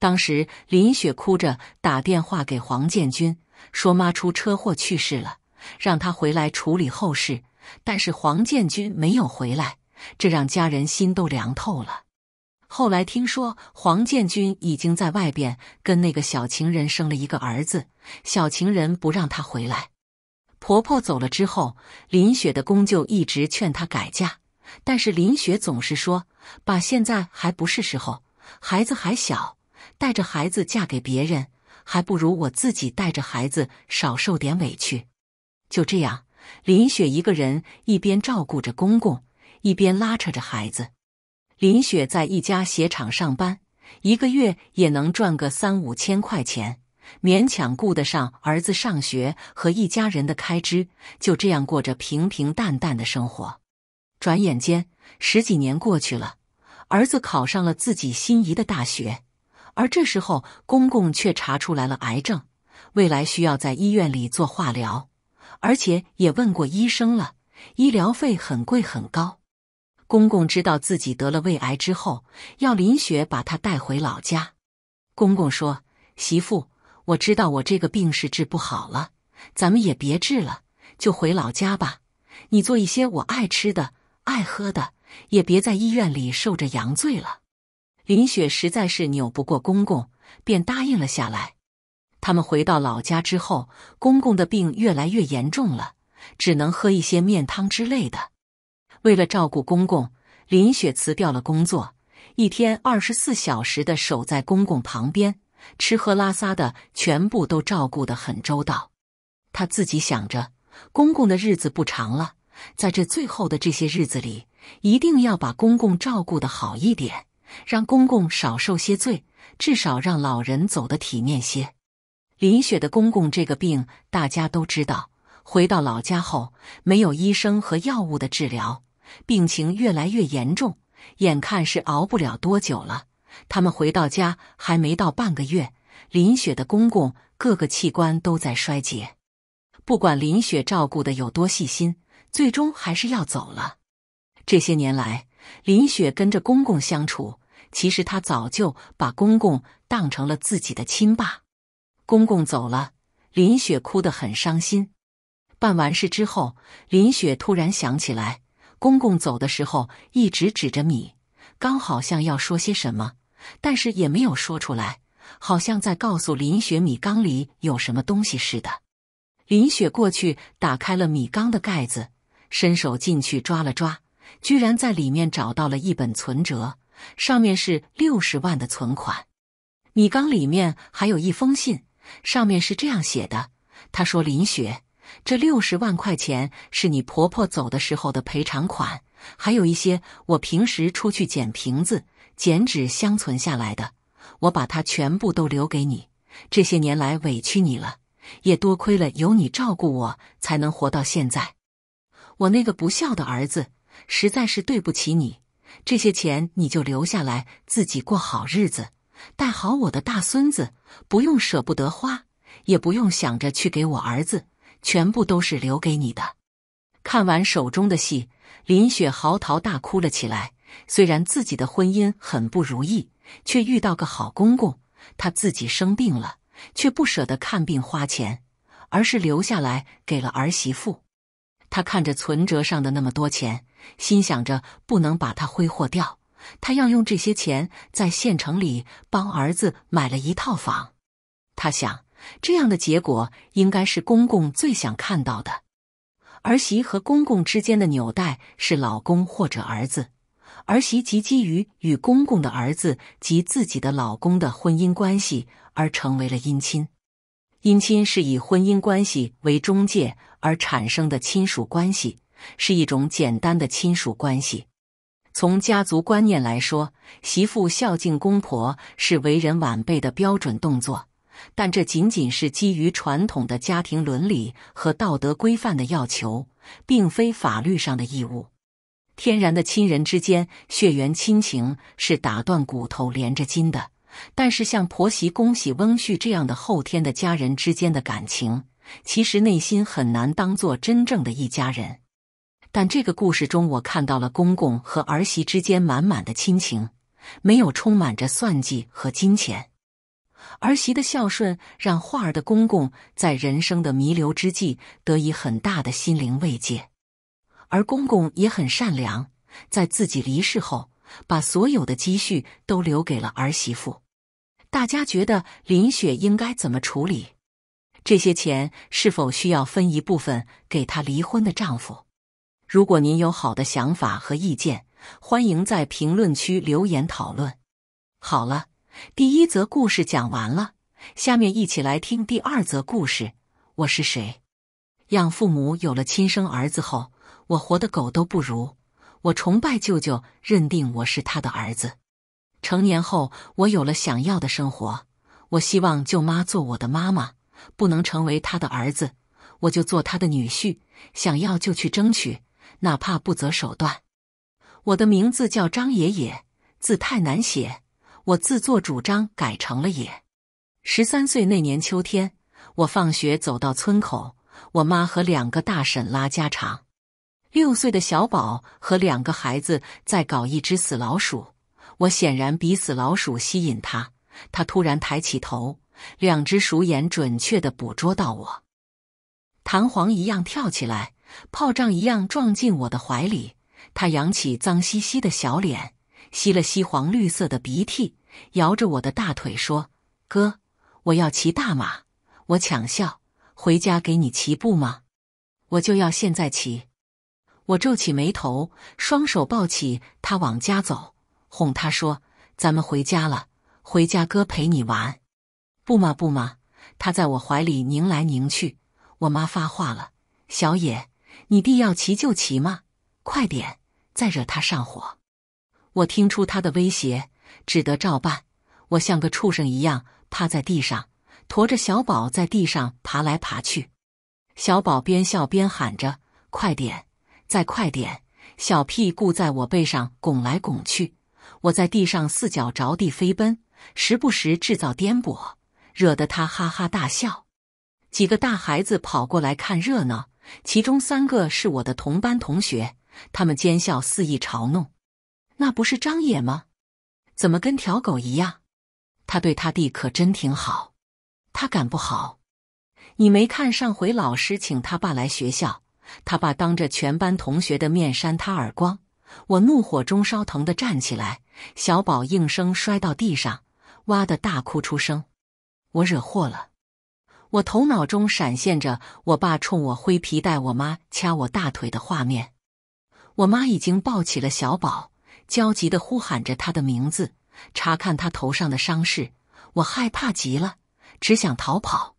当时，林雪哭着打电话给黄建军，说妈出车祸去世了，让他回来处理后事。但是黄建军没有回来，这让家人心都凉透了。后来听说黄建军已经在外边跟那个小情人生了一个儿子，小情人不让他回来。婆婆走了之后，林雪的公舅一直劝她改嫁，但是林雪总是说：“爸，现在还不是时候，孩子还小，带着孩子嫁给别人，还不如我自己带着孩子少受点委屈。”就这样，林雪一个人一边照顾着公公，一边拉扯着孩子。林雪在一家鞋厂上班，一个月也能赚个三五千块钱，勉强顾得上儿子上学和一家人的开支，就这样过着平平淡淡的生活。转眼间，十几年过去了，儿子考上了自己心仪的大学，而这时候公公却查出来了癌症，未来需要在医院里做化疗，而且也问过医生了，医疗费很贵很高。公公知道自己得了胃癌之后，要林雪把他带回老家。公公说：“媳妇，我知道我这个病是治不好了，咱们也别治了，就回老家吧。你做一些我爱吃的、爱喝的，也别在医院里受着洋罪了。”林雪实在是扭不过公公，便答应了下来。他们回到老家之后，公公的病越来越严重了，只能喝一些面汤之类的。为了照顾公公，林雪辞掉了工作，一天二十四小时的守在公公旁边，吃喝拉撒的全部都照顾得很周到。她自己想着，公公的日子不长了，在这最后的这些日子里，一定要把公公照顾得好一点，让公公少受些罪，至少让老人走得体面些。林雪的公公这个病大家都知道，回到老家后没有医生和药物的治疗，病情越来越严重，眼看是熬不了多久了。他们回到家还没到半个月，林雪的公公各个器官都在衰竭。不管林雪照顾的有多细心，最终还是要走了。这些年来，林雪跟着公公相处，其实她早就把公公当成了自己的亲爸。公公走了，林雪哭得很伤心。办完事之后，林雪突然想起来，公公走的时候一直指着米，刚好像要说些什么，但是也没有说出来，好像在告诉林雪米缸里有什么东西似的。林雪过去打开了米缸的盖子，伸手进去抓了抓，居然在里面找到了一本存折，上面是六十万的存款。米缸里面还有一封信。上面是这样写的：“他说，林雪，这六十万块钱是你婆婆走的时候的赔偿款，还有一些我平时出去捡瓶子、捡纸相存下来的，我把它全部都留给你。这些年来委屈你了，也多亏了有你照顾我，才能活到现在。我那个不孝的儿子，实在是对不起你。这些钱你就留下来，自己过好日子。”带好我的大孙子，不用舍不得花，也不用想着去给我儿子，全部都是留给你的。看完手中的戏，林雪嚎啕大哭了起来。虽然自己的婚姻很不如意，却遇到个好公公。她自己生病了，却不舍得看病花钱，而是留下来给了儿媳妇。她看着存折上的那么多钱，心想着不能把它挥霍掉。他要用这些钱在县城里帮儿子买了一套房。他想，这样的结果应该是公公最想看到的。儿媳和公公之间的纽带是老公或者儿子，儿媳即基于与公公的儿子及自己的老公的婚姻关系而成为了姻亲。姻亲是以婚姻关系为中介而产生的亲属关系，是一种简单的亲属关系。从家族观念来说，媳妇孝敬公婆是为人晚辈的标准动作，但这仅仅是基于传统的家庭伦理和道德规范的要求，并非法律上的义务。天然的亲人之间血缘亲情是打断骨头连着筋的，但是像婆媳、公喜、翁婿这样的后天的家人之间的感情，其实内心很难当做真正的一家人。但这个故事中，我看到了公公和儿媳之间满满的亲情，没有充满着算计和金钱。儿媳的孝顺让画儿的公公在人生的弥留之际得以很大的心灵慰藉，而公公也很善良，在自己离世后，把所有的积蓄都留给了儿媳妇。大家觉得林雪应该怎么处理？这些钱是否需要分一部分给她离婚的丈夫？如果您有好的想法和意见，欢迎在评论区留言讨论。好了，第一则故事讲完了，下面一起来听第二则故事。我是谁？养父母有了亲生儿子后，我活的狗都不如。我崇拜舅舅，认定我是他的儿子。成年后，我有了想要的生活。我希望舅妈做我的妈妈，不能成为他的儿子，我就做他的女婿。想要就去争取。哪怕不择手段，我的名字叫张爷爷，字太难写，我自作主张改成了也。十三岁那年秋天，我放学走到村口，我妈和两个大婶拉家常。六岁的小宝和两个孩子在搞一只死老鼠，我显然比死老鼠吸引他，他突然抬起头，两只鼠眼准确的捕捉到我，弹簧一样跳起来，炮仗一样撞进我的怀里。他扬起脏兮兮的小脸，吸了吸黄绿色的鼻涕，摇着我的大腿说：“哥，我要骑大马。”我抢笑：“回家给你骑步吗？我就要现在骑。”我皱起眉头，双手抱起他往家走，哄他说：“咱们回家了，回家哥陪你玩。”不嘛不嘛，他在我怀里拧来拧去。我妈发话了：“小野，你弟要骑就骑嘛，快点，再惹他上火。”我听出他的威胁，只得照办。我像个畜生一样趴在地上，驮着小宝在地上爬来爬去。小宝边笑边喊着：“快点！”再快点！小屁股在我背上拱来拱去，我在地上四脚着地飞奔，时不时制造颠簸，惹得他哈哈大笑。几个大孩子跑过来看热闹，其中三个是我的同班同学，他们奸笑肆意嘲弄：“那不是张野吗？怎么跟条狗一样？他对他弟可真挺好，他敢不好？你没看上回老师请他爸来学校？”他爸当着全班同学的面扇他耳光，我怒火中烧，疼的站起来，小宝应声摔到地上，哇的大哭出声。我惹祸了。我头脑中闪现着我爸冲我挥皮带，我妈掐我大腿的画面。我妈已经抱起了小宝，焦急的呼喊着他的名字，查看他头上的伤势。我害怕极了，只想逃跑。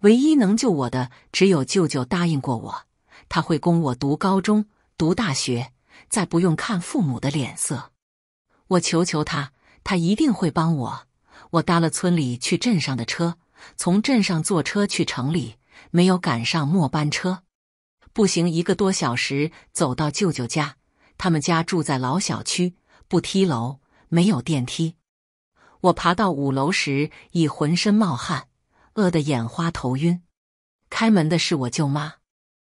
唯一能救我的，只有舅舅答应过我。他会供我读高中、读大学，再不用看父母的脸色。我求求他，他一定会帮我。我搭了村里去镇上的车，从镇上坐车去城里，没有赶上末班车，步行一个多小时走到舅舅家。他们家住在老小区，不梯楼，没有电梯。我爬到五楼时已浑身冒汗，饿得眼花头晕。开门的是我舅妈。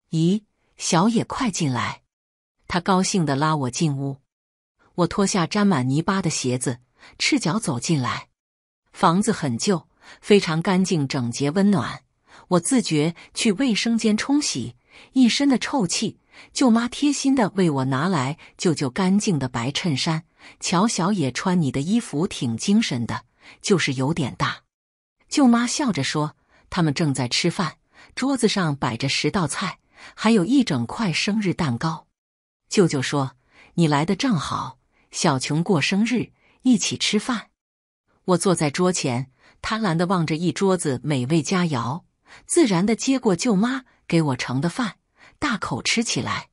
咦？小野，快进来！他高兴地拉我进屋。我脱下沾满泥巴的鞋子，赤脚走进来。房子很旧，非常干净整洁、温暖。我自觉去卫生间冲洗，一身的臭气。舅妈贴心地为我拿来舅舅干净的白衬衫。乔，小野穿你的衣服挺精神的，就是有点大。舅妈笑着说：“他们正在吃饭，桌子上摆着十道菜。”还有一整块生日蛋糕，舅舅说：“你来的正好，小琼过生日，一起吃饭。”我坐在桌前，贪婪的望着一桌子美味佳肴，自然的接过舅妈给我盛的饭，大口吃起来。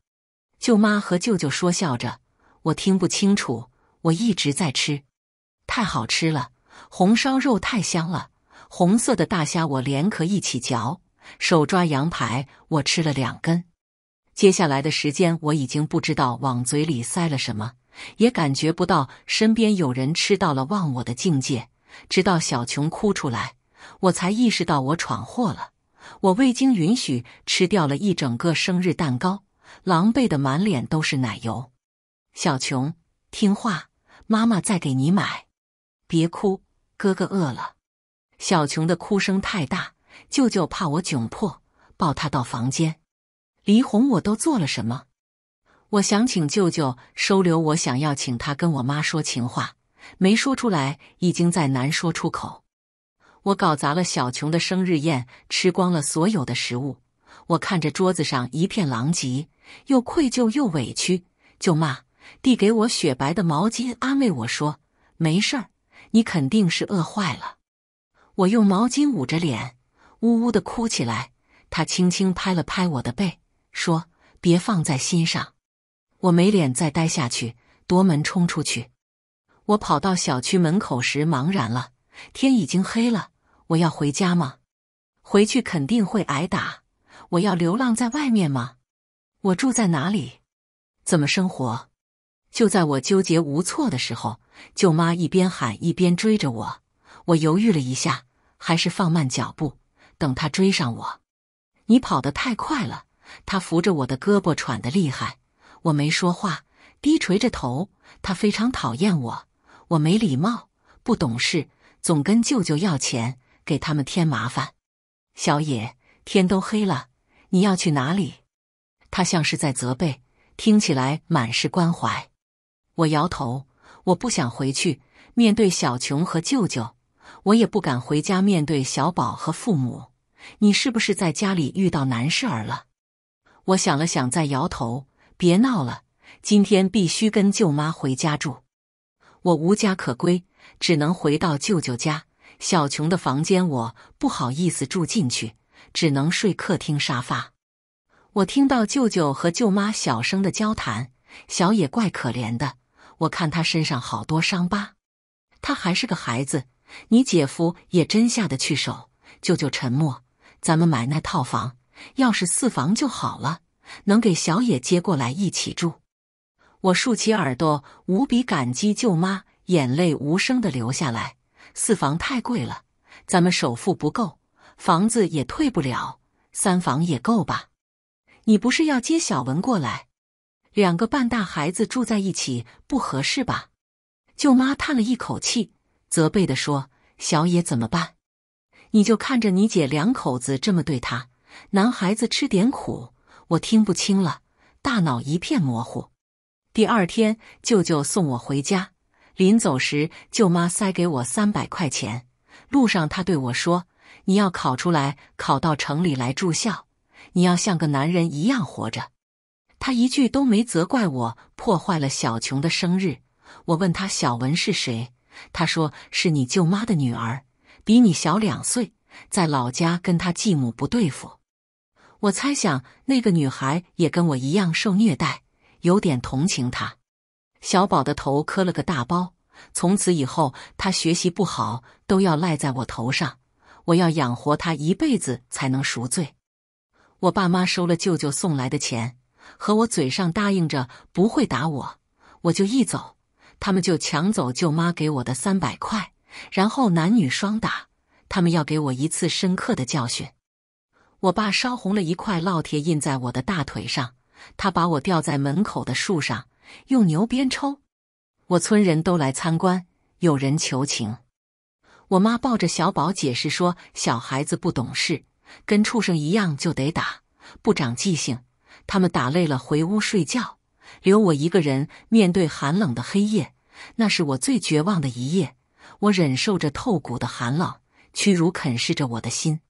舅妈和舅舅说笑着，我听不清楚。我一直在吃，太好吃了，红烧肉太香了，红色的大虾我连壳一起嚼。手抓羊排，我吃了两根。接下来的时间，我已经不知道往嘴里塞了什么，也感觉不到身边有人吃到了忘我的境界。直到小琼哭出来，我才意识到我闯祸了。我未经允许吃掉了一整个生日蛋糕，狼狈的满脸都是奶油。小琼，听话，妈妈再给你买。别哭，哥哥饿了。小琼的哭声太大。舅舅怕我窘迫，抱他到房间。黎红，我都做了什么？我想请舅舅收留我，想要请他跟我妈说情话，没说出来，已经在难说出口。我搞砸了小琼的生日宴，吃光了所有的食物。我看着桌子上一片狼藉，又愧疚又委屈。舅妈递给我雪白的毛巾，安慰我说：“没事儿，你肯定是饿坏了。”我用毛巾捂着脸。呜呜的哭起来，他轻轻拍了拍我的背，说：“别放在心上。”我没脸再待下去，夺门冲出去。我跑到小区门口时茫然了，天已经黑了。我要回家吗？回去肯定会挨打。我要流浪在外面吗？我住在哪里？怎么生活？就在我纠结无措的时候，舅妈一边喊一边追着我。我犹豫了一下，还是放慢脚步。等他追上我，你跑得太快了。他扶着我的胳膊，喘得厉害。我没说话，低垂着头。他非常讨厌我，我没礼貌，不懂事，总跟舅舅要钱，给他们添麻烦。小野，天都黑了，你要去哪里？他像是在责备，听起来满是关怀。我摇头，我不想回去面对小琼和舅舅，我也不敢回家面对小宝和父母。你是不是在家里遇到难事儿了？我想了想，再摇头。别闹了，今天必须跟舅妈回家住。我无家可归，只能回到舅舅家。小琼的房间我不好意思住进去，只能睡客厅沙发。我听到舅舅和舅妈小声的交谈。小野怪可怜的，我看他身上好多伤疤。他还是个孩子，你姐夫也真下得去手。舅舅沉默。咱们买那套房，要是四房就好了，能给小野接过来一起住。我竖起耳朵，无比感激舅妈，眼泪无声的流下来。四房太贵了，咱们首付不够，房子也退不了。三房也够吧？你不是要接小文过来？两个半大孩子住在一起不合适吧？舅妈叹了一口气，责备的说：“小野怎么办？你就看着你姐两口子这么对他，男孩子吃点苦。”我听不清了，大脑一片模糊。第二天，舅舅送我回家。临走时，舅妈塞给我三百块钱。路上，她对我说：“你要考出来，考到城里来住校，你要像个男人一样活着。”他一句都没责怪我破坏了小琼的生日。我问他小文是谁，他说是你舅妈的女儿，比你小两岁，在老家跟他继母不对付。我猜想那个女孩也跟我一样受虐待，有点同情她。小宝的头磕了个大包，从此以后他学习不好都要赖在我头上，我要养活他一辈子才能赎罪。我爸妈收了舅舅送来的钱，和我嘴上答应着不会打我，我就一走，他们就抢走舅妈给我的三百块，然后男女双打，他们要给我一次深刻的教训。我爸烧红了一块烙铁印在我的大腿上，他把我吊在门口的树上。用牛鞭抽，我村人都来参观，有人求情。我妈抱着小宝解释说：“小孩子不懂事，跟畜生一样就得打，不长记性。他们打累了回屋睡觉，留我一个人面对寒冷的黑夜。那是我最绝望的一夜。我忍受着透骨的寒冷，屈辱啃噬着我的心。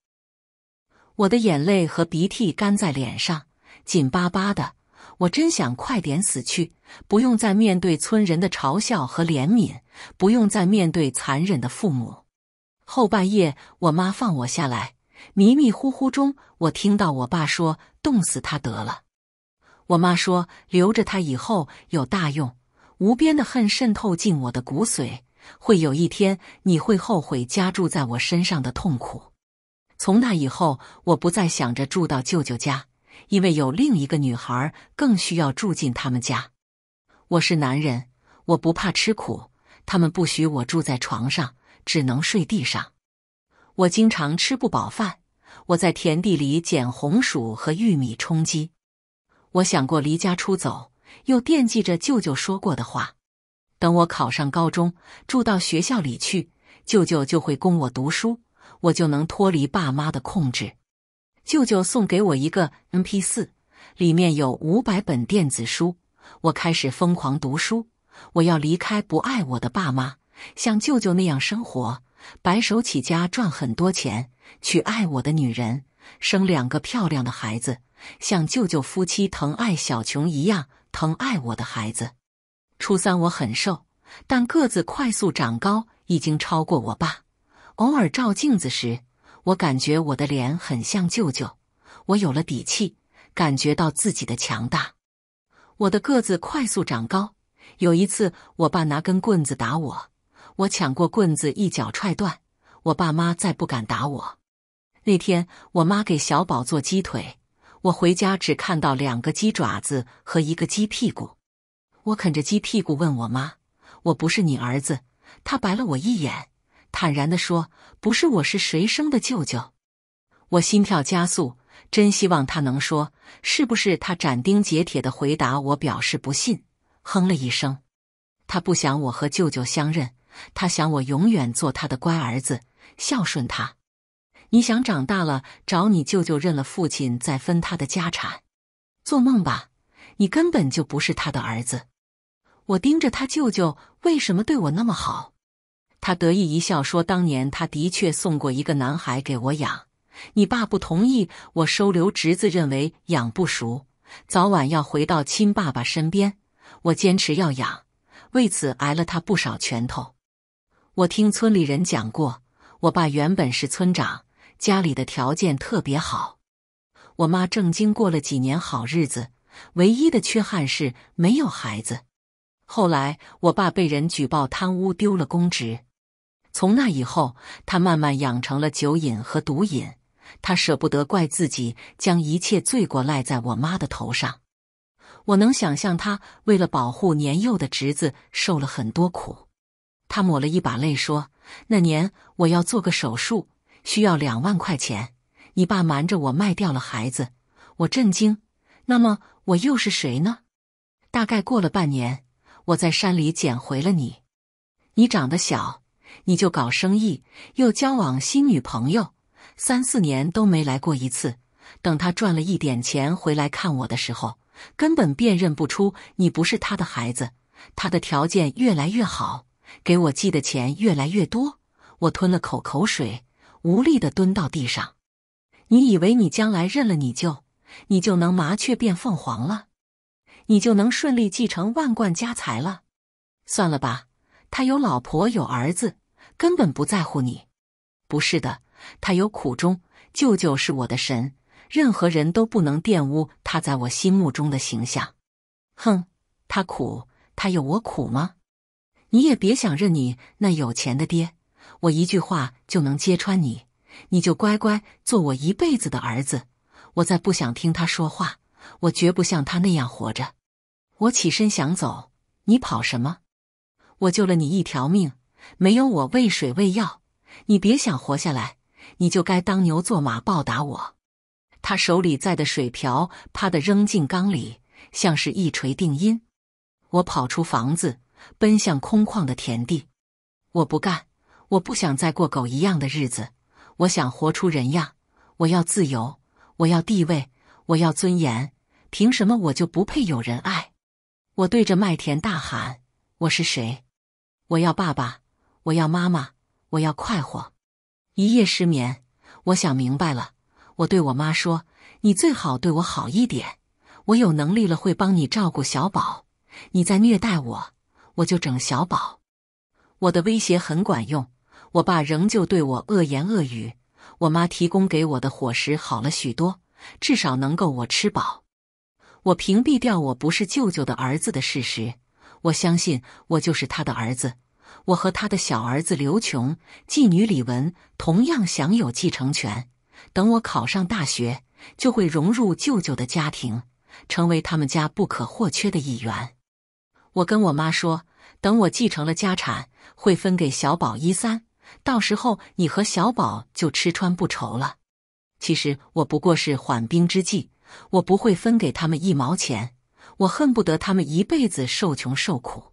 我的眼泪和鼻涕干在脸上，紧巴巴的。”我真想快点死去，不用再面对村人的嘲笑和怜悯，不用再面对残忍的父母。后半夜，我妈放我下来，迷迷糊糊中，我听到我爸说：“冻死他得了。”我妈说：“留着他以后有大用。”无边的恨渗透进我的骨髓，会有一天你会后悔加注在我身上的痛苦。从那以后，我不再想着住到舅舅家。因为有另一个女孩更需要住进他们家。我是男人，我不怕吃苦。他们不许我住在床上，只能睡地上。我经常吃不饱饭。我在田地里捡红薯和玉米充饥。我想过离家出走，又惦记着舅舅说过的话。等我考上高中，住到学校里去，舅舅就会供我读书，我就能脱离爸妈的控制。舅舅送给我一个 M P 四，里面有五百本电子书。我开始疯狂读书。我要离开不爱我的爸妈，像舅舅那样生活，白手起家赚很多钱，娶爱我的女人，生两个漂亮的孩子，像舅舅夫妻疼爱小琼一样疼爱我的孩子。初三我很瘦，但个子快速长高，已经超过我爸。偶尔照镜子时。我感觉我的脸很像舅舅，我有了底气，感觉到自己的强大。我的个子快速长高。有一次，我爸拿根棍子打我，我抢过棍子一脚踹断，我爸妈再不敢打我。那天，我妈给小宝做鸡腿，我回家只看到两个鸡爪子和一个鸡屁股。我啃着鸡屁股问我妈：“我不是你儿子？”她白了我一眼。坦然地说：“不是我，是谁生的舅舅？”我心跳加速，真希望他能说是不是他斩钉截铁的回答。我表示不信，哼了一声。他不想我和舅舅相认，他想我永远做他的乖儿子，孝顺他。你想长大了找你舅舅认了父亲，再分他的家产？做梦吧！你根本就不是他的儿子。我盯着他舅舅为什么对我那么好。他得意一笑说：“当年他的确送过一个男孩给我养，你爸不同意我收留侄子，认为养不熟，早晚要回到亲爸爸身边。我坚持要养，为此挨了他不少拳头。我听村里人讲过，我爸原本是村长，家里的条件特别好。我妈正经过了几年好日子，唯一的缺憾是没有孩子。后来我爸被人举报贪污，丢了公职。”从那以后，他慢慢养成了酒瘾和毒瘾。他舍不得怪自己，将一切罪过赖在我妈的头上。我能想象他为了保护年幼的侄子，受了很多苦。他抹了一把泪说：“那年我要做个手术，需要两万块钱。你爸瞒着我卖掉了孩子。”我震惊。那么我又是谁呢？大概过了半年，我在山里捡回了你。你长得小。你就搞生意，又交往新女朋友，三四年都没来过一次。等他赚了一点钱回来看我的时候，根本辨认不出你不是他的孩子。他的条件越来越好，给我寄的钱越来越多。我吞了口口水，无力的蹲到地上。你以为你将来认了你舅，你就能麻雀变凤凰了？你就能顺利继承万贯家财了？算了吧，他有老婆有儿子。根本不在乎你，不是的，他有苦衷。舅舅是我的神，任何人都不能玷污他在我心目中的形象。哼，他苦，他有我苦吗？你也别想认你那有钱的爹，我一句话就能揭穿你，你就乖乖做我一辈子的儿子。我再不想听他说话，我绝不像他那样活着。我起身想走，你跑什么？我救了你一条命。没有我喂水喂药，你别想活下来，你就该当牛做马报答我。他手里载的水瓢啪的扔进缸里，像是一锤定音。我跑出房子，奔向空旷的田地。我不干，我不想再过狗一样的日子。我想活出人样。我要自由，我要地位，我要尊严。凭什么我就不配有人爱？我对着麦田大喊：“我是谁？我要爸爸。”我要妈妈，我要快活。一夜失眠，我想明白了。我对我妈说：“你最好对我好一点，我有能力了会帮你照顾小宝。你再虐待我，我就整小宝。”我的威胁很管用，我爸仍旧对我恶言恶语。我妈提供给我的伙食好了许多，至少能够我吃饱。我屏蔽掉我不是舅舅的儿子的事实，我相信我就是他的儿子。我和他的小儿子刘琼、继女李文同样享有继承权。等我考上大学，就会融入舅舅的家庭，成为他们家不可或缺的一员。我跟我妈说，等我继承了家产，会分给小宝一三，到时候你和小宝就吃穿不愁了。其实我不过是缓兵之计，我不会分给他们一毛钱，我恨不得他们一辈子受穷受苦。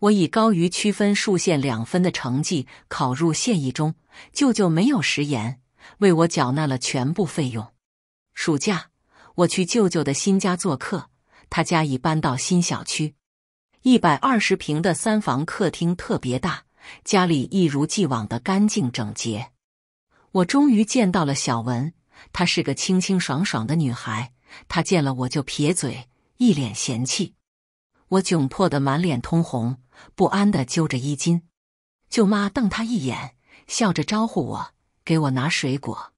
我以高于区分数线两分的成绩考入县一中，舅舅没有食言，为我缴纳了全部费用。暑假，我去舅舅的新家做客，他家已搬到新小区，一百二十平的三房客厅特别大，家里一如既往的干净整洁。我终于见到了小文，她是个清清爽爽的女孩，她见了我就撇嘴，一脸嫌弃。我窘迫的满脸通红。不安的揪着衣襟，舅妈瞪他一眼，笑着招呼我给我拿水果。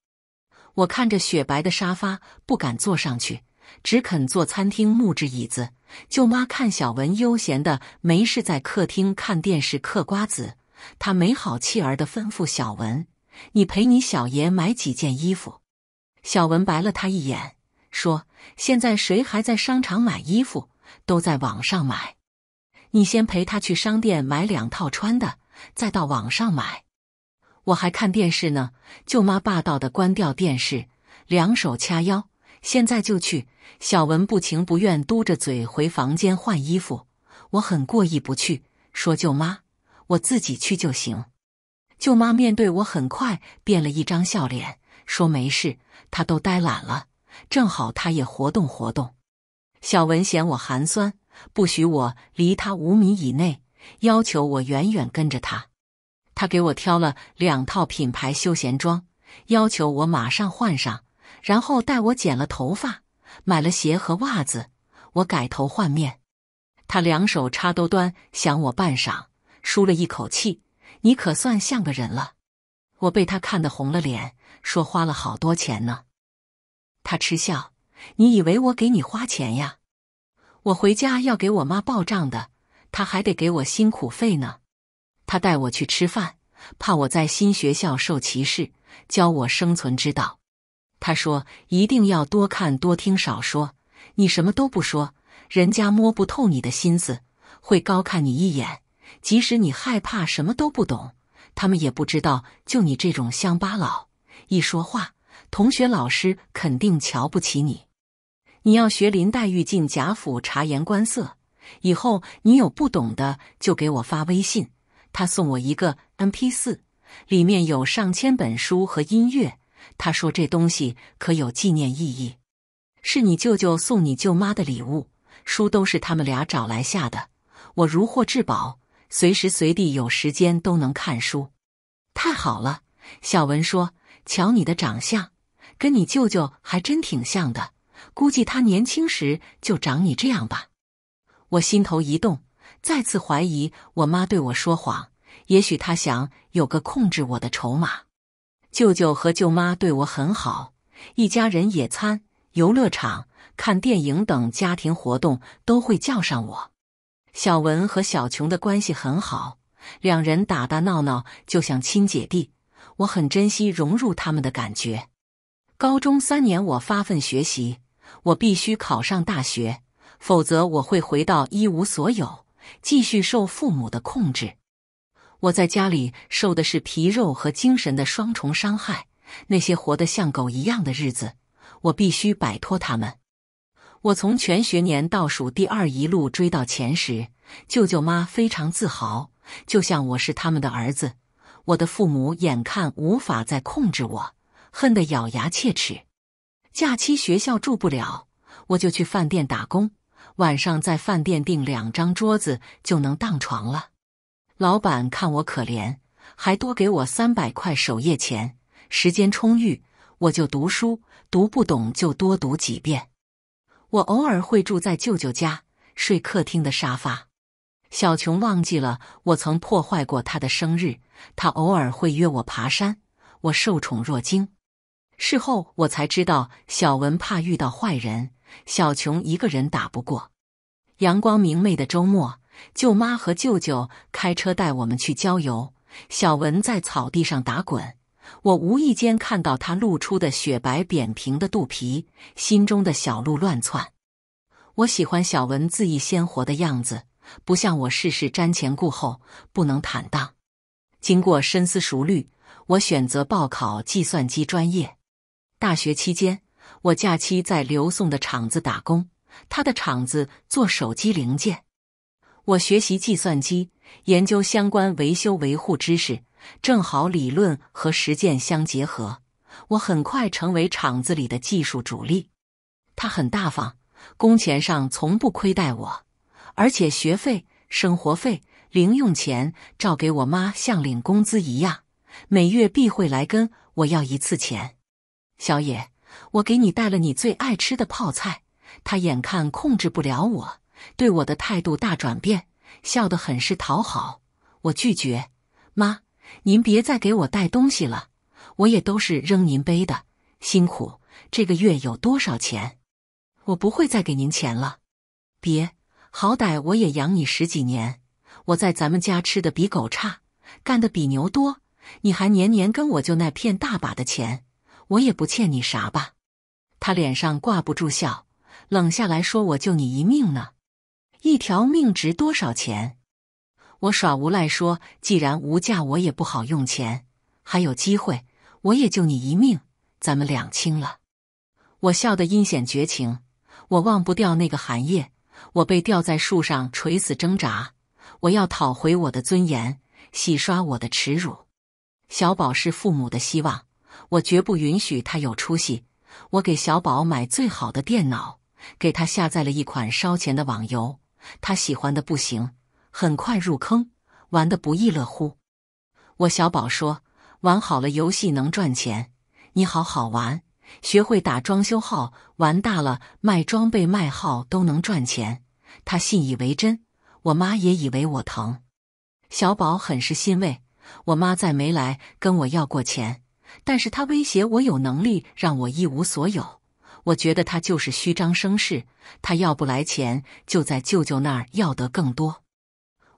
我看着雪白的沙发，不敢坐上去，只肯坐餐厅木质椅子。舅妈看小文悠闲的没事在客厅看电视嗑瓜子，她没好气儿的吩咐小文：“你陪你小爷买几件衣服。”小文白了他一眼，说：“现在谁还在商场买衣服？都在网上买。”你先陪他去商店买两套穿的，再到网上买。我还看电视呢。舅妈霸道的关掉电视，两手掐腰。现在就去。小文不情不愿，嘟着嘴回房间换衣服。我很过意不去，说：“舅妈，我自己去就行。舅妈面对我，很快变了一张笑脸，说：“没事，他都呆懒了，正好他也活动活动。”小文嫌我寒酸，不许我离他五米以内，要求我远远跟着他。他给我挑了两套品牌休闲装，要求我马上换上，然后带我剪了头发，买了鞋和袜子。我改头换面，他两手插兜端，想我半晌，舒了一口气。你可算像个人了。我被他看得红了脸，说花了好多钱呢。他嗤笑：“你以为我给你花钱呀？我回家要给我妈报账的，他还得给我辛苦费呢。”他带我去吃饭，怕我在新学校受歧视，教我生存之道。他说：“一定要多看多听少说，你什么都不说，人家摸不透你的心思，会高看你一眼。”即使你害怕什么都不懂，他们也不知道。就你这种乡巴佬，一说话，同学老师肯定瞧不起你。你要学林黛玉进贾府察言观色，以后你有不懂的就给我发微信。他送我一个 M P 四，里面有上千本书和音乐。他说这东西可有纪念意义，是你舅舅送你舅妈的礼物。书都是他们俩找来下的，我如获至宝。随时随地有时间都能看书，太好了。小文说：“瞧你的长相，跟你舅舅还真挺像的。估计他年轻时就长你这样吧。”我心头一动，再次怀疑我妈对我说谎。也许她想有个控制我的筹码。舅舅和舅妈对我很好，一家人野餐、游乐场、看电影等家庭活动都会叫上我。小文和小琼的关系很好，两人打打闹闹就像亲姐弟，我很珍惜融入他们的感觉。高中三年，我发奋学习，我必须考上大学，否则我会回到一无所有，继续受父母的控制。我在家里受的是皮肉和精神的双重伤害，那些活得像狗一样的日子，我必须摆脱他们。我从全学年倒数第二一路追到前十，舅舅妈非常自豪，就像我是他们的儿子。我的父母眼看无法再控制我，恨得咬牙切齿。假期学校住不了，我就去饭店打工，晚上在饭店订两张桌子就能当床了。老板看我可怜，还多给我三百块守夜钱。时间充裕，我就读书，读不懂就多读几遍。我偶尔会住在舅舅家，睡客厅的沙发。小琼忘记了我曾破坏过她的生日，她偶尔会约我爬山，我受宠若惊。事后我才知道，小文怕遇到坏人，小琼一个人打不过。阳光明媚的周末，舅妈和舅舅开车带我们去郊游，小文在草地上打滚。我无意间看到他露出的雪白扁平的肚皮，心中的小鹿乱窜。我喜欢小文恣意鲜活的样子，不像我事事瞻前顾后，不能坦荡。经过深思熟虑，我选择报考计算机专业。大学期间，我假期在刘宋的厂子打工，他的厂子做手机零件。我学习计算机，研究相关维修维护知识。正好理论和实践相结合，我很快成为厂子里的技术主力。他很大方，工钱上从不亏待我，而且学费、生活费、零用钱照给我妈像领工资一样，每月必会来跟我要一次钱。小野，我给你带了你最爱吃的泡菜。他眼看控制不了我，对我的态度大转变，笑得很是讨好。我拒绝，妈。您别再给我带东西了，我也都是扔您背的，辛苦。这个月有多少钱？我不会再给您钱了。别，好歹我也养你十几年，我在咱们家吃的比狗差，干的比牛多，你还年年跟我就那骗大把的钱，我也不欠你啥吧？他脸上挂不住笑，冷下来说：“我救你一命呢，一条命值多少钱？”我耍无赖说：“既然无价，我也不好用钱。还有机会，我也救你一命，咱们两清了。”我笑得阴险绝情。我忘不掉那个寒夜，我被吊在树上垂死挣扎。我要讨回我的尊严，洗刷我的耻辱。小宝是父母的希望，我绝不允许他有出息。我给小宝买最好的电脑，给他下载了一款烧钱的网游，他喜欢的不行，很快入坑，玩的不亦乐乎。我小宝说，玩好了游戏能赚钱，你好好玩，学会打装修号，玩大了卖装备卖号都能赚钱。他信以为真，我妈也以为我疼。小宝很是欣慰。我妈再没来跟我要过钱。但是他威胁我有能力让我一无所有，我觉得他就是虚张声势。他要不来钱，就在舅舅那儿要得更多。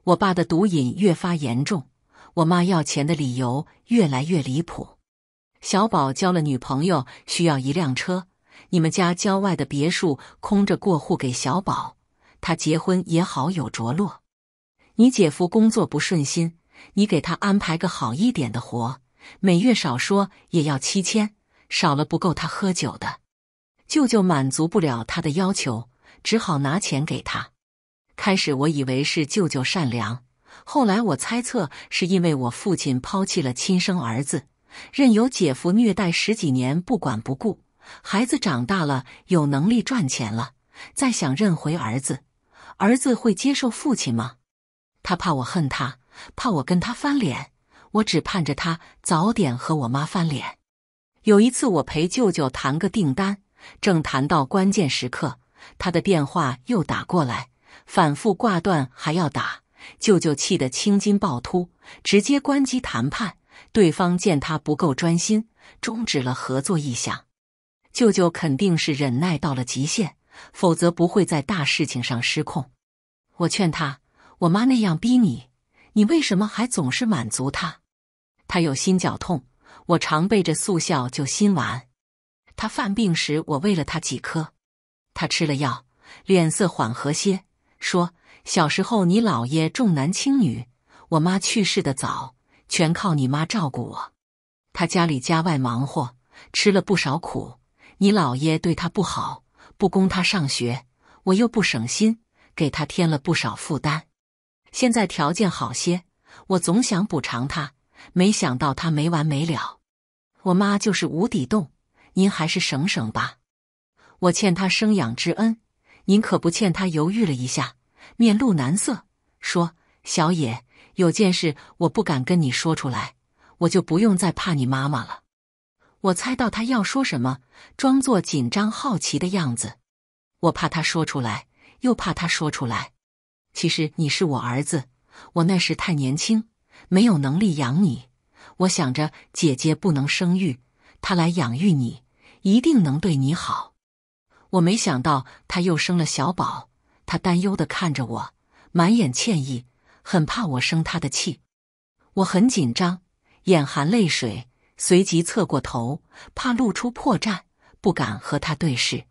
我爸的毒瘾越发严重，我妈要钱的理由越来越离谱。小宝交了女朋友，需要一辆车。你们家郊外的别墅空着过户给小宝，他结婚也好有着落。你姐夫工作不顺心，你给他安排个好一点的活。每月少说也要七千，少了不够他喝酒的。舅舅满足不了他的要求，只好拿钱给他。开始我以为是舅舅善良，后来我猜测是因为我父亲抛弃了亲生儿子，任由姐夫虐待十几年不管不顾。孩子长大了，有能力赚钱了，再想认回儿子，儿子会接受父亲吗？他怕我恨他，怕我跟他翻脸。我只盼着他早点和我妈翻脸。有一次，我陪舅舅谈个订单，正谈到关键时刻，他的电话又打过来，反复挂断还要打。舅舅气得青筋暴突，直接关机谈判。对方见他不够专心，终止了合作意向。舅舅肯定是忍耐到了极限，否则不会在大事情上失控。我劝他：“我妈那样逼你。”你为什么还总是满足他？他有心绞痛，我常备着速效救心丸。他犯病时，我喂了他几颗。他吃了药，脸色缓和些，说：“小时候你姥爷重男轻女，我妈去世的早，全靠你妈照顾我。他家里家外忙活，吃了不少苦。你姥爷对他不好，不供他上学，我又不省心，给他添了不少负担。”现在条件好些，我总想补偿他，没想到他没完没了。我妈就是无底洞，您还是省省吧。我欠他生养之恩，您可不欠他。犹豫了一下，面露难色，说：“小野，有件事我不敢跟你说出来，我就不用再怕你妈妈了。”我猜到他要说什么，装作紧张好奇的样子。我怕他说出来，又怕他说出来。其实你是我儿子，我那时太年轻，没有能力养你。我想着姐姐不能生育，她来养育你，一定能对你好。我没想到他又生了小宝，他担忧的看着我，满眼歉意，很怕我生他的气。我很紧张，眼含泪水，随即侧过头，怕露出破绽，不敢和他对视。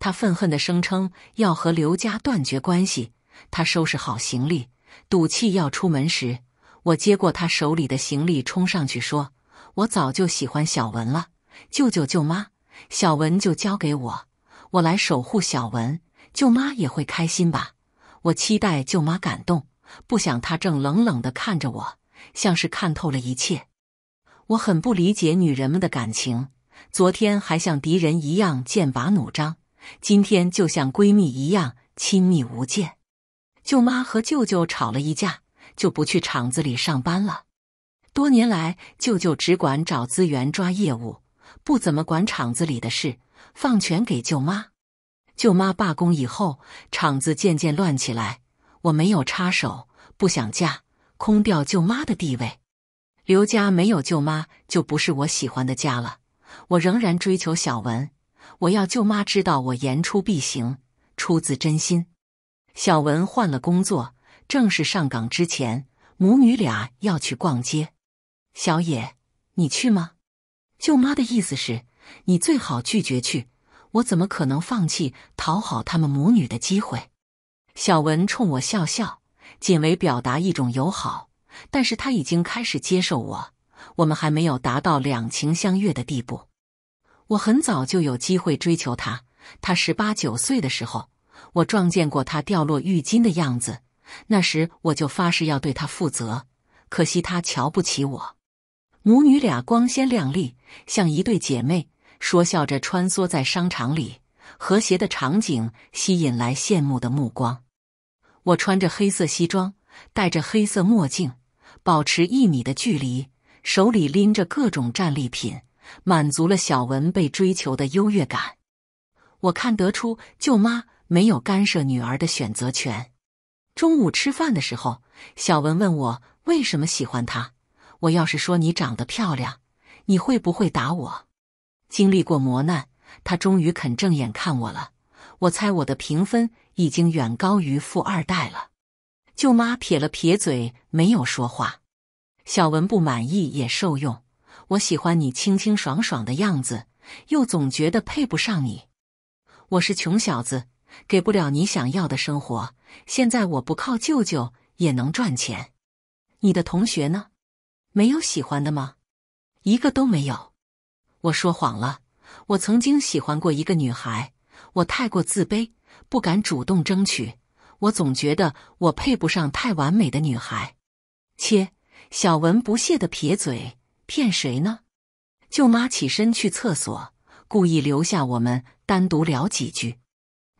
他愤恨的声称要和刘家断绝关系。他收拾好行李，赌气要出门时，我接过他手里的行李，冲上去说：“我早就喜欢小文了，舅舅舅妈，小文就交给我，我来守护小文，舅妈也会开心吧？我期待舅妈感动，不想她正冷冷的看着我，像是看透了一切。我很不理解女人们的感情，昨天还像敌人一样剑拔弩张，今天就像闺蜜一样亲密无间。”舅妈和舅舅吵了一架，就不去厂子里上班了。多年来，舅舅只管找资源抓业务，不怎么管厂子里的事，放权给舅妈。舅妈罢工以后，厂子渐渐乱起来。我没有插手，不想嫁，空掉舅妈的地位。刘家没有舅妈，就不是我喜欢的家了。我仍然追求小文，我要舅妈知道我言出必行，出自真心。小文换了工作，正式上岗之前，母女俩要去逛街。小野，你去吗？舅妈的意思是，你最好拒绝去。我怎么可能放弃讨好他们母女的机会？小文冲我笑笑，仅为表达一种友好。但是他已经开始接受我，我们还没有达到两情相悦的地步。我很早就有机会追求他，他十八九岁的时候。我撞见过他掉落浴巾的样子，那时我就发誓要对他负责，可惜他瞧不起我。母女俩光鲜亮丽，像一对姐妹，说笑着穿梭在商场里，和谐的场景吸引来羡慕的目光。我穿着黑色西装，戴着黑色墨镜，保持一米的距离，手里拎着各种战利品，满足了小文被追求的优越感。我看得出，舅妈没有干涉女儿的选择权。中午吃饭的时候，小文问我为什么喜欢他。我要是说你长得漂亮，你会不会打我？经历过磨难，他终于肯正眼看我了。我猜我的评分已经远高于富二代了。舅妈撇了撇嘴，没有说话。小文不满意也受用。我喜欢你清清爽爽的样子，又总觉得配不上你。我是穷小子，给不了你想要的生活。现在我不靠舅舅也能赚钱。你的同学呢？没有喜欢的吗？一个都没有。我说谎了。我曾经喜欢过一个女孩，我太过自卑，不敢主动争取。我总觉得我配不上太完美的女孩。切！小文不屑的撇嘴，骗谁呢？舅妈起身去厕所，故意留下我们单独聊几句。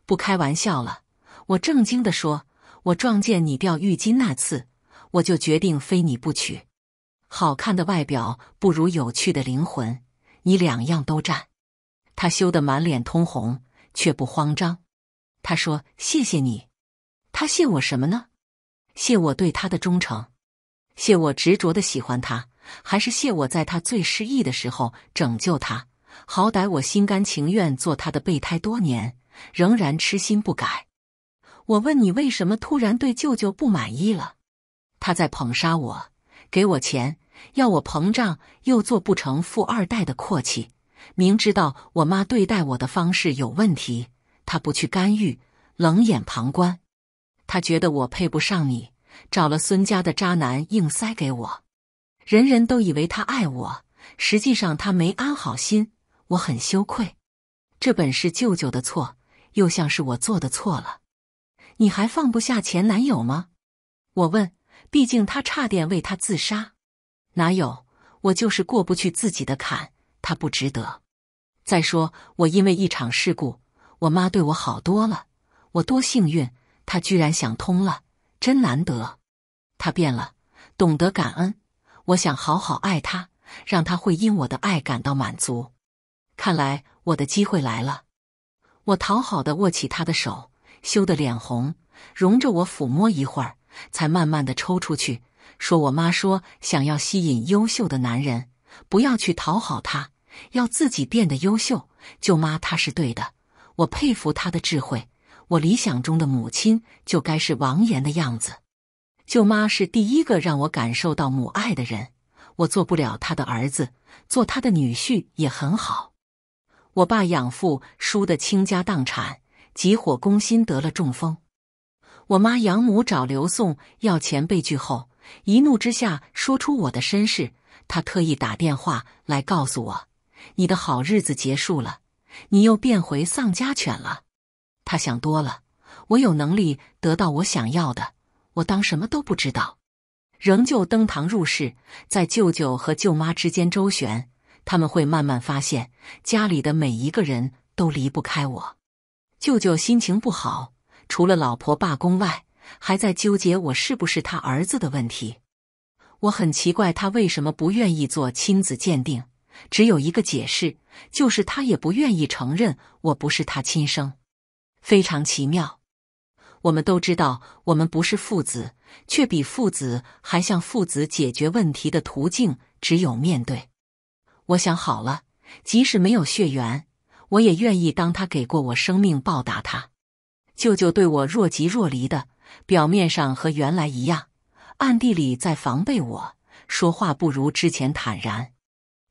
不开玩笑了，我正经的说，我撞见你掉浴巾那次，我就决定非你不娶。好看的外表不如有趣的灵魂，你两样都占。他羞得满脸通红，却不慌张。他说：“谢谢你。”他谢我什么呢？谢我对他的忠诚，谢我执着的喜欢他，还是谢我在他最失意的时候拯救他？好歹我心甘情愿做他的备胎多年，仍然痴心不改。我问你为什么突然对舅舅不满意了？他在捧杀我，给我钱。要我膨胀，又做不成富二代的阔气。明知道我妈对待我的方式有问题，他不去干预，冷眼旁观。他觉得我配不上你，找了孙家的渣男硬塞给我。人人都以为他爱我，实际上他没安好心。我很羞愧，这本是舅舅的错，又像是我做的错了。你还放不下前男友吗？我问。毕竟他差点为他自杀。哪有？我就是过不去自己的坎，他不值得。再说，我因为一场事故，我妈对我好多了，我多幸运，他居然想通了，真难得。他变了，懂得感恩。我想好好爱他，让他会因我的爱感到满足。看来我的机会来了。我讨好的握起他的手，羞得脸红，容着我抚摸一会儿，才慢慢的抽出去。说我妈说，想要吸引优秀的男人，不要去讨好他，要自己变得优秀。舅妈她是对的，我佩服她的智慧。我理想中的母亲就该是王岩的样子。舅妈是第一个让我感受到母爱的人。我做不了他的儿子，做他的女婿也很好。我爸养父输得倾家荡产，急火攻心得了中风。我妈养母找刘宋要钱被拒后。一怒之下说出我的身世，他特意打电话来告诉我：“你的好日子结束了，你又变回丧家犬了。”他想多了，我有能力得到我想要的，我当什么都不知道，仍旧登堂入室，在舅舅和舅妈之间周旋。他们会慢慢发现，家里的每一个人都离不开我。舅舅心情不好，除了老婆罢工外。还在纠结我是不是他儿子的问题，我很奇怪他为什么不愿意做亲子鉴定，只有一个解释，就是他也不愿意承认我不是他亲生，非常奇妙。我们都知道我们不是父子，却比父子还像父子解决问题的途径只有面对。我想好了，即使没有血缘，我也愿意当他给过我生命报答他。舅舅对我若即若离的。表面上和原来一样，暗地里在防备我，说话不如之前坦然。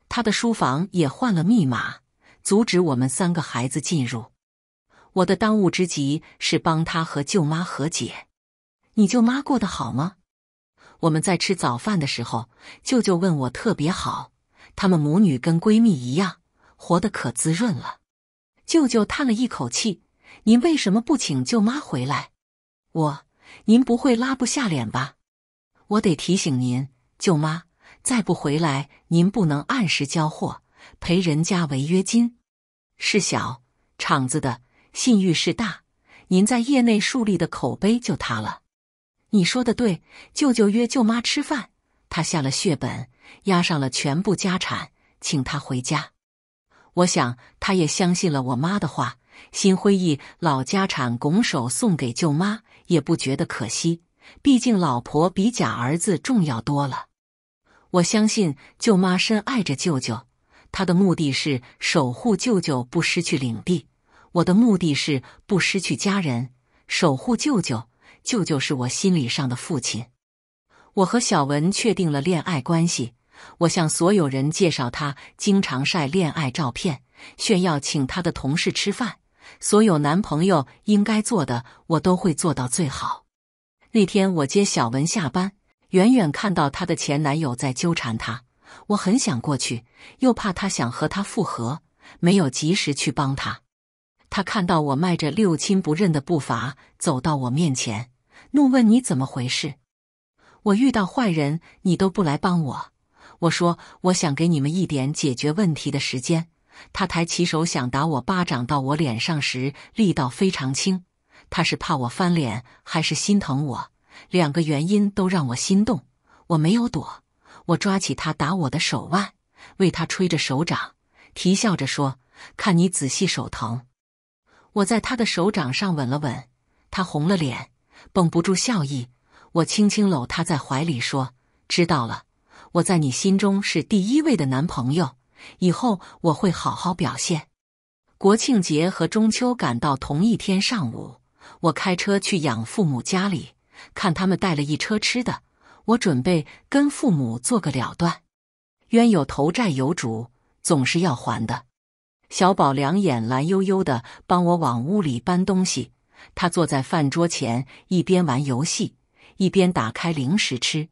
他的书房也换了密码，阻止我们三个孩子进入。我的当务之急是帮他和舅妈和解。你舅妈过得好吗？我们在吃早饭的时候，舅舅问我特别好，他们母女跟闺蜜一样，活得可滋润了。舅舅叹了一口气：“您为什么不请舅妈回来？”我。您不会拉不下脸吧？我得提醒您，舅妈，再不回来，您不能按时交货，赔人家违约金。事小厂子的信誉是大，您在业内树立的口碑就塌了。你说的对，舅舅约舅妈吃饭，他下了血本，押上了全部家产，请他回家。我想他也相信了我妈的话，心灰意老家产拱手送给舅妈，也不觉得可惜。毕竟老婆比假儿子重要多了。我相信舅妈深爱着舅舅，她的目的是守护舅舅不失去领地；我的目的是不失去家人，守护舅舅。舅舅是我心理上的父亲。我和小文确定了恋爱关系。我向所有人介绍他，经常晒恋爱照片，炫耀请他的同事吃饭。所有男朋友应该做的，我都会做到最好。那天我接小文下班，远远看到她的前男友在纠缠她，我很想过去，又怕他想和她复合，没有及时去帮他。他看到我迈着六亲不认的步伐走到我面前。怒问你怎么回事？我遇到坏人，你都不来帮我。我说我想给你们一点解决问题的时间。他抬起手想打我巴掌，到我脸上时力道非常轻。他是怕我翻脸，还是心疼我？两个原因都让我心动。我没有躲，我抓起他打我的手腕，为他吹着手掌，啼笑着说：“看你仔细手疼。”我在他的手掌上吻了吻，他红了脸。绷不住笑意，我轻轻搂他在怀里说：“知道了，我在你心中是第一位的男朋友，以后我会好好表现。”国庆节和中秋赶到同一天上午，我开车去养父母家里，看他们带了一车吃的，我准备跟父母做个了断。冤有头债有主，总是要还的。小宝两眼蓝悠悠的，帮我往屋里搬东西。他坐在饭桌前，一边玩游戏，一边打开零食吃。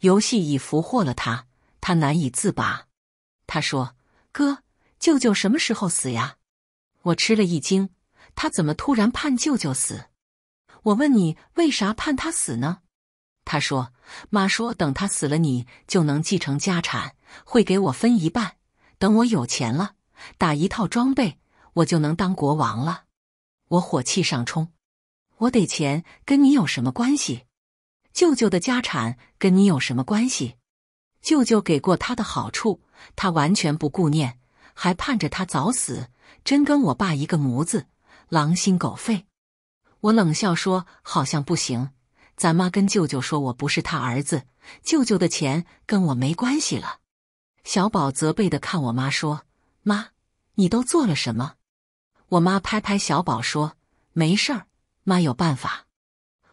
游戏已俘获了他，他难以自拔。他说：“哥，舅舅什么时候死呀？”我吃了一惊，他怎么突然判舅舅死？我问你为啥判他死呢？他说：“妈说等他死了，你就能继承家产，会给我分一半。等我有钱了，打一套装备，我就能当国王了。”我火气上冲，我得钱，跟你有什么关系？舅舅的家产跟你有什么关系？舅舅给过他的好处，他完全不顾念，还盼着他早死，真跟我爸一个模子，狼心狗肺。我冷笑说：“好像不行，咱妈跟舅舅说我不是他儿子，舅舅的钱跟我没关系了。”小宝责备的看我妈说：“妈，你都做了什么？”我妈拍拍小宝说：“没事儿，妈有办法。”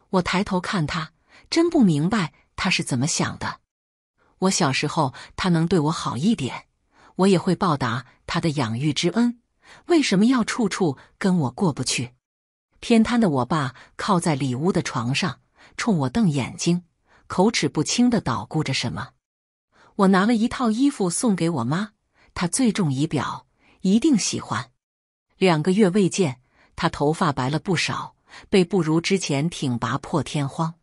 我抬头看他，真不明白他是怎么想的。我小时候，他能对我好一点，我也会报答他的养育之恩。为什么要处处跟我过不去？偏瘫的我爸靠在里屋的床上，冲我瞪眼睛，口齿不清的捣鼓着什么。我拿了一套衣服送给我妈，她最重仪表，一定喜欢。两个月未见，她头发白了不少，背不如之前挺拔破天荒。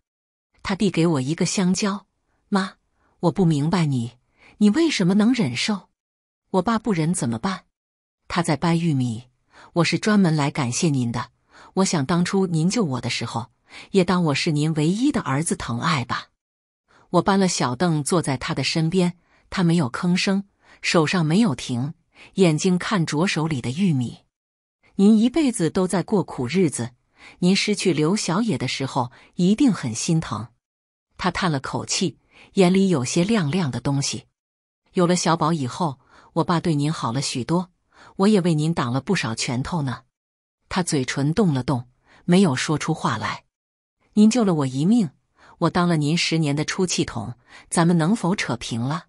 他递给我一个香蕉，妈，我不明白你，你为什么能忍受？我爸不忍怎么办？他在掰玉米。我是专门来感谢您的。我想当初您救我的时候，也当我是您唯一的儿子疼爱吧。我搬了小凳坐在他的身边，他没有吭声，手上没有停，眼睛看着手里的玉米。您一辈子都在过苦日子，您失去刘小野的时候一定很心疼。他叹了口气，眼里有些亮亮的东西。有了小宝以后，我爸对您好了许多，我也为您挡了不少拳头呢。他嘴唇动了动，没有说出话来。您救了我一命，我当了您十年的出气筒，咱们能否扯平了？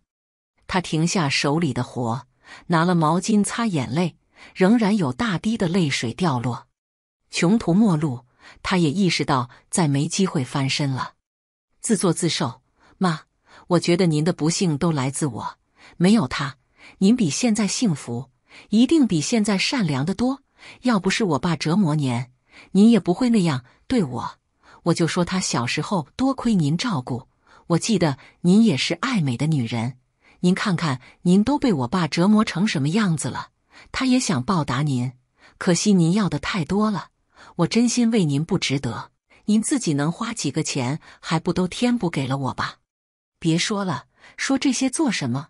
他停下手里的活，拿了毛巾擦眼泪。仍然有大滴的泪水掉落，穷途末路，他也意识到再没机会翻身了，自作自受。妈，我觉得您的不幸都来自我，没有他，您比现在幸福，一定比现在善良的多。要不是我爸折磨您，您也不会那样对我。我就说他小时候多亏您照顾，我记得您也是爱美的女人，您看看您都被我爸折磨成什么样子了。他也想报答您，可惜您要的太多了。我真心为您不值得。您自己能花几个钱，还不都填补给了我吧？别说了，说这些做什么？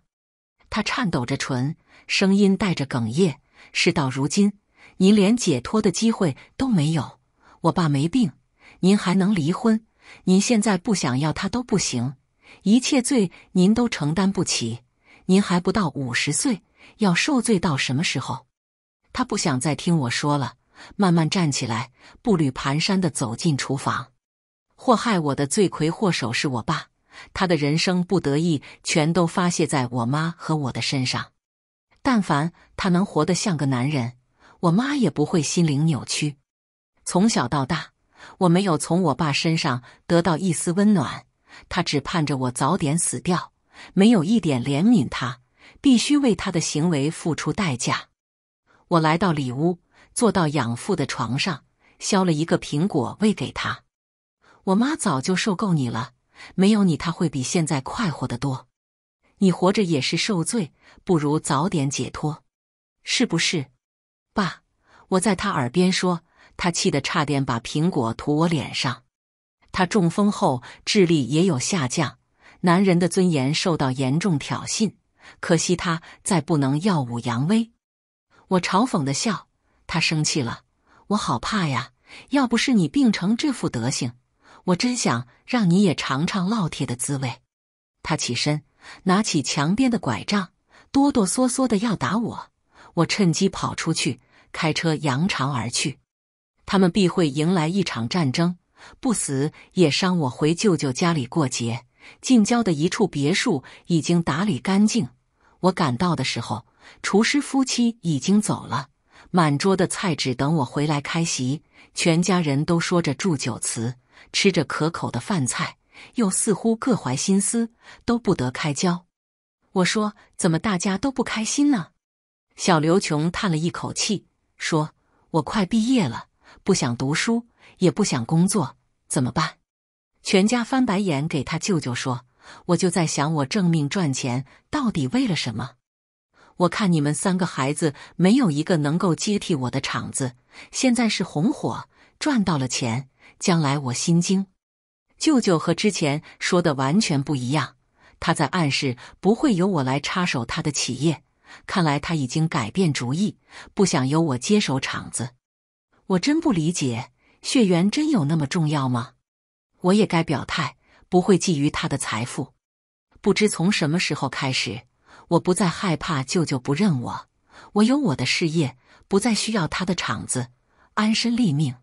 他颤抖着唇，声音带着哽咽。事到如今，您连解脱的机会都没有。我爸没病，您还能离婚？您现在不想要他都不行，一切罪您都承担不起。您还不到五十岁，要受罪到什么时候？他不想再听我说了，慢慢站起来，步履蹒跚的走进厨房。祸害我的罪魁祸首是我爸，他的人生不得意全都发泄在我妈和我的身上。但凡他能活得像个男人，我妈也不会心灵扭曲。从小到大。我没有从我爸身上得到一丝温暖，他只盼着我早点死掉，没有一点怜悯他，必须为他的行为付出代价。我来到里屋，坐到养父的床上，削了一个苹果喂给他。我妈早就受够你了，没有你，她会比现在快活得多。你活着也是受罪，不如早点解脱，是不是？爸，我在他耳边说。他气得差点把苹果吐我脸上。他中风后智力也有下降，男人的尊严受到严重挑衅。可惜他再不能耀武扬威。我嘲讽的笑。他生气了。我好怕呀！要不是你病成这副德行，我真想让你也尝尝烙铁的滋味。他起身，拿起墙边的拐杖，哆哆嗦嗦的要打我。我趁机跑出去，开车扬长而去。他们必会迎来一场战争，不死也伤我回舅舅家里过节。近郊的一处别墅已经打理干净。我赶到的时候，厨师夫妻已经走了，满桌的菜只等我回来开席。全家人都说着祝酒词，吃着可口的饭菜，又似乎各怀心思，都不得开交。我说：“怎么大家都不开心呢？”小刘琼叹了一口气，说：“我快毕业了。”不想读书，也不想工作，怎么办？全家翻白眼给他舅舅说：“我就在想，我挣命赚钱到底为了什么？我看你们三个孩子没有一个能够接替我的厂子，现在是红火，赚到了钱，将来我心惊。”舅舅和之前说的完全不一样，他在暗示不会由我来插手他的企业。看来他已经改变主意，不想由我接手厂子。我真不理解，血缘真有那么重要吗？我也该表态，不会觊觎他的财富。不知从什么时候开始，我不再害怕舅舅不认我，我有我的事业，不再需要他的厂子，安身立命。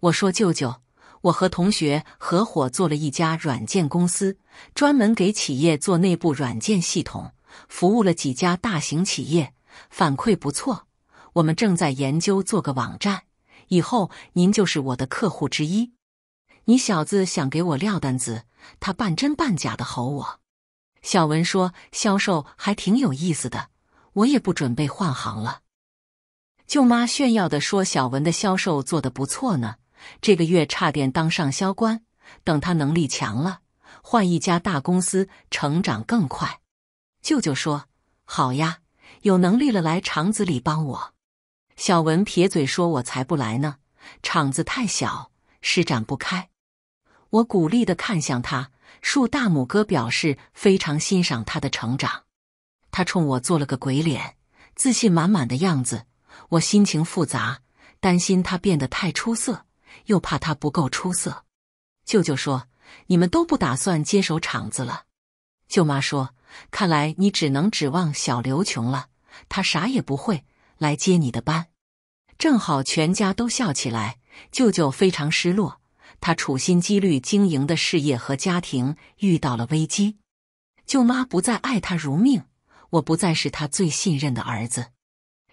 我说：“舅舅，我和同学合伙做了一家软件公司，专门给企业做内部软件系统，服务了几家大型企业，反馈不错。我们正在研究做个网站。”以后您就是我的客户之一。你小子想给我撂担子，他半真半假的吼我。小文说销售还挺有意思的，我也不准备换行了。舅妈炫耀的说小文的销售做得不错呢，这个月差点当上销官。等他能力强了，换一家大公司，成长更快。舅舅说好呀，有能力了来厂子里帮我。小文撇嘴说：“我才不来呢，厂子太小，施展不开。”我鼓励的看向他，树大拇哥，表示非常欣赏他的成长。他冲我做了个鬼脸，自信满满的样子。我心情复杂，担心他变得太出色，又怕他不够出色。舅舅说：“你们都不打算接手厂子了？”舅妈说：“看来你只能指望小刘琼了，他啥也不会。”来接你的班，正好全家都笑起来。舅舅非常失落，他处心积虑经营的事业和家庭遇到了危机。舅妈不再爱他如命，我不再是他最信任的儿子。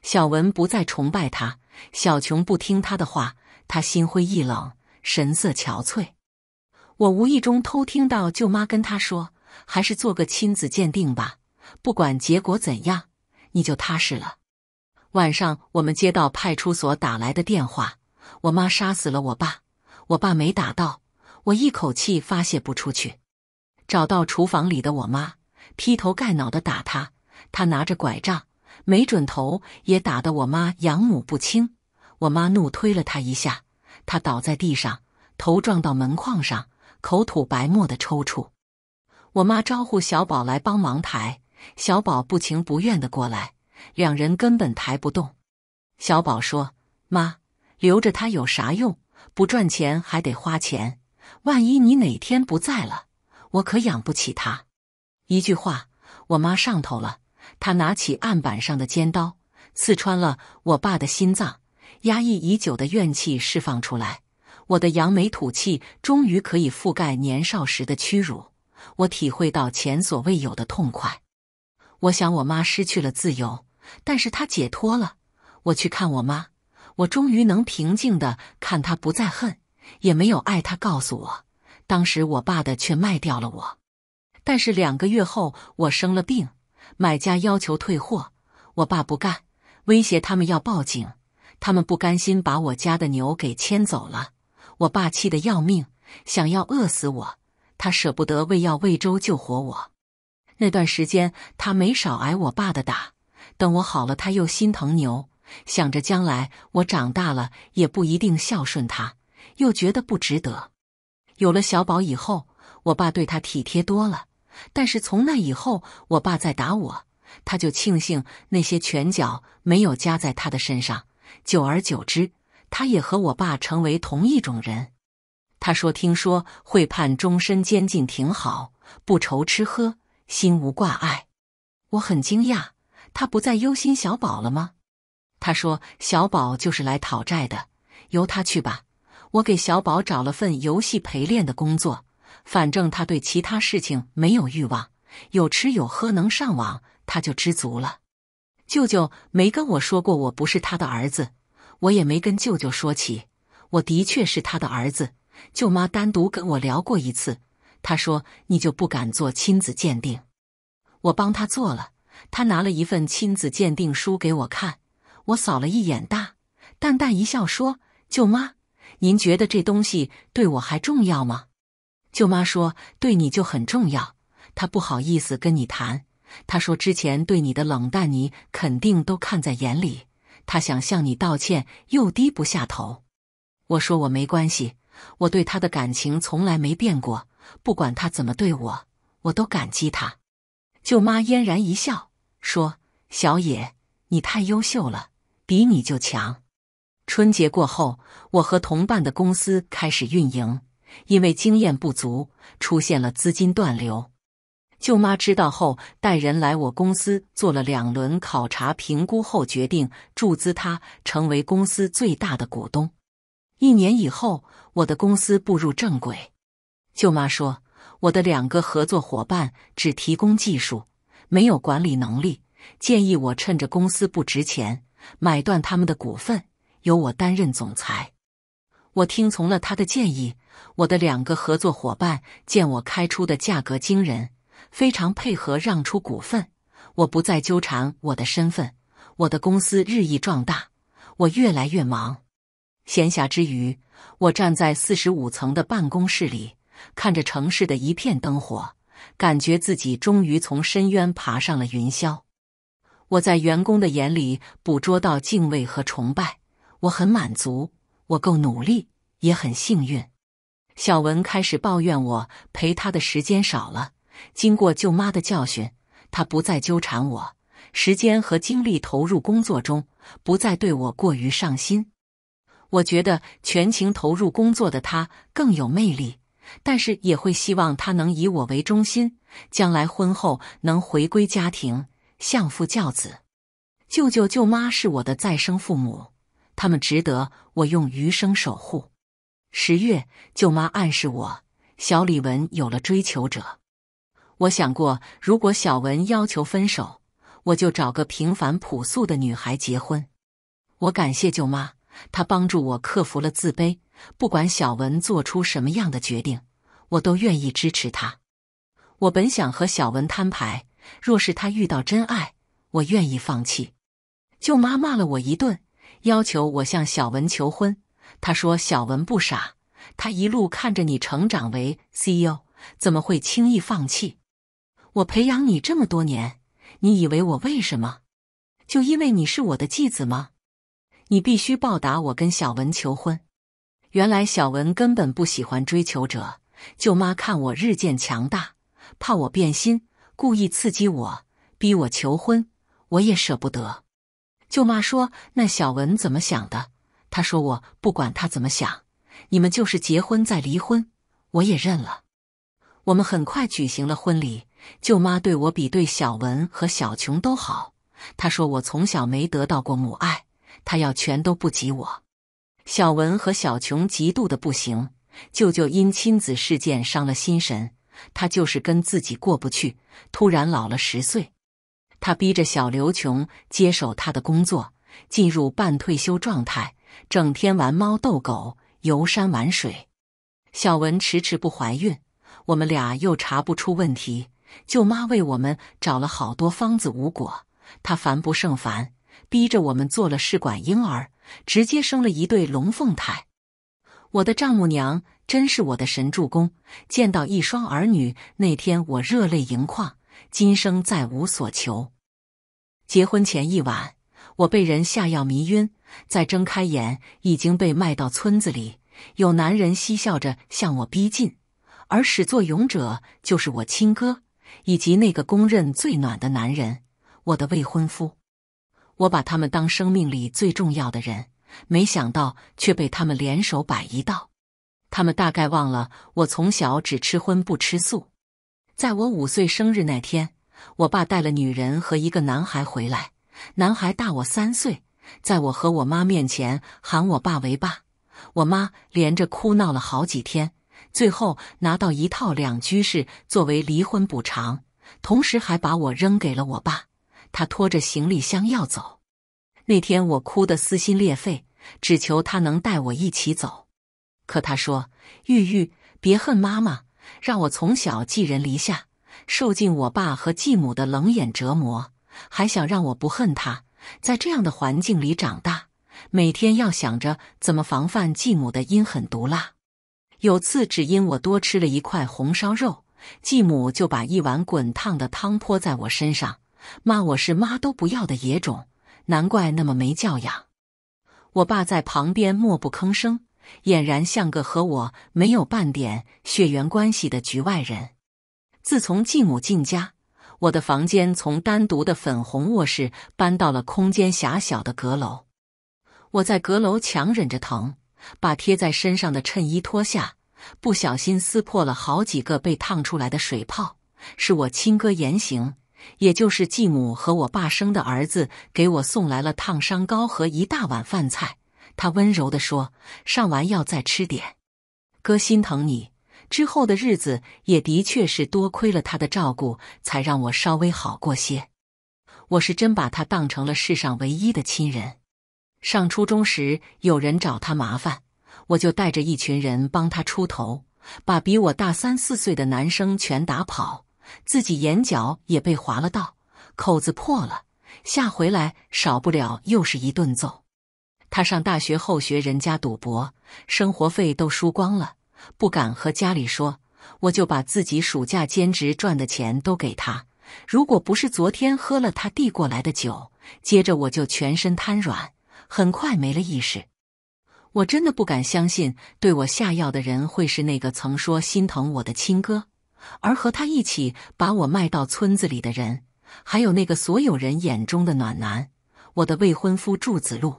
小文不再崇拜他，小琼不听他的话，他心灰意冷，神色憔悴。我无意中偷听到舅妈跟他说：“还是做个亲子鉴定吧，不管结果怎样，你就踏实了。”晚上，我们接到派出所打来的电话，我妈杀死了我爸，我爸没打到，我一口气发泄不出去。找到厨房里的我妈，劈头盖脑的打他。他拿着拐杖，没准头也打得我妈养母不清。我妈怒推了他一下，他倒在地上，头撞到门框上，口吐白沫的抽搐。我妈招呼小宝来帮忙抬，小宝不情不愿的过来，两人根本抬不动。小宝说：“妈，留着他有啥用？不赚钱还得花钱，万一你哪天不在了，我可养不起他。”一句话，我妈上头了，她拿起案板上的尖刀，刺穿了我爸的心脏。压抑已久的怨气释放出来，我的扬眉吐气终于可以覆盖年少时的屈辱。我体会到前所未有的痛快。我想我妈失去了自由，但是她解脱了。我去看我妈，我终于能平静的看他不再恨，也没有爱他。告诉我，当时我爸的却卖掉了我。但是两个月后我生了病，买家要求退货，我爸不干，威胁他们要报警。他们不甘心把我家的牛给牵走了，我爸气得要命，想要饿死我。他舍不得喂药喂粥救活我。那段时间他没少挨我爸的打。等我好了，他又心疼牛，想着将来我长大了也不一定孝顺他，又觉得不值得。有了小宝以后，我爸对他体贴多了。但是从那以后，我爸再打我，他就庆幸那些拳脚没有加在他的身上。久而久之，他也和我爸成为同一种人。他说：“听说会判终身监禁挺好，不愁吃喝，心无挂碍。”我很惊讶，他不再忧心小宝了吗？他说：“小宝就是来讨债的，由他去吧。我给小宝找了份游戏陪练的工作，反正他对其他事情没有欲望，有吃有喝能上网，他就知足了。”舅舅没跟我说过我不是他的儿子，我也没跟舅舅说起。我的确是他的儿子。舅妈单独跟我聊过一次，她说你就不敢做亲子鉴定，我帮他做了。他拿了一份亲子鉴定书给我看，我扫了一眼，大淡淡一笑说：“舅妈，您觉得这东西对我还重要吗？”舅妈说：“对你就很重要。”她不好意思跟你谈。她说：“之前对你的冷淡，你肯定都看在眼里。他想向你道歉，又低不下头。”我说：“我没关系，我对他的感情从来没变过。不管他怎么对我，我都感激他。”舅妈嫣然一笑，说：“小野，你太优秀了，比你就强。”春节过后，我和同伴的公司开始运营，因为经验不足，出现了资金断流。舅妈知道后，带人来我公司做了两轮考察评估后，决定注资他成为公司最大的股东。一年以后，我的公司步入正轨。舅妈说，我的两个合作伙伴只提供技术，没有管理能力，建议我趁着公司不值钱，买断他们的股份，由我担任总裁。我听从了他的建议。我的两个合作伙伴见我开出的价格惊人。非常配合让出股份，我不再纠缠我的身份，我的公司日益壮大，我越来越忙。闲暇之余，我站在四十五层的办公室里，看着城市的一片灯火，感觉自己终于从深渊爬上了云霄。我在员工的眼里捕捉到敬畏和崇拜，我很满足，我够努力，也很幸运。小文开始抱怨我陪他的时间少了。经过舅妈的教训，他不再纠缠我，时间和精力投入工作中，不再对我过于上心。我觉得全情投入工作的他更有魅力，但是也会希望他能以我为中心，将来婚后能回归家庭，相夫教子。舅舅舅妈是我的再生父母，他们值得我用余生守护。十月，舅妈暗示我，小李文有了追求者。我想过，如果小文要求分手，我就找个平凡朴素的女孩结婚。我感谢舅妈，她帮助我克服了自卑。不管小文做出什么样的决定，我都愿意支持他。我本想和小文摊牌，若是他遇到真爱，我愿意放弃。舅妈骂了我一顿，要求我向小文求婚。她说：“小文不傻，他一路看着你成长为 CEO。”怎么会轻易放弃？我培养你这么多年，你以为我为什么？就因为你是我的继子吗？你必须报答我跟小文求婚。原来小文根本不喜欢追求者，舅妈看我日渐强大，怕我变心，故意刺激我，逼我求婚，我也舍不得。舅妈说：“那小文怎么想的？”他说：“我不管他怎么想，你们就是结婚再离婚，我也认了。”我们很快举行了婚礼，舅妈对我比对小文和小琼都好。她说我从小没得到过母爱，她要全都不及我。小文和小琼嫉妒的不行，舅舅因亲子事件伤了心神，他就是跟自己过不去，突然老了十岁。他逼着小刘琼接手他的工作，进入半退休状态。整天玩猫逗狗、游山玩水，小文迟迟不怀孕，我们俩又查不出问题。舅妈为我们找了好多方子无果，她烦不胜烦，逼着我们做了试管婴儿，直接生了一对龙凤胎。我的丈母娘真是我的神助攻，见到一双儿女那天我热泪盈眶，今生再无所求。结婚前一晚，我被人下药迷晕。再睁开眼，已经被卖到村子里。有男人嬉笑着向我逼近，而始作俑者就是我亲哥，以及那个公认最暖的男人——我的未婚夫。我把他们当生命里最重要的人，没想到却被他们联手摆一道。他们大概忘了我从小只吃荤不吃素。在我五岁生日那天，我爸带了女人和一个男孩回来，男孩大我三岁。在我和我妈面前喊我爸为爸，我妈连着哭闹了好几天，最后拿到一套两居室作为离婚补偿，同时还把我扔给了我爸。他拖着行李箱要走，那天我哭得撕心裂肺，只求他能带我一起走。可他说：“玉玉，别恨妈妈，让我从小寄人篱下，受尽我爸和继母的冷眼折磨，还想让我不恨他。”在这样的环境里长大，每天要想着怎么防范继母的阴狠毒辣。有次只因我多吃了一块红烧肉，继母就把一碗滚烫的汤泼在我身上，骂我是妈都不要的野种，难怪那么没教养。我爸在旁边默不吭声，俨然像个和我没有半点血缘关系的局外人。自从继母进家。我的房间从单独的粉红卧室搬到了空间狭小的阁楼。我在阁楼强忍着疼，把贴在身上的衬衣脱下，不小心撕破了好几个被烫出来的水泡。是我亲哥言行，也就是继母和我爸生的儿子，给我送来了烫伤膏和一大碗饭菜。他温柔地说：“上完药再吃点，哥心疼你。”之后的日子也的确是多亏了他的照顾，才让我稍微好过些。我是真把他当成了世上唯一的亲人。上初中时，有人找他麻烦，我就带着一群人帮他出头，把比我大三四岁的男生全打跑，自己眼角也被划了道，口子破了，下回来少不了又是一顿揍。他上大学后学人家赌博，生活费都输光了。不敢和家里说，我就把自己暑假兼职赚的钱都给他。如果不是昨天喝了他递过来的酒，接着我就全身瘫软，很快没了意识。我真的不敢相信，对我下药的人会是那个曾说心疼我的亲哥，而和他一起把我卖到村子里的人，还有那个所有人眼中的暖男——我的未婚夫祝子路。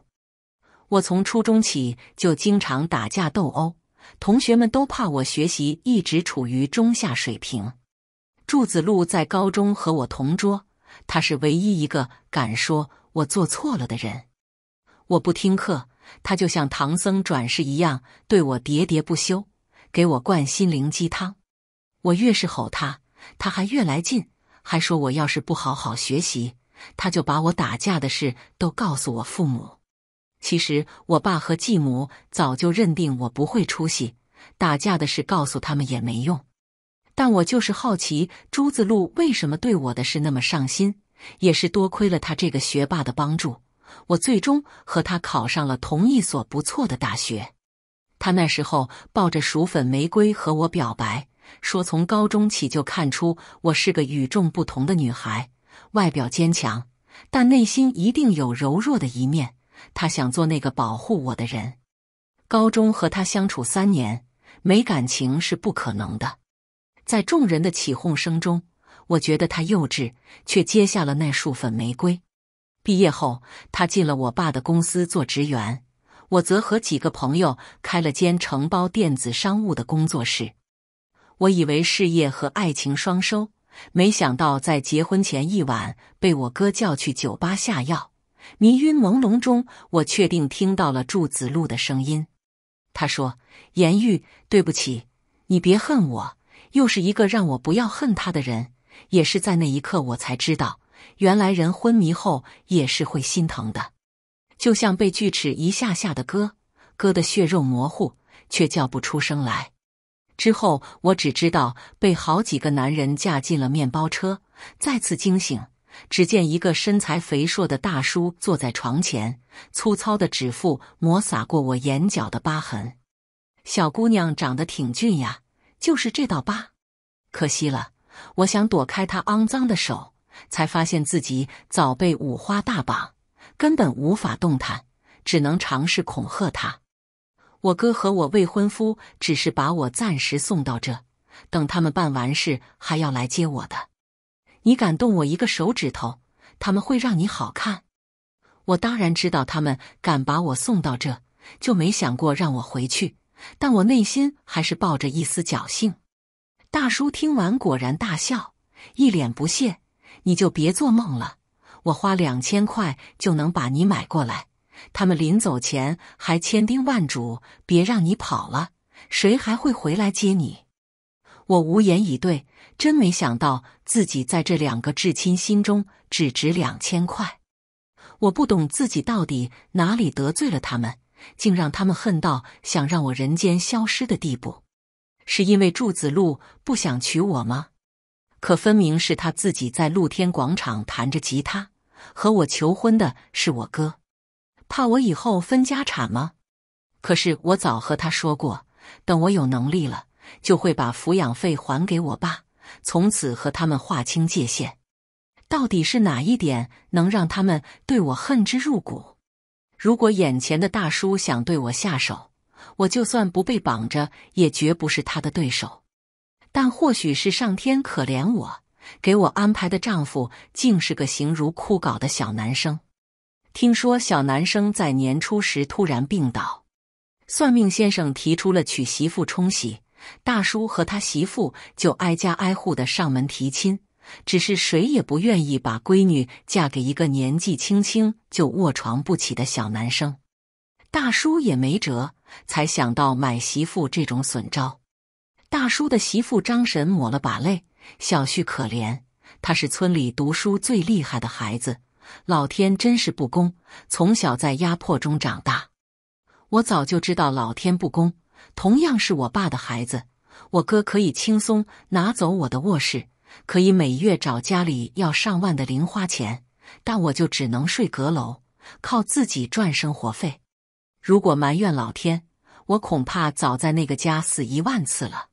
我从初中起就经常打架斗殴。同学们都怕我学习一直处于中下水平。祝子路在高中和我同桌，他是唯一一个敢说我做错了的人。我不听课，他就像唐僧转世一样对我喋喋不休，给我灌心灵鸡汤。我越是吼他，他还越来劲，还说我要是不好好学习，他就把我打架的事都告诉我父母。其实我爸和继母早就认定我不会出息，打架的事告诉他们也没用。但我就是好奇朱子路为什么对我的事那么上心，也是多亏了他这个学霸的帮助，我最终和他考上了同一所不错的大学。他那时候抱着薯粉玫瑰和我表白，说从高中起就看出我是个与众不同的女孩，外表坚强，但内心一定有柔弱的一面。他想做那个保护我的人。高中和他相处三年，没感情是不可能的。在众人的起哄声中，我觉得他幼稚，却接下了那束粉玫瑰。毕业后，他进了我爸的公司做职员，我则和几个朋友开了间承包电子商务的工作室。我以为事业和爱情双收，没想到在结婚前一晚被我哥叫去酒吧下药。迷晕朦胧中，我确定听到了祝子路的声音。他说：“颜玉，对不起，你别恨我。又是一个让我不要恨他的人。”也是在那一刻，我才知道，原来人昏迷后也是会心疼的，就像被锯齿一下下的割，割的血肉模糊，却叫不出声来。之后，我只知道被好几个男人架进了面包车。再次惊醒，只见一个身材肥硕的大叔坐在床前，粗糙的指腹摩擦过我眼角的疤痕。小姑娘长得挺俊呀，就是这道疤，可惜了。我想躲开他肮脏的手，才发现自己早被五花大绑，根本无法动弹，只能尝试恐吓他。我哥和我未婚夫只是把我暂时送到这，等他们办完事还要来接我的。你敢动我一个手指头，他们会让你好看。我当然知道他们敢把我送到这，就没想过让我回去，但我内心还是抱着一丝侥幸。大叔听完果然大笑，一脸不屑：“你就别做梦了，我花两千块就能把你买过来。他们临走前还千叮万嘱，别让你跑了，谁还会回来接你？”我无言以对，真没想到自己在这两个至亲心中只值两千块。我不懂自己到底哪里得罪了他们，竟让他们恨到想让我人间消失的地步。是因为祝子路不想娶我吗？可分明是他自己在露天广场弹着吉他，和我求婚的是我哥，怕我以后分家产吗？可是我早和他说过，等我有能力了，就会把抚养费还给我爸，从此和他们划清界限。到底是哪一点能让他们对我恨之入骨？如果眼前的大叔想对我下手，我就算不被绑着，也绝不是他的对手。但或许是上天可怜我，给我安排的丈夫竟是个形如枯槁的小男生。听说小男生在年初时突然病倒，算命先生提出了娶媳妇冲喜，大叔和他媳妇就挨家挨户的上门提亲，只是谁也不愿意把闺女嫁给一个年纪轻轻就卧床不起的小男生。大叔也没辙。才想到买媳妇这种损招。大叔的媳妇张婶抹了把泪：“小旭可怜，他是村里读书最厉害的孩子，老天真是不公，从小在压迫中长大。我早就知道老天不公。同样是我爸的孩子，我哥可以轻松拿走我的卧室，可以每月找家里要上万的零花钱，但我就只能睡阁楼，靠自己赚生活费。”如果埋怨老天，我恐怕早在那个家死一万次了。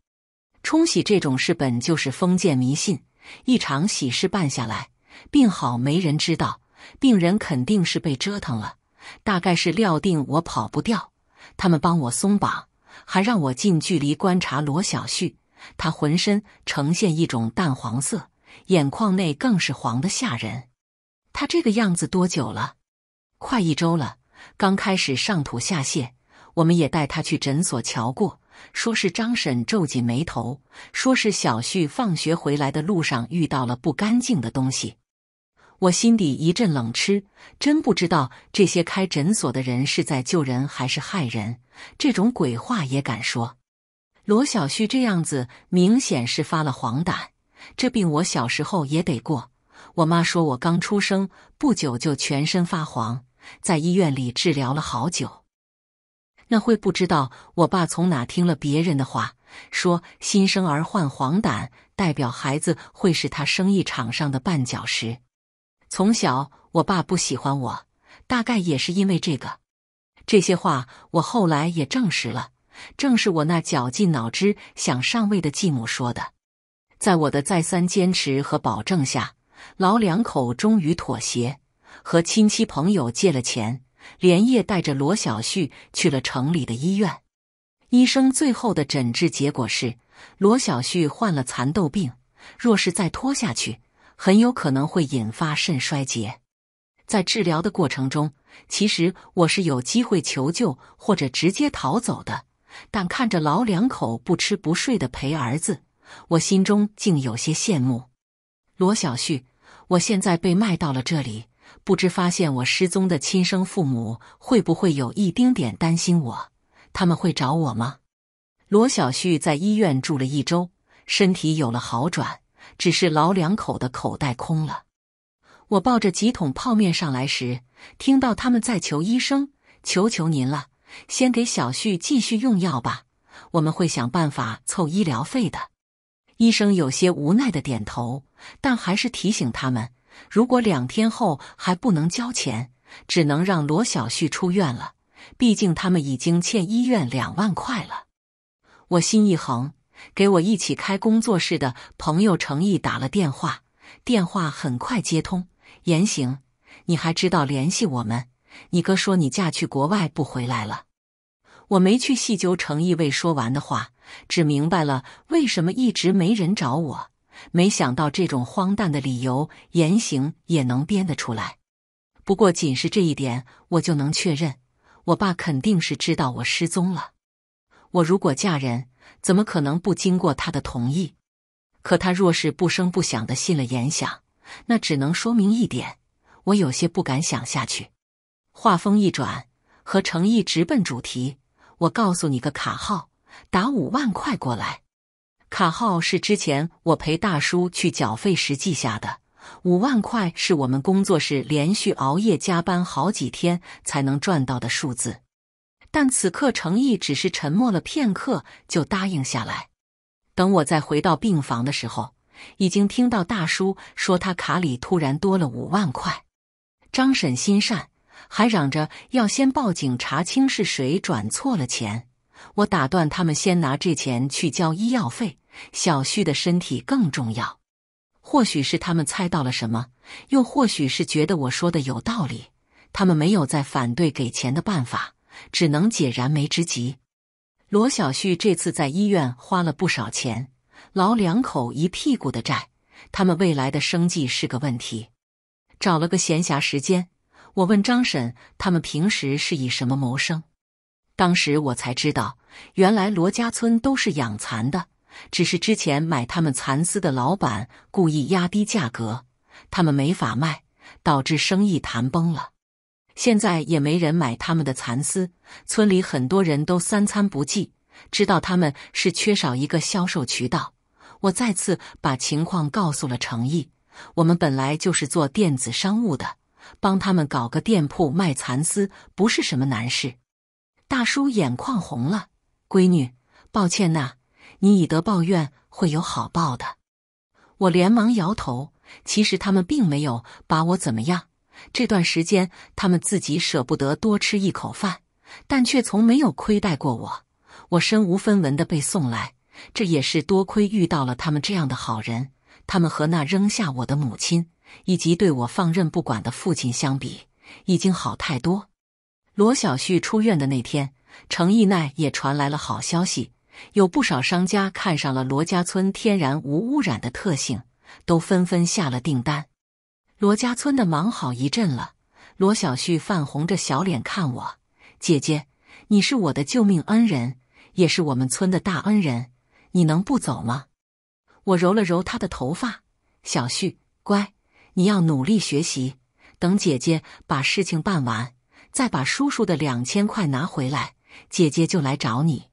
冲喜这种事本就是封建迷信，一场喜事办下来，病好没人知道，病人肯定是被折腾了，大概是料定我跑不掉，他们帮我松绑，还让我近距离观察罗小旭，他浑身呈现一种淡黄色，眼眶内更是黄的吓人。他这个样子多久了？快一周了。刚开始上吐下泻，我们也带他去诊所瞧过，说是张婶皱紧眉头，说是小旭放学回来的路上遇到了不干净的东西。我心底一阵冷吃，真不知道这些开诊所的人是在救人还是害人，这种鬼话也敢说。罗小旭这样子，明显是发了黄疸。这病我小时候也得过，我妈说我刚出生不久就全身发黄。在医院里治疗了好久，那会不知道我爸从哪听了别人的话，说新生儿患黄疸代表孩子会是他生意场上的绊脚石。从小我爸不喜欢我，大概也是因为这个。这些话我后来也证实了，正是我那绞尽脑汁想上位的继母说的。在我的再三坚持和保证下，老两口终于妥协，和亲戚朋友借了钱，连夜带着罗小旭去了城里的医院。医生最后的诊治结果是，罗小旭患了蚕豆病，若是再拖下去，很有可能会引发肾衰竭。在治疗的过程中，其实我是有机会求救或者直接逃走的，但看着老两口不吃不睡的陪儿子，我心中竟有些羡慕。罗小旭，我现在被卖到了这里，不知发现我失踪的亲生父母会不会有一丁点担心我？他们会找我吗？罗小旭在医院住了一周，身体有了好转，只是老两口的口袋空了。我抱着几桶泡面上来时，听到他们在求医生：“求求您了，先给小旭继续用药吧，我们会想办法凑医疗费的。”医生有些无奈的点头，但还是提醒他们：如果两天后还不能交钱，只能让罗小旭出院了。毕竟他们已经欠医院两万块了。我心一横，给我一起开工作室的朋友程毅打了电话，电话很快接通。言行，你还知道联系我们？你哥说你嫁去国外不回来了。我没去细究程毅未说完的话，只明白了为什么一直没人找我。没想到这种荒诞的理由，言行也能编得出来。不过仅是这一点，我就能确认，我爸肯定是知道我失踪了。我如果嫁人，怎么可能不经过他的同意？可他若是不声不响的信了言想。那只能说明一点，我有些不敢想下去。话锋一转，和程毅直奔主题。我告诉你个卡号，打五万块过来。卡号是之前我陪大叔去缴费时记下的，五万块是我们工作室连续熬夜加班好几天才能赚到的数字。但此刻程毅只是沉默了片刻，就答应下来。等我再回到病房的时候。已经听到大叔说他卡里突然多了五万块，张婶心善，还嚷着要先报警查清是谁转错了钱。我打断他们，先拿这钱去交医药费，小旭的身体更重要。或许是他们猜到了什么，又或许是觉得我说的有道理，他们没有再反对给钱的办法，只能解燃眉之急。罗小旭这次在医院花了不少钱。老两口一屁股的债，他们未来的生计是个问题。找了个闲暇时间，我问张婶，他们平时是以什么谋生？当时我才知道，原来罗家村都是养蚕的，只是之前买他们蚕丝的老板故意压低价格，他们没法卖，导致生意谈崩了。现在也没人买他们的蚕丝，村里很多人都三餐不继，知道他们是缺少一个销售渠道。我再次把情况告诉了程毅。我们本来就是做电子商务的，帮他们搞个店铺卖蚕丝不是什么难事。大叔眼眶红了，闺女，抱歉呐，你以德报怨，会有好报的。我连忙摇头。其实他们并没有把我怎么样。这段时间，他们自己舍不得多吃一口饭，但却从没有亏待过我。我身无分文的被送来。这也是多亏遇到了他们这样的好人。他们和那扔下我的母亲以及对我放任不管的父亲相比，已经好太多。罗小旭出院的那天，程义奈也传来了好消息，有不少商家看上了罗家村天然无污染的特性，都纷纷下了订单。罗家村的忙好一阵了。罗小旭泛红着小脸看我：“姐姐，你是我的救命恩人，也是我们村的大恩人。”你能不走吗？我揉了揉他的头发，小旭，乖，你要努力学习。等姐姐把事情办完，再把叔叔的两千块拿回来，姐姐就来找你。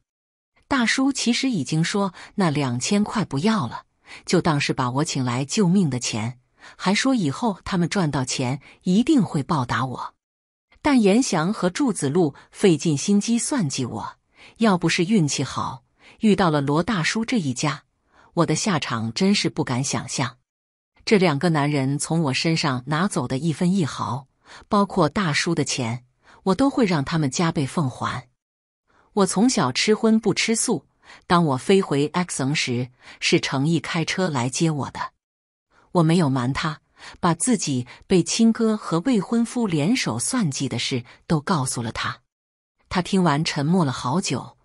大叔其实已经说那两千块不要了，就当是把我请来救命的钱，还说以后他们赚到钱一定会报答我。但严翔和祝子路费尽心机算计我，要不是运气好。遇到了罗大叔这一家，我的下场真是不敢想象。这两个男人从我身上拿走的一分一毫，包括大叔的钱，我都会让他们加倍奉还。我从小吃荤不吃素。当我飞回 X 城时，是程毅开车来接我的。我没有瞒他，把自己被亲哥和未婚夫联手算计的事都告诉了他。他听完，沉默了好久。